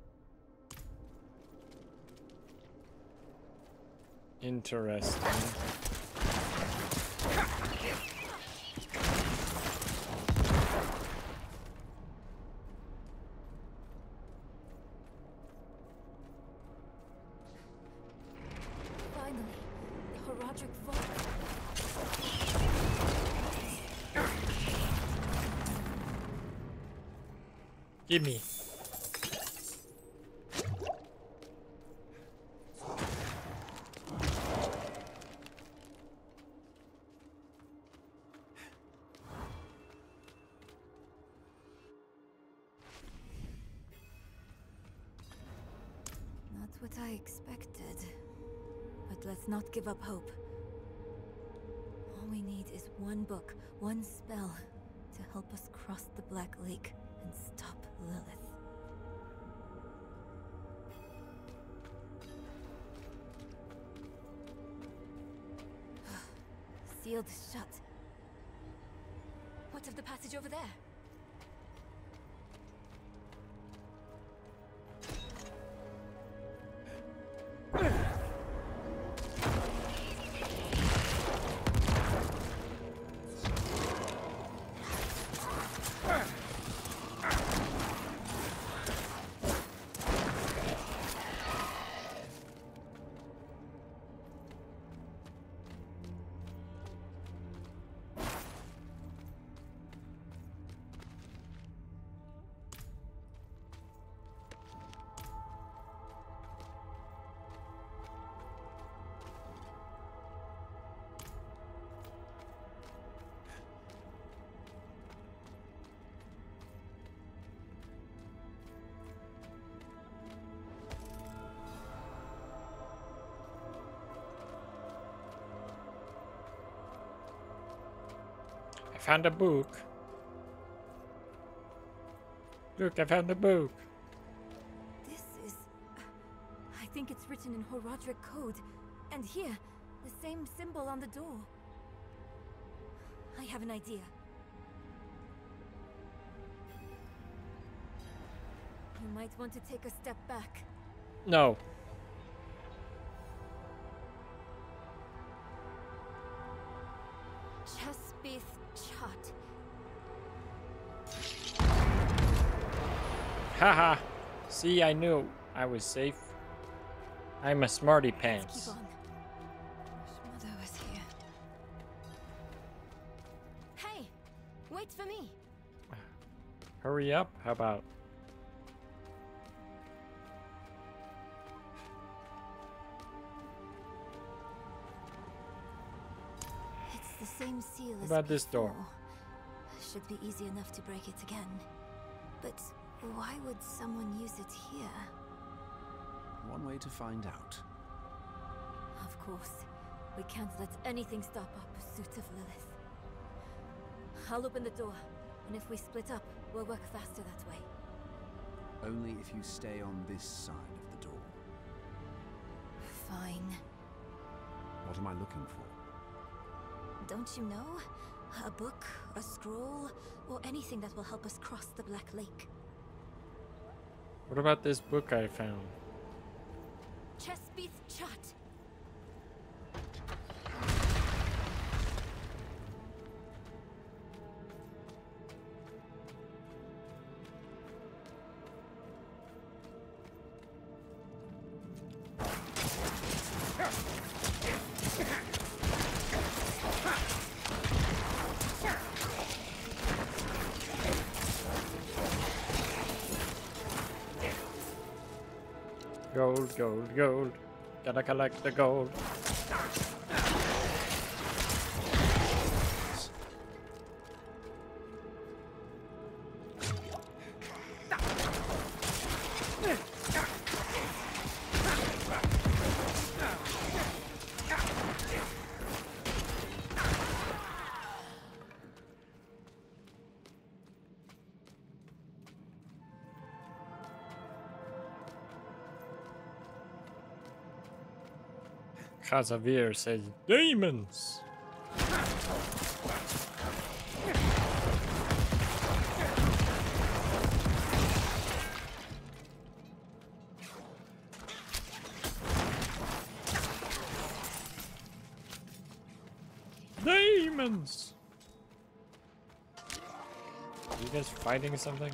Interesting. Give me. Not what I expected. But let's not give up hope. All we need is one book, one spell, to help us cross the Black Lake stop Lilith. Sealed shut. What of the passage over there? Found a book. Look, I found a book. This is. I think it's written in Horadric code. And here, the same symbol on the door. I have an idea. You might want to take a step back. No. Haha. See, I knew I was safe. I'm a smarty pants. Mother was here. Hey! Wait for me! Hurry up. How about? It's the same seal as about this door? Should be easy enough to break it again. But why would someone use it here? One way to find out. Of course, we can't let anything stop our pursuit of Lilith. I'll open the door, and if we split up, we'll work faster that way. Only if you stay on this side of the door. Fine. What am I looking for? Don't you know? A book, a scroll, or anything that will help us cross the Black Lake. What about this book I found? Chat. Gold, gold. Gotta collect the gold. Kazavir says demons. Demons. Are you guys fighting something?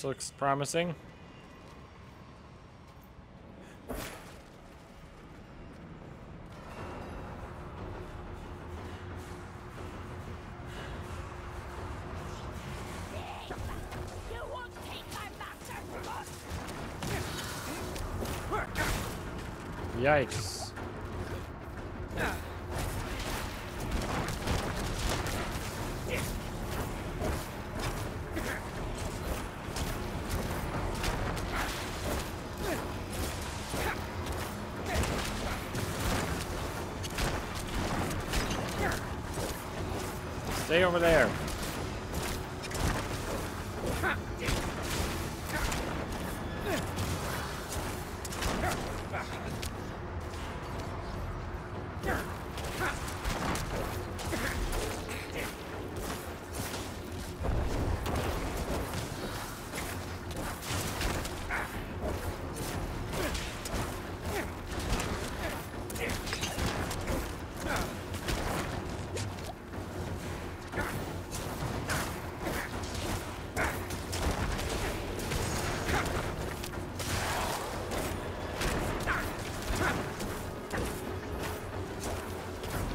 This looks promising. Yikes.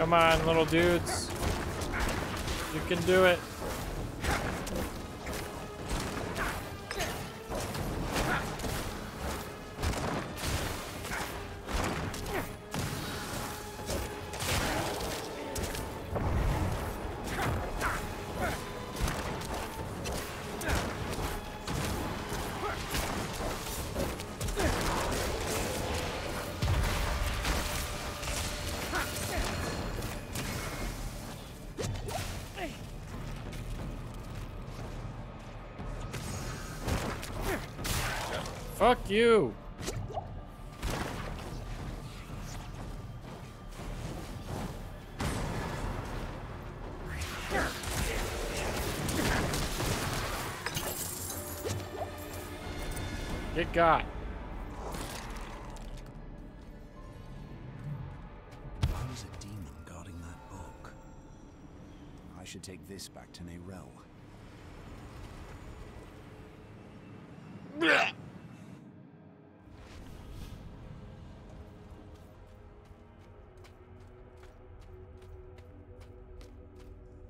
Come on, little dudes. You can do it.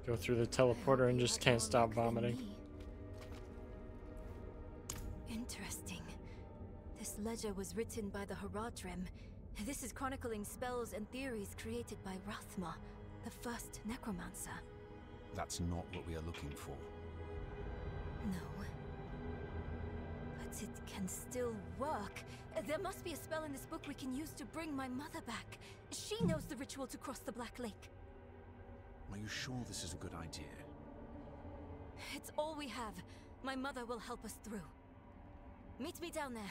Go through the teleporter and just can't stop vomiting. Interesting. This ledger was written by the Horadrim. This is chronicling spells and theories created by Rathma, the first necromancer. That's not what we are looking for. No. But it can still work. There must be a spell in this book we can use to bring my mother back. She knows the ritual to cross the Black Lake. Are you sure this is a good idea? It's all we have. My mother will help us through. Meet me down there.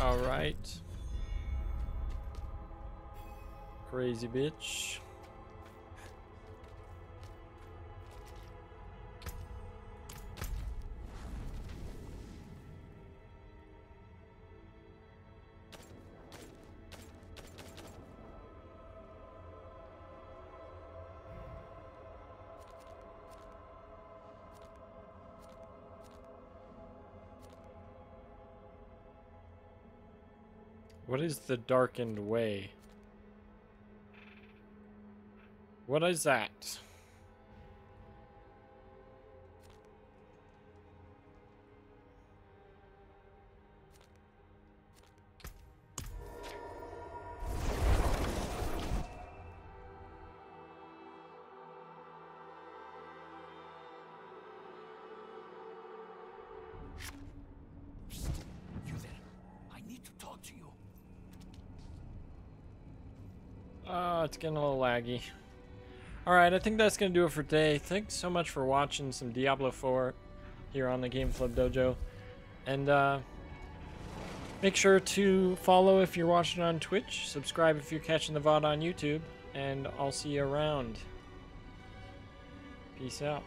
Alright. Crazy bitch. Is the darkened way? What is that? Getting a little laggy. Alright, I think that's going to do it for today. Thanks so much for watching some Diablo 4 here on the Game Flub Dojo. And uh, make sure to follow if you're watching on Twitch, subscribe if you're catching the VOD on YouTube, and I'll see you around. Peace out.